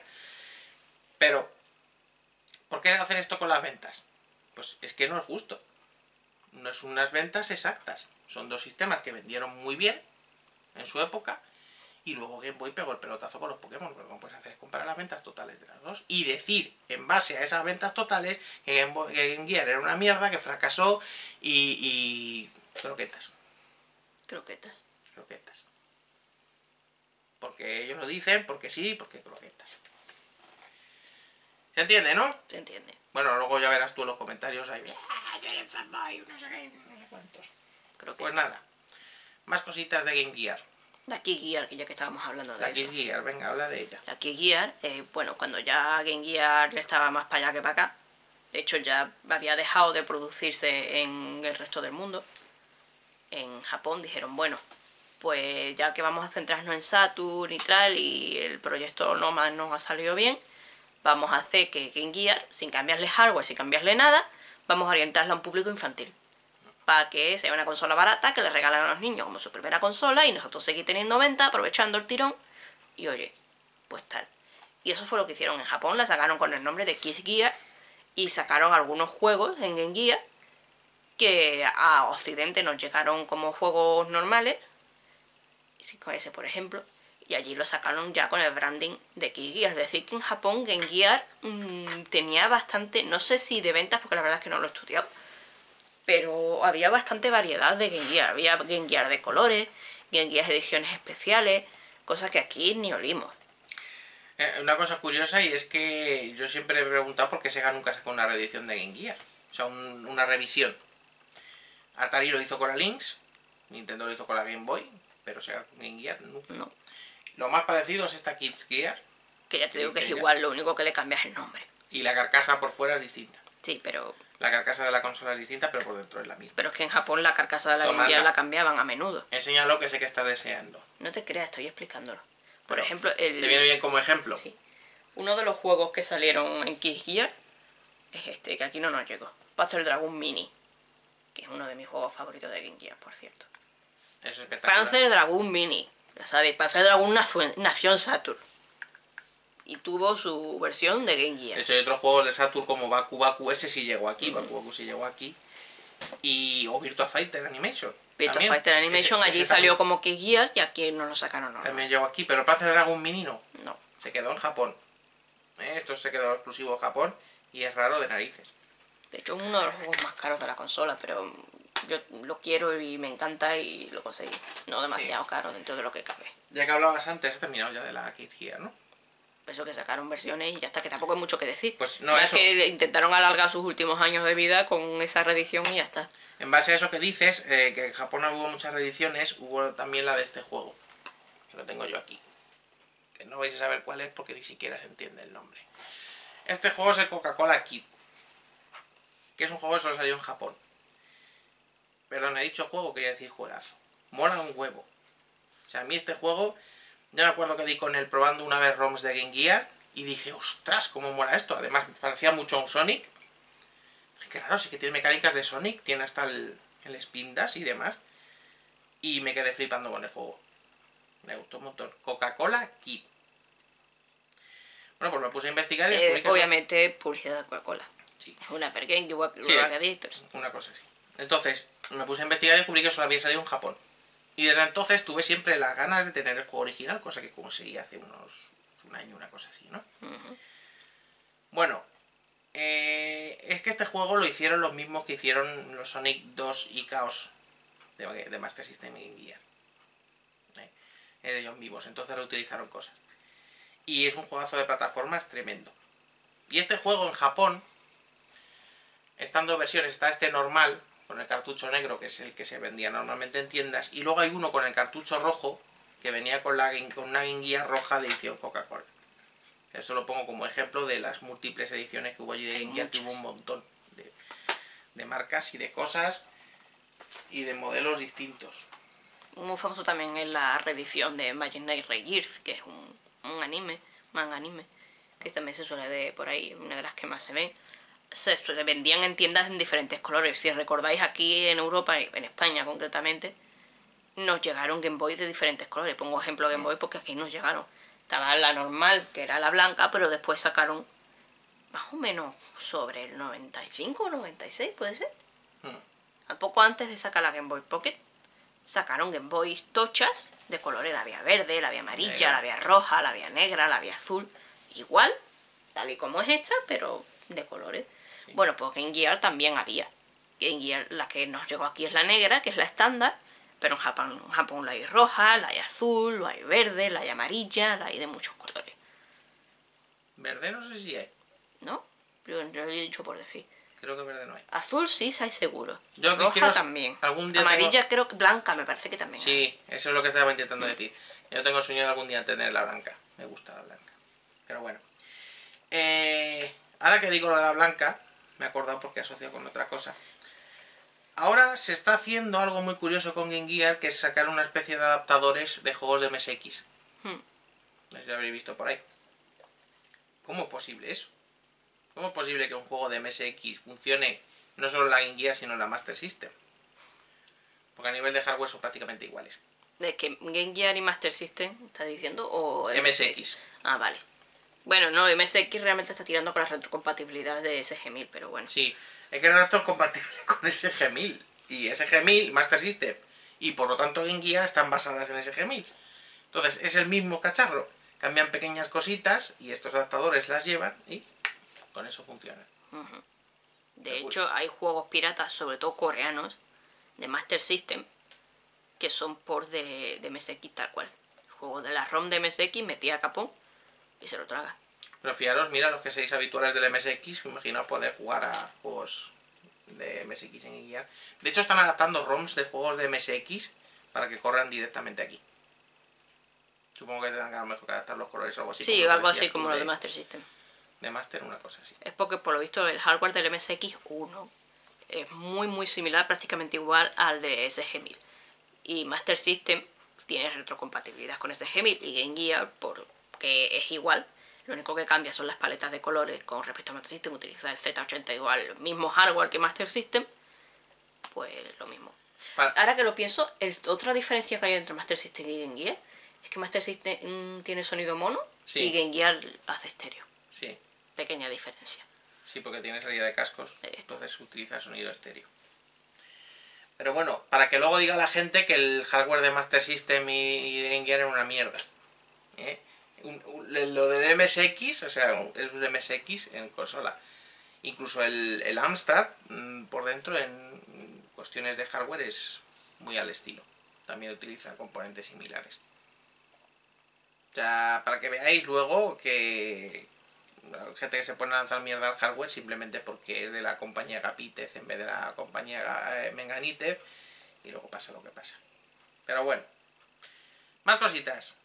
Pero, ¿por qué hacer esto con las ventas? Pues es que no es justo. No es unas ventas exactas. Son dos sistemas que vendieron muy bien en su época. Y luego Game Boy pegó el pelotazo con los Pokémon. Lo que puedes hacer es comparar las ventas totales de las dos. Y decir, en base a esas ventas totales, que Game, Gear era una mierda, que fracasó y, y... croquetas. Croquetas. Croquetas. Porque ellos lo dicen, porque sí, porque croquetas. ¿Se entiende, no? Se entiende. Bueno, luego ya verás tú en los comentarios ahí. ¡Ah, yo eres fanboy! No sé qué, no sé cuántos. Pues nada. Más cositas de Game Gear. La Key Gear, que ya que estábamos hablando de La Key Gear, venga, habla de ella. La Key Gear, eh, bueno, cuando ya Game Gear estaba más para allá que para acá, de hecho ya había dejado de producirse en el resto del mundo, en Japón dijeron, bueno, pues ya que vamos a centrarnos en Saturn y tal, y el proyecto no más nos ha salido bien, vamos a hacer que Game Gear, sin cambiarle hardware, sin cambiarle nada, vamos a orientarla a un público infantil. Para que sea una consola barata que le regalan a los niños como su primera consola y nosotros seguir teniendo venta, aprovechando el tirón. Y oye, pues tal. Y eso fue lo que hicieron en Japón, la sacaron con el nombre de Kids Gear y sacaron algunos juegos en Game Gear que a Occidente nos llegaron como juegos normales, ese por ejemplo, y allí lo sacaron ya con el branding de Key Gear. Es decir, que en Japón Game Gear mm, tenía bastante, no sé si de ventas, porque la verdad es que no lo he estudiado, pero había bastante variedad de Game Gear. Había Game Gear de colores, Game Gear ediciones especiales, cosas que aquí ni olimos. Eh, una cosa curiosa y es que yo siempre he preguntado por qué Sega nunca sacó una reedición de Game Gear. O sea, una revisión. Atari lo hizo con la Lynx, Nintendo lo hizo con la Game Boy, pero Sega con Game Gear No. Lo más parecido es esta Kids Gear. Que ya te digo que es igual, lo único que le cambias es el nombre. Y la carcasa por fuera es distinta. Sí, pero... La carcasa de la consola es distinta, pero por dentro es la misma. Pero es que en Japón la carcasa de la Game Gear la cambiaban a menudo. Enséñalo que sé que está deseando. No te creas, estoy explicándolo. Por ejemplo, el... ¿Te viene bien como ejemplo? Sí. Uno de los juegos que salieron en Kids Gear es este, que aquí no nos llegó. Battle Dragon Mini. que es uno de mis juegos favoritos de Game Gear, por cierto. Es espectacular. Panzer Dragoon Mini, ya sabéis, Panzer Dragoon nació- nació en Saturn. Y tuvo su versión de Game De Gear. hecho, hay otros juegos de Saturn como Baku Baku, ese sí llegó aquí, Baku Baku sí llegó aquí. Y, o Virtua Fighter Animation. Virtua también. Fighter Animation Ese- allí ese salió también- como Key Gear y aquí no lo sacaron normal. También llegó aquí, pero Panzer Dragon Mini no. No. Se quedó en Japón. Eh, Esto se quedó exclusivo en Japón y es raro de narices. De hecho, es uno de los juegos más caros de la consola, pero yo lo quiero y me encanta y lo conseguí. No demasiado caro dentro de lo que cabe. Ya que hablabas antes, has terminado ya de la Kid Gear, ¿no? Eso que sacaron versiones y ya está, que tampoco hay mucho que decir. Pues no, es que intentaron alargar sus últimos años de vida con esa reedición y ya está. En base a eso que dices, eh, que en Japón no hubo muchas reediciones, hubo también la de este juego. Que lo tengo yo aquí. Que no vais a saber cuál es porque ni siquiera se entiende el nombre. Este juego es el Coca-Cola Kid. Que es un juego que solo salió en Japón. Perdón, he dicho juego, quería decir juegazo. Mola un huevo. O sea, a mí este juego, yo me acuerdo que di con él probando una vez ROMs de Game Gear y dije, ostras, cómo mola esto. Además, parecía mucho a un Sonic. Dije, qué raro, sí que tiene mecánicas de Sonic, tiene hasta el, el spin dash y demás. Y me quedé flipando con el juego. Me gustó un montón. Coca-Cola Kid. Bueno, pues me puse a investigar y Eh, obviamente, publicidad de Coca-Cola. Sí. Una pergame igual que Sí. Una cosa así. Entonces, me puse a investigar y descubrí que solo había salido en Japón. Y desde entonces tuve siempre las ganas de tener el juego original, cosa que conseguí hace unos un año, una cosa así, ¿no? Bueno, eh, es que este juego lo hicieron los mismos que hicieron los Sonic 2 y Chaos de, de Master System y Game Gear. Eh, eh, ellos vivos, entonces reutilizaron cosas. Y es un juegazo de plataformas tremendo. Y este juego en Japón, estando versiones, está este normal, con el cartucho negro, que es el que se vendía normalmente en tiendas, y luego hay uno con el cartucho rojo, que venía con, la, con una Gear roja de edición Coca-Cola. Esto lo pongo como ejemplo de las múltiples ediciones que hubo allí de Game Gear, que hubo un montón de, de marcas y de cosas y de modelos distintos. Muy famoso también es la reedición de Magic Knight Rebirth, que es un, un anime, manga anime, que también se suele ver por ahí, una de las que más se ven. Se, vendían en tiendas en diferentes colores. Si recordáis, aquí en Europa, en España concretamente, nos llegaron Game Boy de diferentes colores. Pongo ejemplo Game Boy porque aquí nos llegaron. Estaba la normal, que era la blanca, pero después sacaron más o menos sobre el 95 o 96, puede ser. Hmm. Un poco antes de sacar la Game Boy Pocket, sacaron Game Boys tochas de colores. La había verde, la había amarilla, Negra. la había roja, la había negra, la había azul. Igual, tal y como es esta, pero de colores. Bueno, pues Game Gear también había. Game Gear, la que nos llegó aquí es la negra, que es la estándar. Pero en Japón, en Japón la hay roja, la hay azul, la hay verde, la hay amarilla, la hay de muchos colores. Verde no sé si hay. ¿No? Yo, yo lo he dicho por decir. Creo que verde no hay. Azul sí, sí hay seguro. Yo Roja quiero- también. algún día Amarilla creo que blanca me parece que también. hay. Sí, eso es lo que estaba intentando decir. Yo tengo el sueño de algún día tener la blanca. Me gusta la blanca. Pero bueno. Eh, ahora que digo lo de la blanca, me he acordado porque he asociado con otra cosa. Ahora se está haciendo algo muy curioso con Game Gear, que es sacar una especie de adaptadores de juegos de MSX. Hmm. No sé si lo habréis visto por ahí. ¿Cómo es posible eso? ¿Cómo es posible que un juego de MSX funcione no solo en la Game Gear, sino en la Master System? Porque a nivel de hardware son prácticamente iguales. ¿De que Game Gear y Master System está diciendo? ¿O MSX. Ah, vale. Bueno, no, MSX realmente está tirando con la retrocompatibilidad de SG-1000, pero bueno. Sí, es que es compatible [LAUGHS] con SG-1000. Y SG-1000, Master System, y por lo tanto Game Gear están basadas en SG-1000. Entonces, es el mismo cacharro. Cambian pequeñas cositas y estos adaptadores las llevan y con eso funciona. De Seguro. hecho, hay juegos piratas, sobre todo coreanos, de Master System, que son por de, de MSX tal cual. Juego de la ROM de MSX metía a capón y se lo traga. Pero fijaros, mira, los que seáis habituales del MSX, me imagino poder jugar a juegos de MSX en Gear. De hecho, están adaptando ROMs de juegos de MSX para que corran directamente aquí. Supongo que tendrán que a lo mejor que adaptar los colores o algo así. Sí, como algo así como lo de Master System. de Master, una cosa así. Es porque por lo visto el hardware del MSX1 es muy muy similar, prácticamente igual al de SG-1000. Y Master System tiene retrocompatibilidad con SG-1000 y Game Gear porque es igual. Lo único que cambia son las paletas de colores con respecto a Master System. Utiliza el Z80 igual, el mismo hardware que Master System. pues lo mismo. Ahora que lo pienso, el- otra diferencia que hay entre Master System y Game Gear es que Master System mm, tiene sonido mono Sí. y Game Gear hace estéreo. Sí, Pequeña diferencia. sí, porque tiene salida de cascos, Esto. entonces utiliza sonido estéreo. Pero bueno, para que luego diga la gente que el hardware de Master System y, y de Game Gear era una mierda. ¿eh? Lo del MSX, o sea, es un MSX en consola. Incluso el, el Amstrad, mm, por dentro, en cuestiones de hardware, es muy al estilo. También utiliza componentes similares. O sea, para que veáis luego que gente que se pone a lanzar mierda al hardware simplemente porque es de la compañía Gapitez en vez de la compañía eh, Menganitez y luego pasa lo que pasa. Pero bueno, más cositas.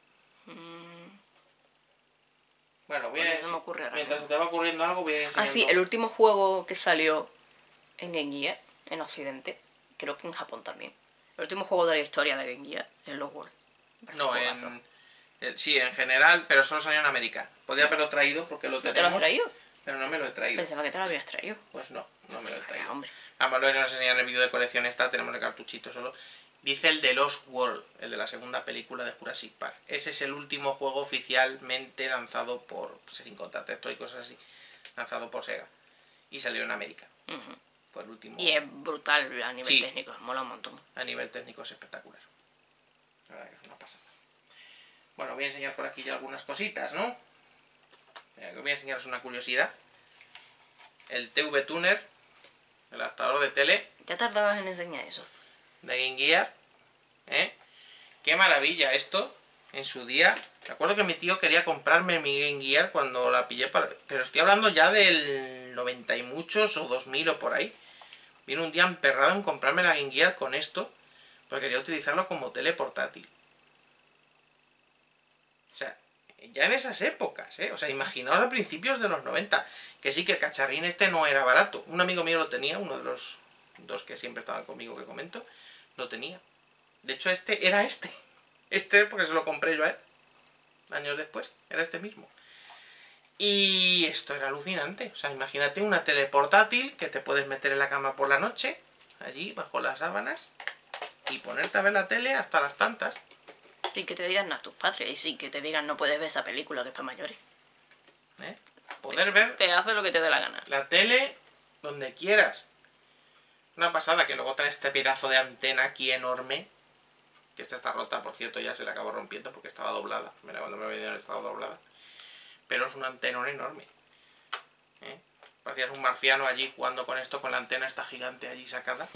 Bueno, voy a, Pues no me ocurre ahora mientras mismo. te va ocurriendo algo, ir Ah, sí, el último juego que salió en Game Gear, en Occidente, creo que en Japón también. El último juego de la historia de Game Gear es Lost World. No, en... Sí, en general, pero solo salió en América. Podía haberlo traído porque lo ¿No te lo tenemos, has traído? pero no me lo he traído. Pensaba que te lo habías traído. Pues no, no me lo he Ay, traído. hombre. Vamos, luego nos enseñan el vídeo de colección esta, tenemos el cartuchito solo. Dice el de Lost World, el de la segunda película de Jurassic Park. Ese es el último juego oficialmente lanzado por, sin contar texto y cosas así, lanzado por Sega. Y salió en América. Fue el último. Y es brutal a nivel Sí. técnico, mola un montón. A nivel técnico es espectacular. La verdad que pasada. Bueno, voy a enseñar por aquí ya algunas cositas, ¿no? Que Voy a enseñaros una curiosidad. El TV Tuner, el adaptador de tele, Ya tardabas en enseñar eso. De Game Gear. ¿eh? Qué maravilla esto en su día. Me acuerdo que mi tío quería comprarme mi Game Gear cuando la pillé, para... pero estoy hablando ya del 90 y muchos o 2000 o por ahí. Vino un día emperrado en comprarme la Game Gear con esto, porque quería utilizarlo como tele portátil. O sea, ya en esas épocas, ¿eh? O sea, imaginaos a principios de los 90, que sí que el cacharrín este no era barato. Un amigo mío lo tenía, uno de los dos que siempre estaban conmigo que comento, lo tenía. De hecho, este era este. [LAUGHS] Este porque se lo compré yo a él. Años después. Era este mismo. Y esto era alucinante. O sea, imagínate una tele portátil que te puedes meter en la cama por la noche, allí bajo las sábanas, y ponerte a ver la tele hasta las tantas. Sin que te digan a tus padres y sin que te digan no puedes ver esa película que es para mayores. ¿eh? Poder ver Te hace lo que te dé la gana. la tele donde quieras. Una pasada que luego trae este pedazo de antena aquí enorme. Que esta está rota, por cierto, ya se la acabo rompiendo porque estaba doblada. Mira, cuando me venido estaba doblada. Pero es un antenón enorme. ¿eh? Parecías un marciano allí jugando con esto, con la antena esta gigante allí sacada.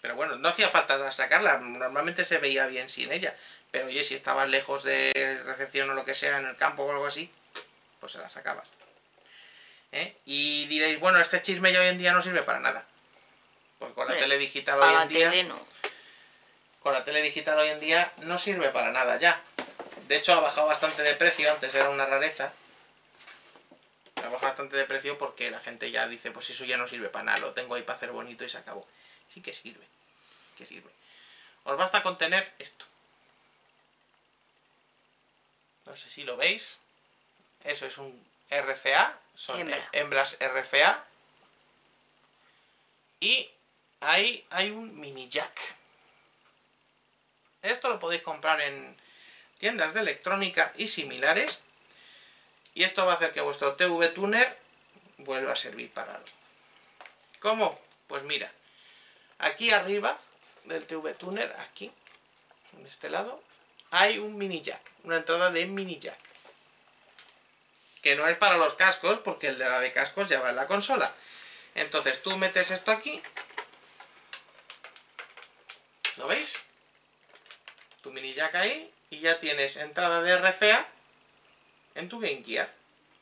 Pero bueno, no hacía falta sacarla. Normalmente se veía bien sin ella. Pero oye, si estabas lejos de recepción o lo que sea, en el campo o algo así, pues se la sacabas. ¿eh? Y diréis, bueno, este chisme ya hoy en día no sirve para nada. Porque con la tele digital hoy en día, tele no. con la tele digital hoy en día no sirve para nada ya. De hecho ha bajado bastante de precio, antes era una rareza. Ha bajado bastante de precio porque la gente ya dice, pues eso ya no sirve para nada, lo tengo ahí para hacer bonito y se acabó. Sí que sirve, que sirve. Os basta con tener esto. No sé si lo veis. Eso es un RCA, son Hembra. hembras RCA. Y ahí hay un mini jack. Esto lo podéis comprar en tiendas de electrónica y similares. Y esto va a hacer que vuestro TV Tuner vuelva a servir para algo. ¿Cómo? Pues mira, aquí arriba del TV Tuner, aquí, en este lado, hay un mini jack, una entrada de mini jack. Que no es para los cascos, porque el de la de cascos ya va en la consola. Entonces tú metes esto aquí. ¿Lo veis? Tu mini jack ahí y ya tienes entrada de RCA en tu Game Gear.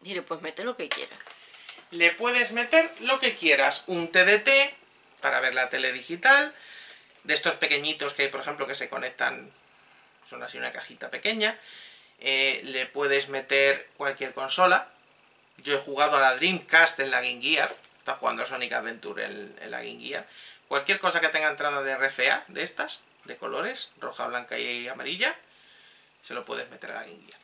Mire, pues mete lo que quieras. Le puedes meter lo que quieras, un TDT para ver la tele digital, de estos pequeñitos que hay, por ejemplo, que se conectan, son así una cajita pequeña. Eh, le puedes meter cualquier consola. Yo he jugado a la Dreamcast en la Game Gear, está jugando a Sonic Adventure en, en la Game Gear. Cualquier cosa que tenga entrada de RCA, de estas, de colores, roja, blanca y amarilla, se lo puedes meter a la Game Gear.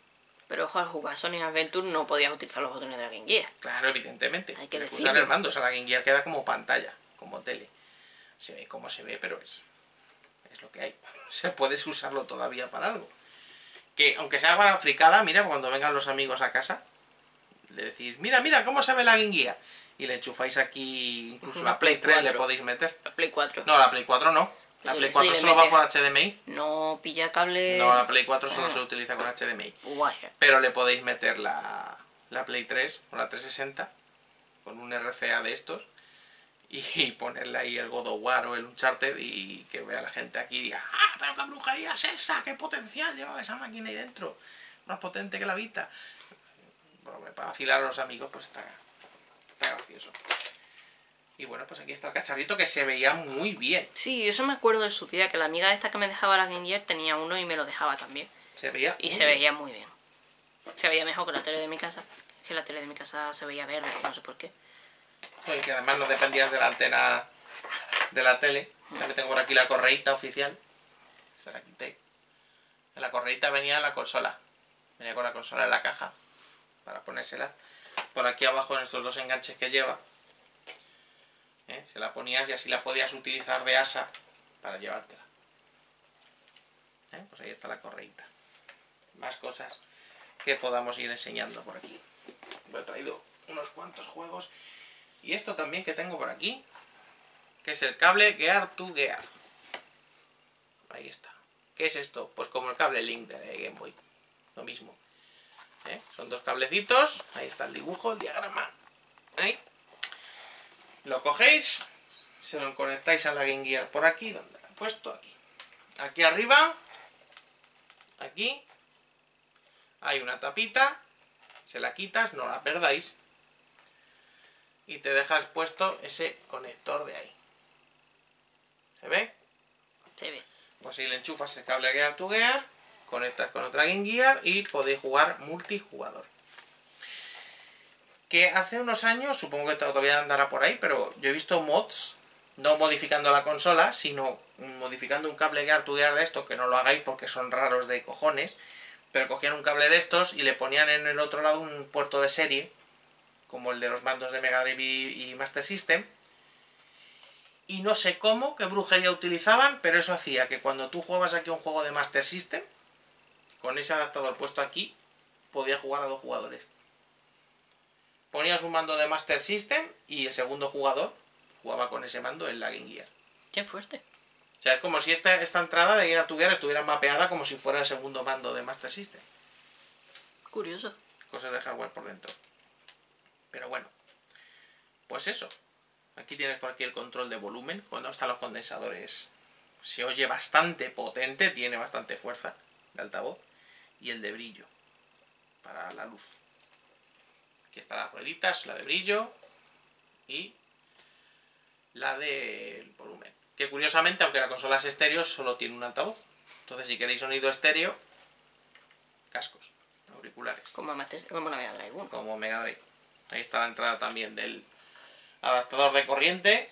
Pero ojo, al jugar Sonic Adventure no podías utilizar los botones de la Game Gear. Claro, evidentemente. Hay que Tienes usar el mando, o sea, la Game Gear queda como pantalla, como tele. Se ve como se ve, pero es, es lo que hay. [LAUGHS] Se puede usarlo todavía para algo. Que aunque sea para fricada, mira, cuando vengan los amigos a casa, le decís, mira, mira, cómo se ve la guía. Y le enchufáis aquí, incluso la Play Play 3 le 4. podéis meter. La Play 4. No, la Play 4 no. La Play sí, 4 le solo va por HDMI. No pilla cable. No, la Play 4 solo Ah. se utiliza con HDMI. Vaya. Pero le podéis meter la, la Play 3 o la 360 con un RCA de estos y ponerle ahí el God of War o el Uncharted y que vea la gente aquí y diga ¡Ah, pero qué brujería es esa! ¡Qué potencial lleva esa máquina ahí dentro! Más potente que la Vita. Bueno, para vacilar a los amigos pues está, está gracioso. Y bueno, pues aquí está el cacharrito que se veía muy bien. Sí, eso me acuerdo de su vida, que la amiga esta que me dejaba la Game Gear tenía uno y me lo dejaba también. Se veía Y se bien. veía muy bien. Se veía mejor que la tele de mi casa. Es que la tele de mi casa se veía verde, no sé por qué. Y que además no dependías de la antena de la tele. Ya que tengo por aquí la correíta oficial. Se la quité. En la correíta venía la consola. Venía con la consola en la caja. Para ponérsela. Por aquí abajo en estos dos enganches que lleva. ¿eh? Se la ponías y así la podías utilizar de asa para llevártela. ¿Eh? Pues ahí está la correíta. Más cosas que podamos ir enseñando por aquí. Me he traído unos cuantos juegos. Y esto también que tengo por aquí, que es el cable Gear to Gear. Ahí está. ¿Qué es esto? Pues como el cable Link de Game Boy. Lo mismo. ¿Eh? Son dos cablecitos. Ahí está el dibujo, el diagrama. Ahí. Lo cogéis, se lo conectáis a la Game Gear por aquí, donde la he puesto, aquí. Aquí arriba, aquí, hay una tapita, se la quitas, no la perdáis, y te dejas puesto ese conector de ahí. ¿Se ve? Se ve. Pues ahí le enchufas el cable Gear to Gear, conectas con otra Game Gear y podéis jugar multijugador. Que hace unos años, supongo que todavía andará por ahí, pero yo he visto mods, no modificando la consola, sino modificando un cable Gear to Gear de estos, que no lo hagáis porque son raros de cojones, pero cogían un cable de estos y le ponían en el otro lado un puerto de serie, como el de los mandos de Mega Drive y y Master System, y no sé cómo, qué brujería utilizaban, pero eso hacía que cuando tú jugabas aquí un juego de Master System, con ese adaptador puesto aquí, podías jugar a dos jugadores. Ponías un mando de Master System y el segundo jugador jugaba con ese mando en la Game Gear. Qué fuerte. O sea, es como si esta, esta entrada de Gear to Gear estuviera mapeada como si fuera el segundo mando de Master System. Curioso. Cosas de hardware por dentro. Pero bueno, pues eso. Aquí tienes por aquí el control de volumen. Cuando están los condensadores se oye bastante potente, tiene bastante fuerza de altavoz. Y el de brillo para la luz. Aquí están las rueditas, la de brillo y la del volumen. Que curiosamente, aunque la consola es estéreo, solo tiene un altavoz. Entonces, si queréis sonido estéreo, cascos, auriculares Como Master como la Mega Drive 1. como Mega Drive. Ahí está la entrada también del adaptador de corriente,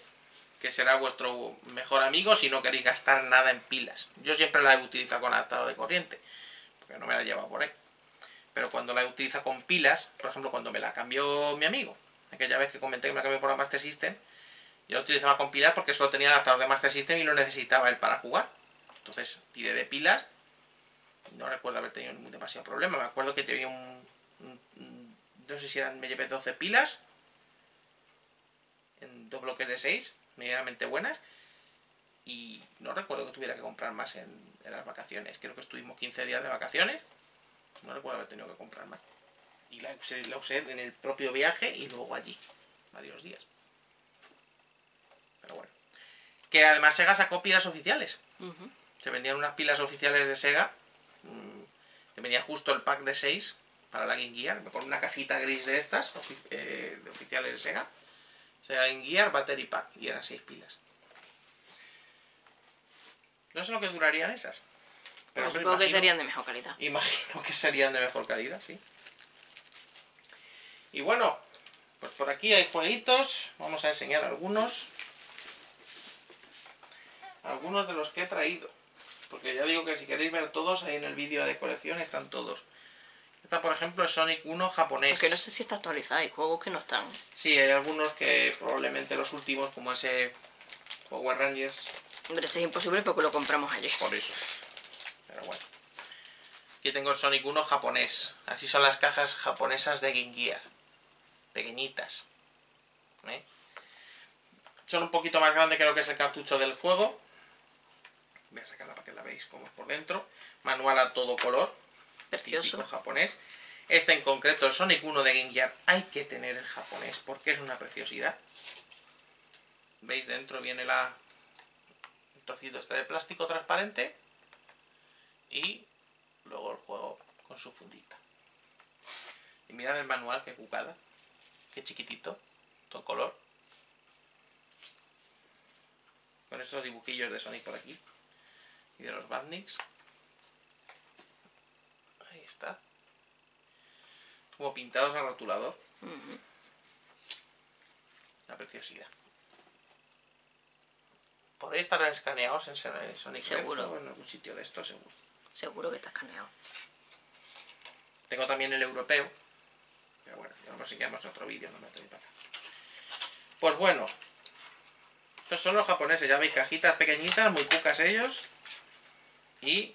que será vuestro mejor amigo si no queréis gastar nada en pilas. Yo siempre la he utilizado con adaptador de corriente, porque no me la lleva por ahí. Pero cuando la utiliza con pilas, por ejemplo, cuando me la cambió mi amigo, aquella vez que comenté que me la cambió por la Master System, yo la utilizaba con pilas porque solo tenía el adaptador de Master System y lo necesitaba él para jugar. Entonces tiré de pilas no recuerdo haber tenido demasiado problema. Me acuerdo que tenía un- no sé si eran, me llevé 12 pilas en dos bloques de 6, medianamente buenas. Y no recuerdo que tuviera que comprar más en, en las vacaciones. Creo que estuvimos 15 días de vacaciones. No recuerdo haber tenido que comprar más. Y la usé, la usé en el propio viaje y luego allí. Varios días. Pero bueno. Que además Sega sacó pilas oficiales. Se vendían unas pilas oficiales de Sega. mm, Que venía justo el pack de 6 para la Game Gear. Con una cajita gris de estas, ofi- eh, de oficiales de Sega. Sega Game Gear Battery Pack. Y eran 6 pilas. No sé lo que durarían esas. Pero supongo que imagino- serían de mejor calidad. Imagino que serían de mejor calidad, sí. Y bueno, pues por aquí hay jueguitos. Vamos a enseñar algunos. Algunos de los que he traído. Porque ya digo que si queréis ver todos, ahí en el vídeo de colección están todos. Esta, por ejemplo, es Sonic 1 japonés. Aunque no sé si está actualizada, hay juegos que no están. Sí, hay algunos que probablemente los últimos, como ese Power Rangers, Hombre, es imposible porque lo compramos ayer. por eso. Pero bueno. Aquí tengo el Sonic 1 japonés. Así son las cajas japonesas de Game Gear. Pequeñitas. ¿eh? Son un poquito más grandes que lo que es el cartucho del juego. Voy a sacarla para que la veáis cómo es por dentro. Manual a todo color. Precioso. Típico japonés. Este en concreto, el Sonic 1 de Game Gear, hay que tener el japonés porque es una preciosidad. ¿Veis? Dentro viene la... trocito este de plástico transparente. Y luego el juego con su fundita. Y mirad el manual, qué cucada. Qué chiquitito. Todo color. Con estos dibujillos de Sonic por aquí. Y de los Badniks. Ahí está. Como pintados al rotulador. La preciosidad. Por ahí estarán escaneados en Son- en Sonic Seguro. O en algún sitio de esto, seguro. Seguro que está escaneado. Tengo también el europeo. Pero bueno, ya lo conseguimos en otro vídeo, no me trae para acá. Pues bueno. Estos son los japoneses, ya veis, cajitas pequeñitas, muy cucas ellos. Y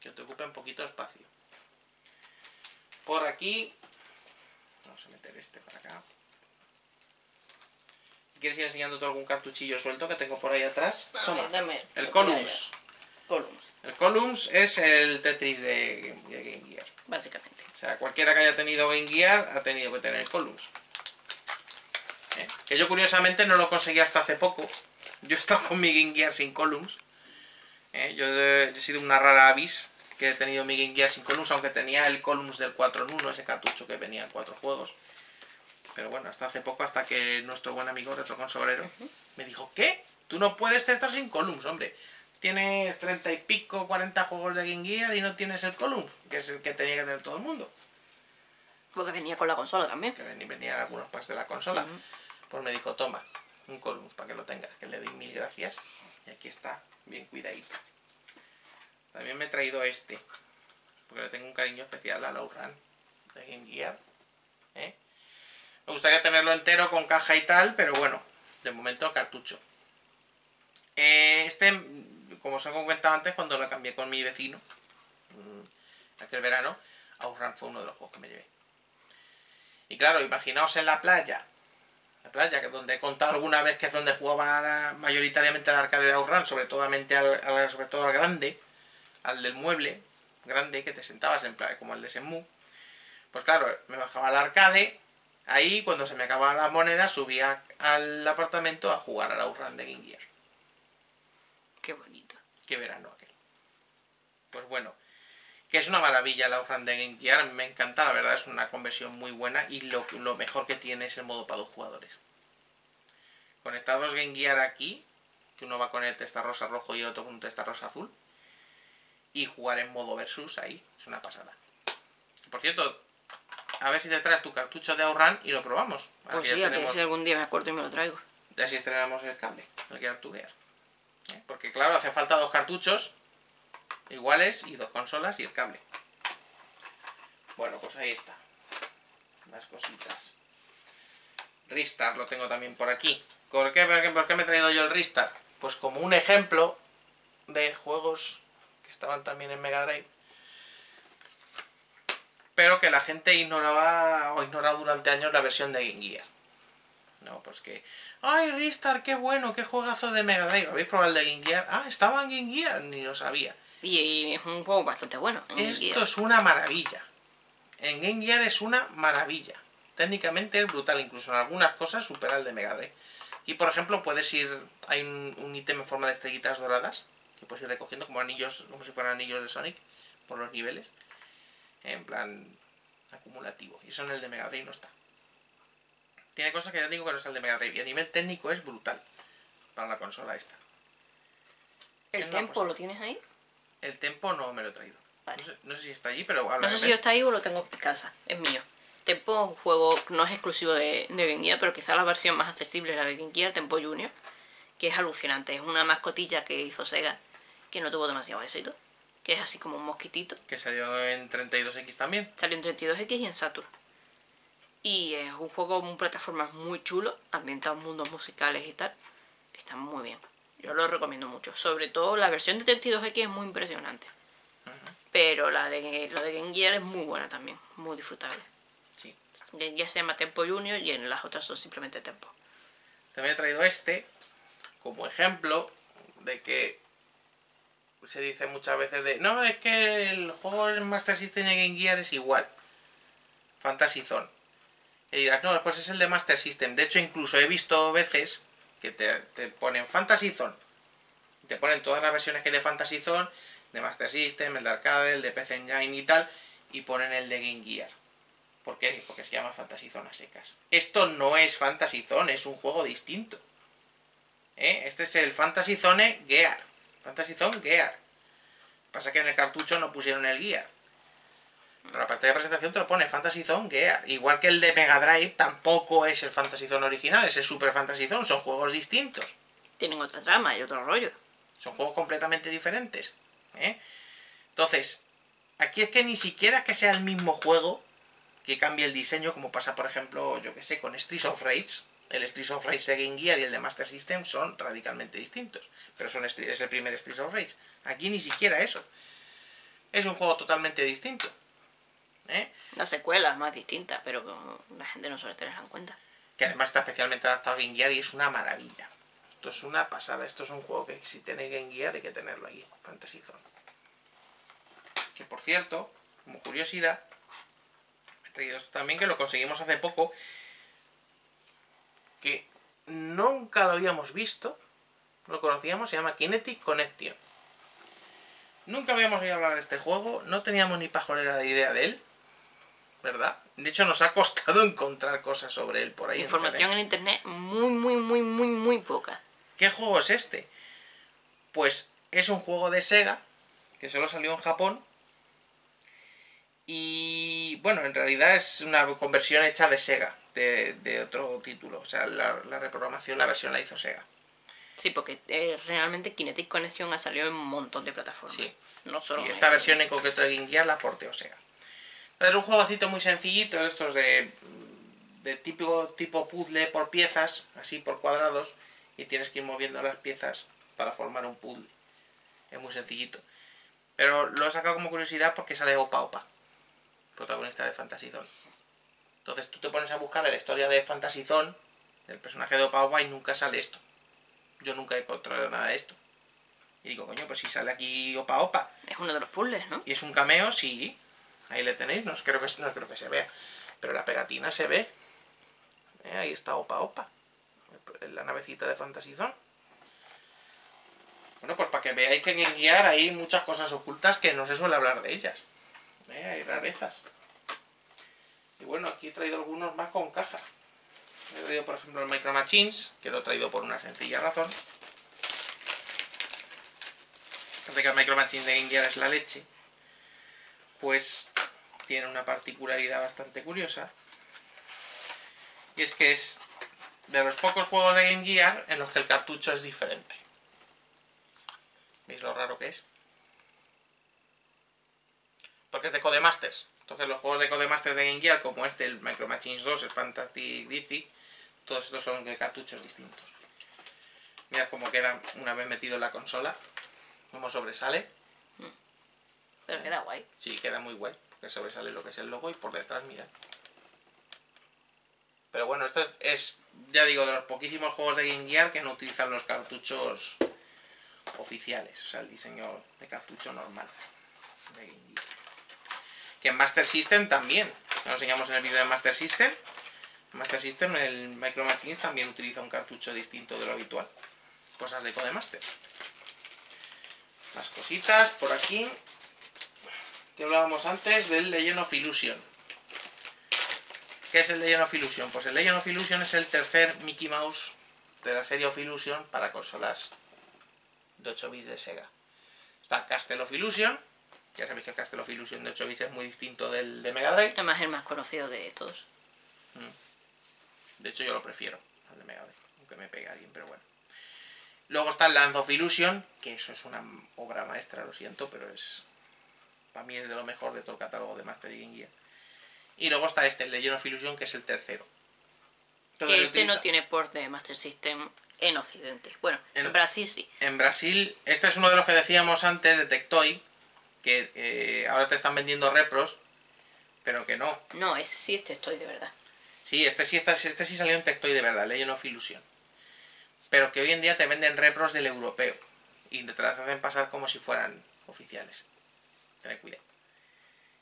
que te ocupen poquito espacio. Por aquí. Vamos a meter este para acá. ¿Quieres ir enseñándote algún cartuchillo suelto que tengo por ahí atrás? Toma. dame. El Columns. Columns, El Columns es el Tetris de Game- Gear. básicamente. O sea, cualquiera que haya tenido Game Gear ha tenido que tener Columns. ¿Eh? Que yo curiosamente no lo conseguí hasta hace poco. Yo he estado con mi Game Gear sin Columns. ¿Eh? Yo he, he sido una rara avis que he tenido mi Game Gear sin Columns, aunque tenía el Columns del 4 en 1, ese cartucho que venía en cuatro juegos. Pero bueno, hasta hace poco, hasta que nuestro buen amigo Retroconsolero me dijo, ¿qué? Tú no puedes estar sin Columns, hombre. Tienes 30 y pico, 40 juegos de Game Gear y no tienes el Columns, que es el que tenía que tener todo el mundo. Porque venía con la consola también. que ven- venían algunos packs de la consola. Pues me dijo, toma, un Columns para que lo tengas, que le doy mil gracias. Y aquí está, bien cuidadito. También me he traído este, porque le tengo un cariño especial a la Outrun de Game Gear. ¿eh? Me gustaría tenerlo entero con caja y tal, pero bueno, de momento cartucho. Eh, este, como os he comentado antes, cuando lo cambié con mi vecino, mm, aquel verano, Outrun fue uno de los juegos que me llevé. Y claro, imaginaos en la playa. La playa, que es donde he contado alguna vez que es donde jugaba mayoritariamente al arcade de Outrun, sobre todo, al, al- sobre todo al grande, al del mueble grande, que te sentabas en plan como el de Senmu. Pues claro, me bajaba al arcade, ahí cuando se me acababa la moneda subía al apartamento a jugar al Outrun de Game Gear. Qué bonito. Qué verano aquel. Pues bueno, que es una maravilla la Outrun de a mí me encanta, la verdad es una conversión muy buena y lo, lo mejor que tiene es el modo para dos jugadores. Conectados Game Gear aquí, que uno va con el testa rosa rojo y el otro con un testa rosa azul, y jugar en modo versus ahí, es una pasada. Por cierto, a ver si te traes tu cartucho de Outrun y lo probamos. Pues sí, ya a ver tenemos- si algún día me acuerdo y me lo traigo. y así estrenamos el cable, el Gear to Gear. ¿Eh? Porque claro, hace falta dos cartuchos iguales y dos consolas y el cable. Bueno, pues ahí está. Más cositas. Ristar lo tengo también por aquí. ¿Por qué, por qué- por qué me he traído yo el Ristar? Pues como un ejemplo de juegos que estaban también en Mega Drive. Pero que la gente ignoraba o ignorado durante años la versión de Game Gear. No, pues que. ¡Ay, Ristar, qué bueno! ¡Qué juegazo de Mega Drive! ¿Habéis probado el de Game Gear? Ah, estaba en Game Gear, ni lo sabía. Y, y es un juego bastante bueno. en Game Esto Gear. es una maravilla. En Game Gear es una maravilla. Técnicamente es brutal, incluso en algunas cosas supera el de Mega Drive. Y por ejemplo, puedes ir. Hay un, un ítem en forma de estrellitas doradas que puedes ir recogiendo como anillos, como si fueran anillos de Sonic, por los niveles. En plan acumulativo. Y eso en el de Mega Drive no está. Tiene cosas que ya digo que no está el de Mega Drive. Y a nivel técnico es brutal para la consola esta. ¿El es tempo lo tienes ahí? El tempo no me lo he traído. Vale. No, sé, no sé si está allí, pero No sé si está ahí o lo tengo en casa. Es mío. Tempo es un juego no es exclusivo de, de Game Gear, pero quizá la versión más accesible es la de Game Gear, Tempo Junior, que es alucinante. Es una mascotilla que hizo Sega, que no tuvo demasiado éxito, que es así como un mosquitito. Que salió en 32X también. Salió en 32X y en Saturn. Y es un juego, un plataforma muy chulo, ambientado en mundos musicales y tal, Está muy bien. Yo lo recomiendo mucho. Sobre todo la versión de 32X es muy impresionante. Pero la de, lo de Game Gear es muy buena también. Muy disfrutable. Sí. Game Gear se llama Tempo Junior y en las otras son simplemente Tempo. También he traído este como ejemplo de que se dice muchas veces de no, es que el juego en Master System y Game Gear es igual. Fantasy Zone. Y dirás, no, pues es el de Master System. De hecho, incluso he visto veces que te, te ponen Fantasy Zone. Te ponen todas las versiones que hay de Fantasy Zone, de Master System, el de arcade, el de PC Engine y tal, y ponen el de Game Gear. ¿Por qué? Porque se llama Fantasy Zone secas. Esto no es Fantasy Zone, es un juego distinto. ¿Eh? Este es el Fantasy Zone Gear. Fantasy Zone Gear. Pasa que en el cartucho no pusieron el Gear. Pero la pantalla de presentación te lo pone Fantasy Zone Gear. Igual que el de Mega Drive tampoco es el Fantasy Zone original, es el Super Fantasy Zone. Son juegos distintos. Tienen otra trama y otro rollo. Son juegos completamente diferentes. ¿eh? Entonces, aquí es que ni siquiera que sea el mismo juego que cambie el diseño, como pasa, por ejemplo, yo que sé, con Streets of Rage. El Streets of Rage de Game Gear y el de Master System son radicalmente distintos. Pero son, es el primer Streets of Rage. Aquí ni siquiera eso. Es un juego totalmente distinto. ¿eh? La secuela es más distinta, pero la gente no suele tenerla en cuenta. Que además está especialmente adaptado a Game Gear y es una maravilla. Esto es una pasada. Esto es un juego que si tenéis Game Gear hay que tenerlo aquí. Fantasy Zone. Que por cierto, como curiosidad, he traído esto también que lo conseguimos hace poco. Que nunca lo habíamos visto. Lo conocíamos, se llama Kinetic Connection. Nunca habíamos oído hablar de este juego, no teníamos ni pajolera de idea de él. ¿verdad? De hecho, nos ha costado [LAUGHS] encontrar cosas sobre él por ahí. Información en internet, muy, muy, muy, muy, muy poca. ¿Qué juego es este? Pues es un juego de Sega que solo salió en Japón. Y bueno, en realidad es una conversión hecha de Sega, de, otro título. O sea, la, reprogramación, la versión la hizo Sega. Sí, porque eh, realmente Kinetic Connection ha salido en un montón de plataformas. Sí. No solo y esta versión en concreto de Game Gear la porteó Sega. Es un jueguecito muy sencillito, estos de, de típico tipo puzzle por piezas, así por cuadrados, y tienes que ir moviendo las piezas para formar un puzzle. Es muy sencillito. Pero lo he sacado como curiosidad porque sale Opa Opa, protagonista de Fantasy Zone. Entonces tú te pones a buscar la historia de Fantasy Zone, del personaje de Opa Opa, y nunca sale esto. Yo nunca he encontrado nada de esto. Y digo, coño, pues si sale aquí Opa Opa. Es uno de los puzzles, ¿no? Y es un cameo, sí. Ahí le tenéis, no creo que, no creo que se vea. Pero la pegatina se ve. Eh, ahí está Opa Opa. La navecita de Fantasy Zone. Bueno, pues para que veáis que en guiar hay muchas cosas ocultas que no se suele hablar de ellas. Eh, hay rarezas. Y bueno, aquí he traído algunos más con caja. He traído, por ejemplo, el Micro Machines, que lo he traído por una sencilla razón. Que el Micro Machines de Game es la leche. Pues tiene una particularidad bastante curiosa. Y es que es de los pocos juegos de Game Gear en los que el cartucho es diferente. ¿Veis lo raro que es? Porque es de Codemasters. Entonces los juegos de Codemasters de Game Gear, como este, el Micro Machines 2, el Fantasy Grizzly, todos estos son de cartuchos distintos. Mirad cómo queda una vez metido en la consola. Cómo sobresale. Pero queda guay. Sí, queda muy guay que sobresale lo que es el logo y por detrás, mira. Pero bueno, esto es, ya digo, de los poquísimos juegos de Game Gear que no utilizan los cartuchos oficiales, o sea, el diseño de cartucho normal de Game Gear. Que en Master System también, lo enseñamos en el vídeo de Master System. Master System el Micro Machines también utiliza un cartucho distinto de lo habitual. Cosas de Codemaster. Las cositas por aquí que hablábamos antes del Legend of Illusion. ¿Qué es el Legend of Illusion? Pues el Legend of Illusion es el tercer Mickey Mouse de la serie of Illusion para consolas de 8 bits de Sega. Está Castle of Illusion, ya sabéis que el Castle of Illusion de 8 bits es muy distinto del de Mega Drive. Además es el más conocido de todos. Mm. De hecho yo lo prefiero al de Mega Drive, aunque me pegue alguien, pero bueno. Luego está el Land of Illusion, que eso es una obra maestra, lo siento, pero es para mí es de lo mejor de todo el catálogo de Master Game Gear. Y luego está este, el Legend of Illusion, que es el tercero. que este no tiene port de Master System en Occidente. Bueno, en, En- Brasil sí. En Brasil, este es uno de los que decíamos antes de Tectoy, que eh, ahora te están vendiendo repros, pero que no. No, ese sí, este estoy de verdad. Sí, este sí, está, este sí salió en Tectoy de verdad, Legend of Illusion. Pero que hoy en día te venden repros del europeo. Y te las hacen pasar como si fueran oficiales. Tened cuidado.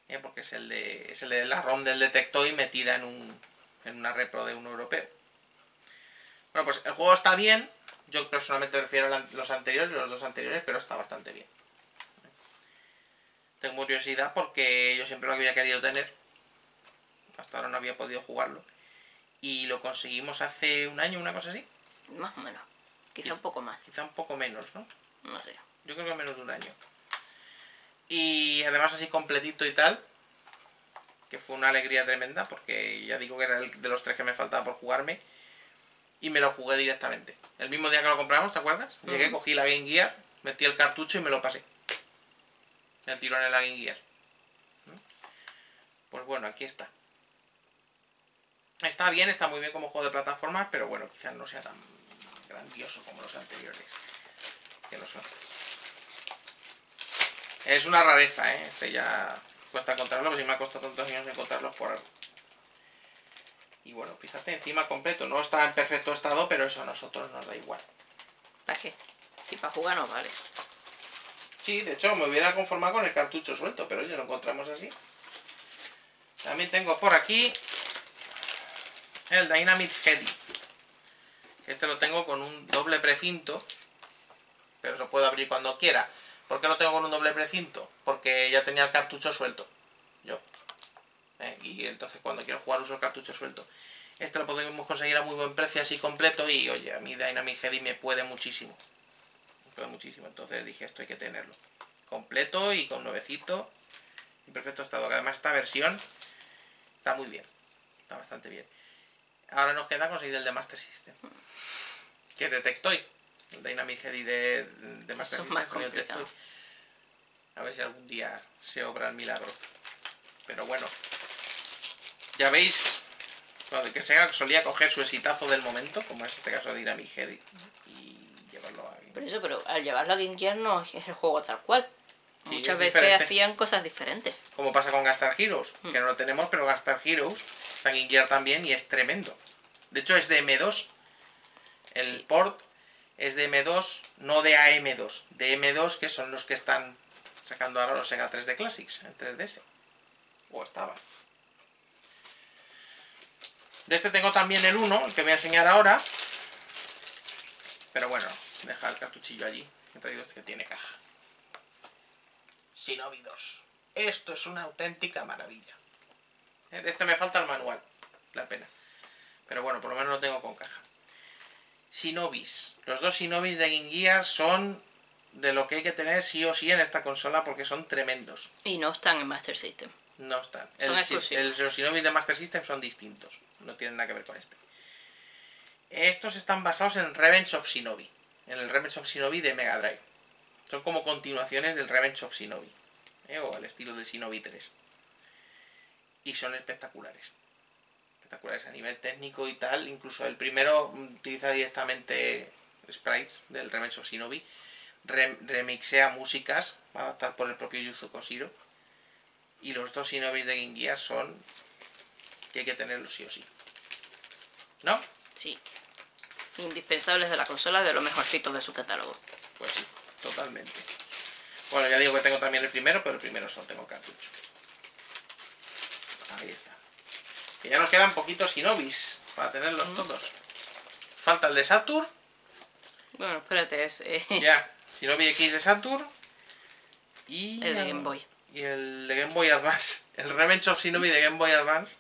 Eh, Porque es el de, es el de la ROM del Detectoy metida en, un, en una repro de un europeo. Bueno, pues el juego está bien. Yo personalmente prefiero los anteriores, los dos anteriores, pero está bastante bien. Tengo curiosidad porque yo siempre lo había querido tener. Hasta ahora no había podido jugarlo. Y lo conseguimos hace un año, una cosa así. Más o menos. Quizá un poco más. Quizá un poco menos, ¿no? No sé. Yo creo que menos de un año. Y además así completito y tal. Que fue una alegría tremenda porque ya digo que era el de los tres que me faltaba por jugarme. Y me lo jugué directamente. El mismo día que lo compramos, ¿te acuerdas? Llegué, cogí la Game Gear, metí el cartucho y me lo pasé. El tirón en la Game. Pues bueno, aquí está. Está bien, está muy bien como juego de plataformas, pero bueno, quizás no sea tan grandioso como los anteriores. Que no son. Es una rareza, ¿eh? Este ya cuesta encontrarlo, pero si me ha costado tantos años encontrarlos por algo. Y bueno, fíjate, encima completo. No está en perfecto estado, pero eso a nosotros nos da igual. ¿Para qué? Si para jugar no vale. Sí, de hecho me hubiera conformado con el cartucho suelto, pero ya lo encontramos así. También tengo por aquí el Dynamic Heady. Este lo tengo con un doble precinto, pero se puede abrir cuando quiera. ¿Por qué lo tengo con un doble precinto? Porque ya tenía el cartucho suelto. Yo. Eh, y entonces cuando quiero jugar uso el cartucho suelto. Este lo podemos conseguir a muy buen precio así completo y oye, a mí Dynamic Heady me puede muchísimo. Muchísimo. Entonces dije esto hay que tenerlo. Completo y con nuevecito. En perfecto estado. Que además esta versión está muy bien. Está bastante bien. Ahora nos queda conseguir el de Master System. Que es de Tectoy. El Dynamic Heady de, de Master Eso es System. salió. Tectoy. A ver si algún día se obra el milagro. Pero bueno. Ya veis. Que Sega solía coger su exitazo del momento, como es este caso de Dynamic Heady, y llevarlo a Por eso, pero al llevarlo a Game Gear no es el juego tal cual. Sí, Muchas es veces diferente. hacían cosas diferentes. Como pasa con Gastar Heroes, Hmm. que no lo tenemos, pero Gastar Heroes está en Gear también y es tremendo. De hecho, es de M2. El Sí. port es de M2, no de AM2. De M2, que son los que están sacando ahora los Sega 3D Classics en 3DS. O estaban. De este tengo también el 1, el que voy a enseñar ahora. Pero bueno, deja el cartuchillo allí. He traído este que tiene caja. Shinobi 2. Esto es una auténtica maravilla. Eh, De este me falta el manual. La pena. Pero bueno, por lo menos lo tengo con caja. Shinobis. Los dos Shinobis de Game Gear son de lo que hay que tener sí o sí en esta consola porque son tremendos. Y no están en Master System. No están. Son El, los Shinobis de Master System son distintos. No tienen nada que ver con este. Estos están basados en Revenge of Shinobi. En el Revenge of Shinobi de Mega Drive. Son como continuaciones del Revenge of Shinobi. ¿eh? O al estilo de Shinobi 3. Y son espectaculares. Espectaculares a nivel técnico y tal. Incluso el primero utiliza directamente sprites del Revenge of Shinobi. Rem- remixea músicas adaptadas por el propio Yuzo Koshiro. Y los dos Shinobis de Game Gear son que hay que tenerlos sí o sí. ¿No? Sí. Indispensables de la consola, de lo mejorcito de su catálogo. Pues sí, totalmente. Bueno, ya digo que tengo también el primero, pero el primero solo tengo cartucho. Ahí está. Que ya nos quedan poquitos Shinobis para tenerlos todos. Falta el de Saturn, Bueno, espérate, es eh, ya. [LAUGHS] Shinobi X de Saturn. Y el de Game Boy. Y el de Game Boy Advance. [LAUGHS] El Revenge of Shinobi de Game Boy Advance.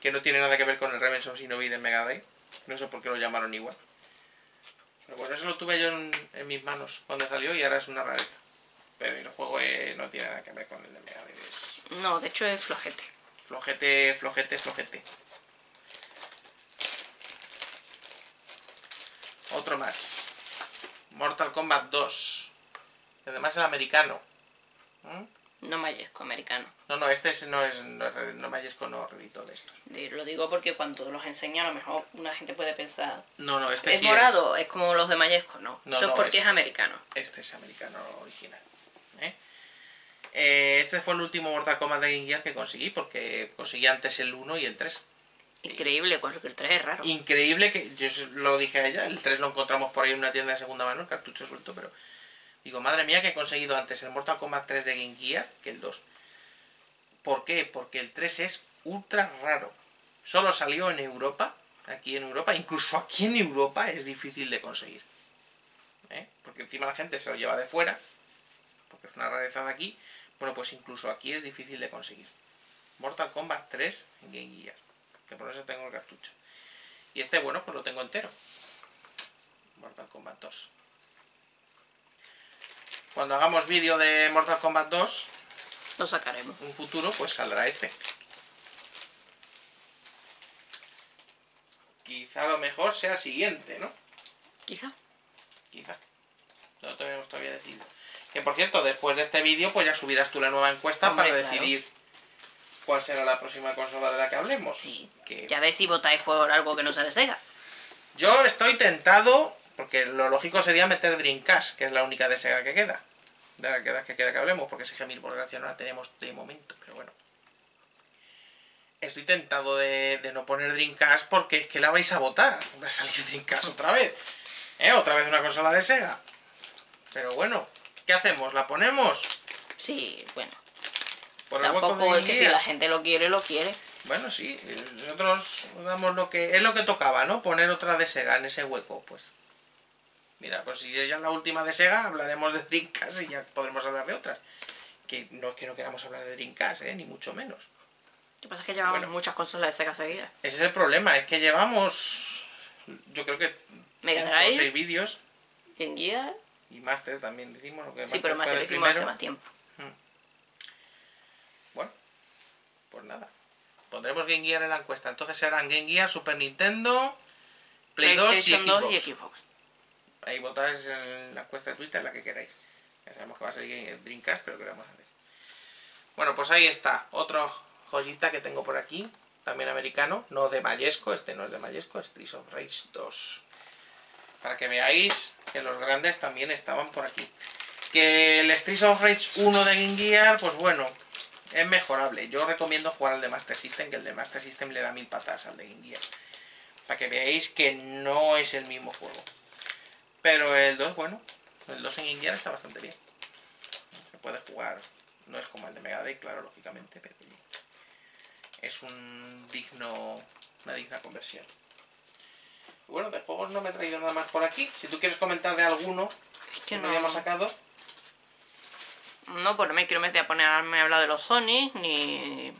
Que no tiene nada que ver con el Revenge of Shinobi de Mega Drive. No sé por qué lo llamaron igual. Pero bueno, eso lo tuve yo en, en mis manos cuando salió y ahora es una rareza. Pero el juego eh, no tiene nada que ver con el de Mega. Es No, de hecho es flojete. flojete, flojete, flojete. Otro más. Mortal Kombat 2. Además el americano. ¿Mm? No Mayesco, americano. No, no, este es- no es, no, no Mayesco, no Redito de estos. Lo digo porque cuando los enseño a lo mejor una gente puede pensar... No, no, este ¿Es sí morado? Es... como los de Mayesco, no. No, Eso es porque es- es americano. Este es americano original. ¿eh? Eh, este fue el último Mortal Kombat de Game Gear que conseguí, porque conseguí antes el 1 y el 3. Increíble, porque el 3 es raro. Increíble que, yo lo dije a ella, el 3 lo encontramos por ahí en una tienda de segunda mano, el cartucho suelto, pero digo, madre mía, que he conseguido antes el Mortal Kombat 3 de Game Gear que el 2. ¿Por qué? Porque el 3 es ultra raro. Solo salió en Europa, aquí en Europa, incluso aquí en Europa es difícil de conseguir. ¿eh? Porque encima la gente se lo lleva de fuera, porque es una rareza de aquí. Bueno, pues incluso aquí es difícil de conseguir. Mortal Kombat 3 en Game Gear, que por eso tengo el cartucho. Y este, bueno, pues lo tengo entero. Mortal Kombat 2. Cuando hagamos vídeo de Mortal Kombat 2, Lo sacaremos. un futuro, pues saldrá este. Quizá lo mejor sea el siguiente, ¿no? Quizá. Quizá. No lo tenemos todavía decidido. Que por cierto, después de este vídeo, pues ya subirás tú la nueva encuesta Hombre, para claro. decidir cuál será la próxima consola de la que hablemos. Sí. Que Ya ves si votáis por algo que no sea de Sega. Yo estoy tentado, porque lo lógico sería meter Dreamcast, que es la única de Sega que queda. De la que queda que, queda que hablemos, porque SG-1000 por desgracia no la tenemos de momento, pero bueno. Estoy tentado de, de no poner Dreamcast porque es que la vais a votar. Va a salir Dreamcast otra vez. ¿Eh? Otra vez una consola de Sega. Pero bueno, ¿qué hacemos? ¿La ponemos? Sí, bueno. Por Tampoco es que si la gente lo quiere, lo quiere. Bueno, sí, nosotros damos lo que... Es lo que tocaba, ¿no? Poner otra de Sega en ese hueco, pues. Mira, pues si ya es la última de Sega, hablaremos de Dreamcast y ya podremos hablar de otras. Que no es que no queramos hablar de Dreamcast, ¿eh? Ni mucho menos. Lo que pasa es que llevamos Bueno. muchas consolas de Sega seguidas. Ese es el problema, es que llevamos... Yo creo que... Mega Drive. seis vídeos. Game Gear. Y Master también decimos, lo que Sí, pero del hicimos hace más tiempo. Bueno, pues nada. Pondremos Game Gear en la encuesta. Entonces serán Game Gear, Super Nintendo, Play 2 y Xbox. 2 y Xbox. Ahí votáis en la encuesta de Twitter la que queráis. Ya sabemos que va a salir Dreamcast, pero que lo vamos a hacer. Bueno, pues ahí está. Otro joyita que tengo por aquí. También americano. No de Mayesco. Este no es de Mayesco. Es Streets of Rage 2. Para que veáis que los grandes también estaban por aquí. Que el Streets of Rage 1 de Game Gear, pues bueno, es mejorable. Yo recomiendo jugar al de Master System, que el de Master System le da mil patas al de Game Gear. Para que veáis que no es el mismo juego. Pero el 2, bueno, el 2 en Gear está bastante bien. Se puede jugar, no es como el de Mega Drive, claro, lógicamente, pero es un digno, una digna conversión. Bueno, de juegos no me he traído nada más por aquí. Si tú quieres comentar de alguno Es que que no hayamos sacado, No, pues no me quiero meter a ponerme a hablar de los Sony, ni.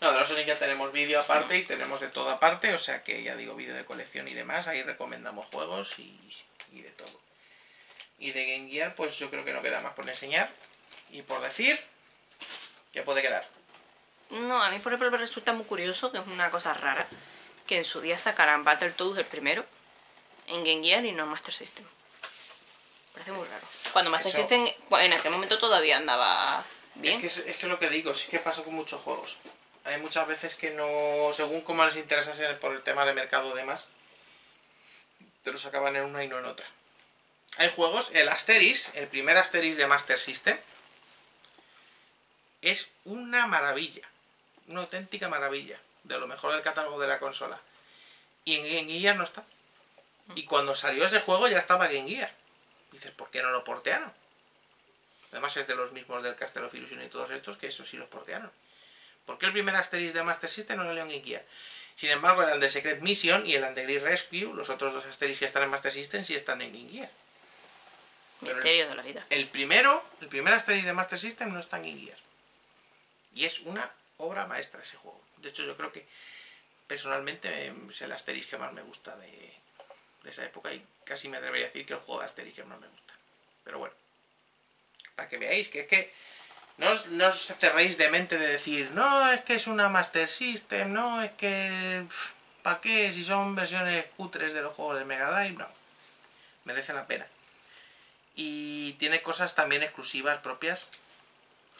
No, de los Sonic ya tenemos vídeo aparte y tenemos de todo aparte, o sea que ya digo vídeo de colección y demás, ahí recomendamos juegos y, y de todo. Y de Game Gear, pues yo creo que no queda más por enseñar y por decir que puede quedar. No, a mí por ejemplo me resulta muy curioso, que es una cosa rara, que en su día sacaran Battletoads el primero en Game Gear y no en Master System. Parece muy raro. Cuando Master Eso- System en aquel momento todavía andaba bien. Es que es, es que lo que digo, sí que pasa con muchos juegos. Hay muchas veces que no, según cómo les interesa ser por el tema de mercado y demás, te los acaban en una y no en otra. Hay juegos, el Asteris, el primer Asteris de Master System, es una maravilla, una auténtica maravilla, de lo mejor del catálogo de la consola. Y en Game Gear no está. Y cuando salió ese juego ya estaba Game Gear. Dices, ¿por qué no lo portearon? Además es de los mismos del Castle of y todos estos, que eso sí los portearon. ¿Por qué el primer Asterix de Master System no salió en Game Gear? Sin embargo, el de Secret Mission y el de Great Rescue, los otros dos Asterix que están en Master System, sí están en Game Gear. Misterio de la vida. el primero, el primer Asterix de Master System no está en Game Gear. Y es una obra maestra ese juego. De hecho, yo creo que personalmente eh, es el Asterix que más me gusta de, de esa época y casi me atrevería a decir que el juego de Asterix que más me gusta. Pero bueno, para que veáis que es que no os, no cerréis de mente de decir, no, es que es una Master System, no, es que... ¿Para qué? Si son versiones cutres de los juegos de Mega Drive, no. Merece la pena. Y tiene cosas también exclusivas propias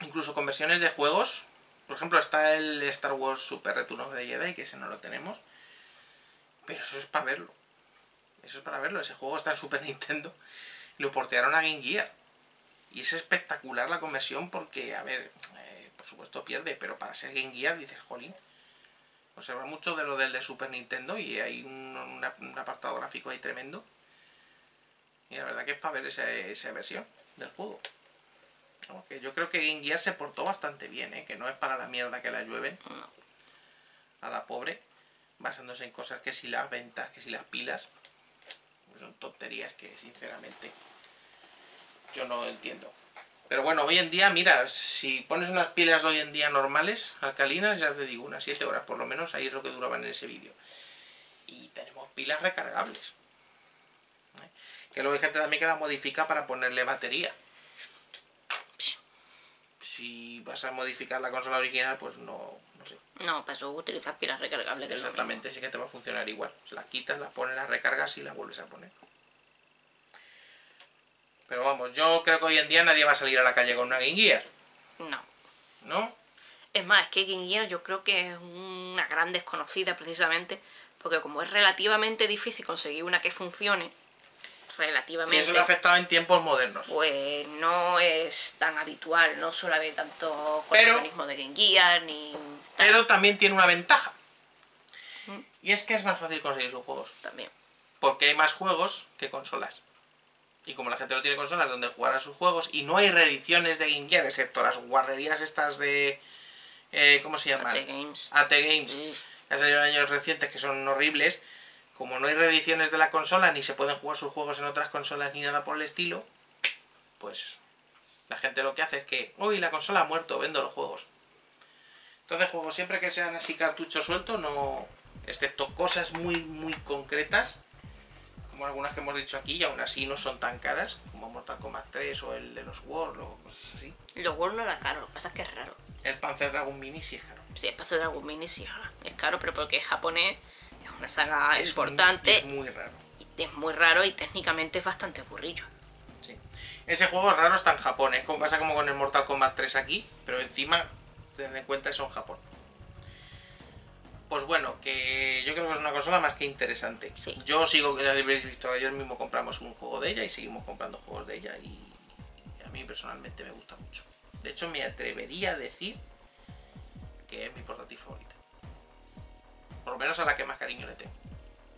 incluso conversiones de juegos. Por ejemplo, está el Star Wars Super Return of the Jedi, que ese no lo tenemos. Pero eso es para verlo. Eso es para verlo. Ese juego está en Super Nintendo. Lo portearon a Game Gear. Y es espectacular la conversión porque, a ver, eh, por supuesto pierde, pero para ser Game Gear dices, jolín, observa mucho de lo del de Super Nintendo y hay un, una- un apartado gráfico ahí tremendo. Y la verdad que es para ver esa, esa versión del juego. Vamos, que yo creo que Game Gear se portó bastante bien, ¿eh? que no es para la mierda que la llueven a la pobre, basándose en cosas que si las ventas, que si las pilas, pues son tonterías que sinceramente yo no entiendo. Pero bueno, hoy en día, mira, si pones unas pilas de hoy en día normales, alcalinas, ya te digo, unas 7 horas por lo menos, ahí es lo que duraban en ese vídeo. Y tenemos pilas recargables. ¿eh? Que luego hay gente también que la modifica para ponerle batería. Si vas a modificar la consola original, pues no, no sé. No, para eso utilizas pilas recargables. que Exactamente, sí que te va a funcionar igual. La quitas, la pones, la recargas y la vuelves a poner. Pero vamos, yo creo que hoy en día nadie va a salir a la calle con una Game Gear. No. ¿no? Es más, es que Game Gear yo creo que es una gran desconocida precisamente, porque como es relativamente difícil conseguir una que funcione, relativamente, eso le afectaba en tiempos modernos. pues no es tan habitual, no suele haber tanto coleccionismo de Game Gear ni tal, Pero también tiene una ventaja. Y es que es más fácil conseguir sus juegos. también. Porque hay más juegos que consolas. Y como la gente no tiene consolas donde jugar a sus juegos y no hay reediciones de Game Gear, excepto las guarrerías estas de... eh, ¿Cómo se llaman? AT Games. AT Games. Sí. que han salido en años recientes que son horribles, como no hay reediciones de la consola, ni se pueden jugar sus juegos en otras consolas ni nada por el estilo, pues la gente lo que hace es que, uy, la consola ha muerto, vendo los juegos. Entonces juegos siempre que sean así cartuchos sueltos, no, excepto cosas muy, muy concretas, como algunas que hemos dicho aquí, y aún así no son tan caras, como Mortal Kombat 3 o el de los World o cosas así. Los World no era caro, lo que pasa es que es raro. El Panzer Dragon Mini sí es caro. Sí, el Espacio Dragon Mini sí es caro, pero porque es japonés, es una saga Es importante, muy- es muy raro. y es muy raro y técnicamente es bastante burrillo. Sí. Ese juego raro está en Japón, es como pasa como con el Mortal Kombat 3 aquí, pero encima, ten en cuenta eso en Japón. Pues bueno, que yo creo que es una consola más que interesante. Sí. Yo sigo, que ya habéis visto, ayer mismo compramos un juego de ella y seguimos comprando juegos de ella y a mí personalmente me gusta mucho. De hecho, me atrevería a decir que es mi portátil favorita. Por lo menos a la que más cariño le tengo.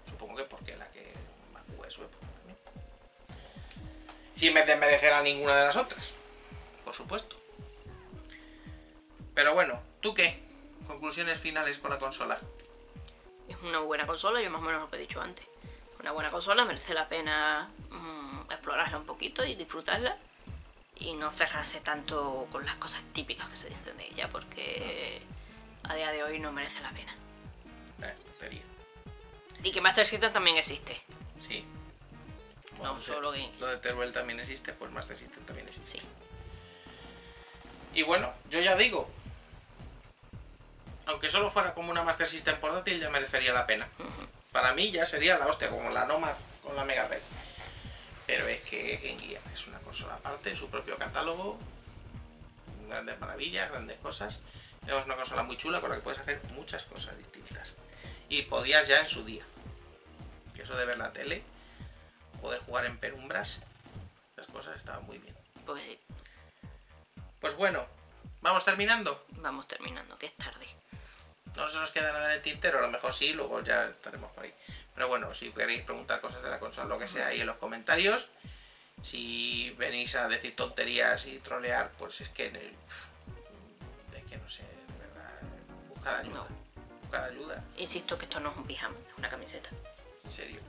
Supongo que porque es la que más jugué su época también. Sin desmerecer a ninguna de las otras. Por supuesto. Pero bueno, ¿tú qué? Conclusiones finales con la consola. Es una buena consola, yo más o menos lo que he dicho antes. Una buena consola, merece la pena mm, explorarla un poquito y disfrutarla. Y no cerrarse tanto con las cosas típicas que se dicen de ella, porque a día de hoy no merece la pena. Eh. Y que Master System también existe. Sí. No solo Game Lo de Teruel también existe, pues Master System también existe. Sí. Y bueno, yo ya digo. Aunque solo fuera como una Master System portátil, ya merecería la pena. Para mí ya sería la hostia, como la Nomad con la Mega Drive. Pero es que Game Gear es una consola aparte, su propio catálogo, grandes maravillas, grandes cosas. Es una consola muy chula con la que puedes hacer muchas cosas distintas. Y podías ya en su día. Que eso de ver la tele, poder jugar en penumbras, las cosas estaban muy bien. Pues sí, Pues bueno, vamos terminando. vamos terminando, que es tarde. No se nos queda nada en el tintero, a lo mejor sí, luego ya estaremos por ahí. Pero bueno, si queréis preguntar cosas de la consola, lo que sea, ahí en los comentarios. Si venís a decir tonterías y trolear, pues es que. Es que no sé, de verdad. Buscad ayuda. No. Buscad ayuda, Insisto que esto no es un pijama, es una camiseta. en serio.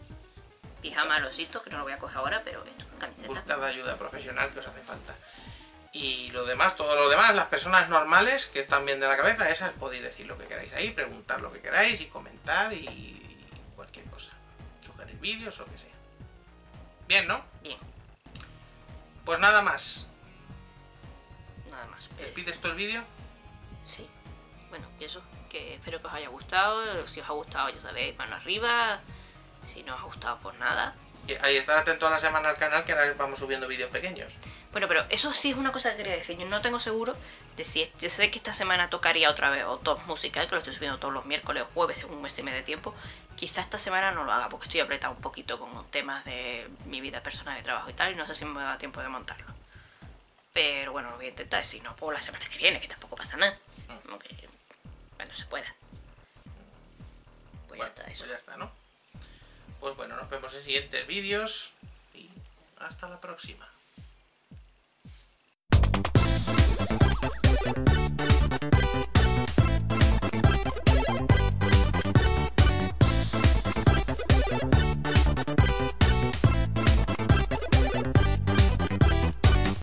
Pijama al osito, que no lo voy a coger ahora, pero esto es una camiseta. Buscad ayuda profesional que os hace falta. Y lo demás, todo lo demás, las personas normales que están bien de la cabeza, esas podéis decir lo que queráis ahí, preguntar lo que queráis y comentar y cualquier cosa. Sugerir vídeos o lo que sea. Bien, ¿no? Bien, Pues nada más. nada más. Eh, ¿Despides tú el vídeo? Sí. Bueno, y eso, que espero que os haya gustado. Si os ha gustado, ya sabéis, mano arriba. Si no os ha gustado, pues nada. Y ahí estar atento a la semana al canal que ahora vamos subiendo vídeos pequeños. Bueno, pero eso sí es una cosa que quería decir. Yo no tengo seguro de si yo sé que esta semana tocaría otra vez o top musical, que lo estoy subiendo todos los miércoles o jueves según me se me dé tiempo. Quizá esta semana no lo haga porque estoy apretado un poquito con temas de mi vida personal de trabajo y tal y no sé si me da tiempo de montarlo. Pero bueno, lo voy a intentar decir, no, por la semana que viene, que tampoco pasa nada. Como que, bueno, se pueda. Pues ya está, eso. pues ya está, ¿no? Pues bueno, nos vemos en siguientes vídeos y hasta la próxima.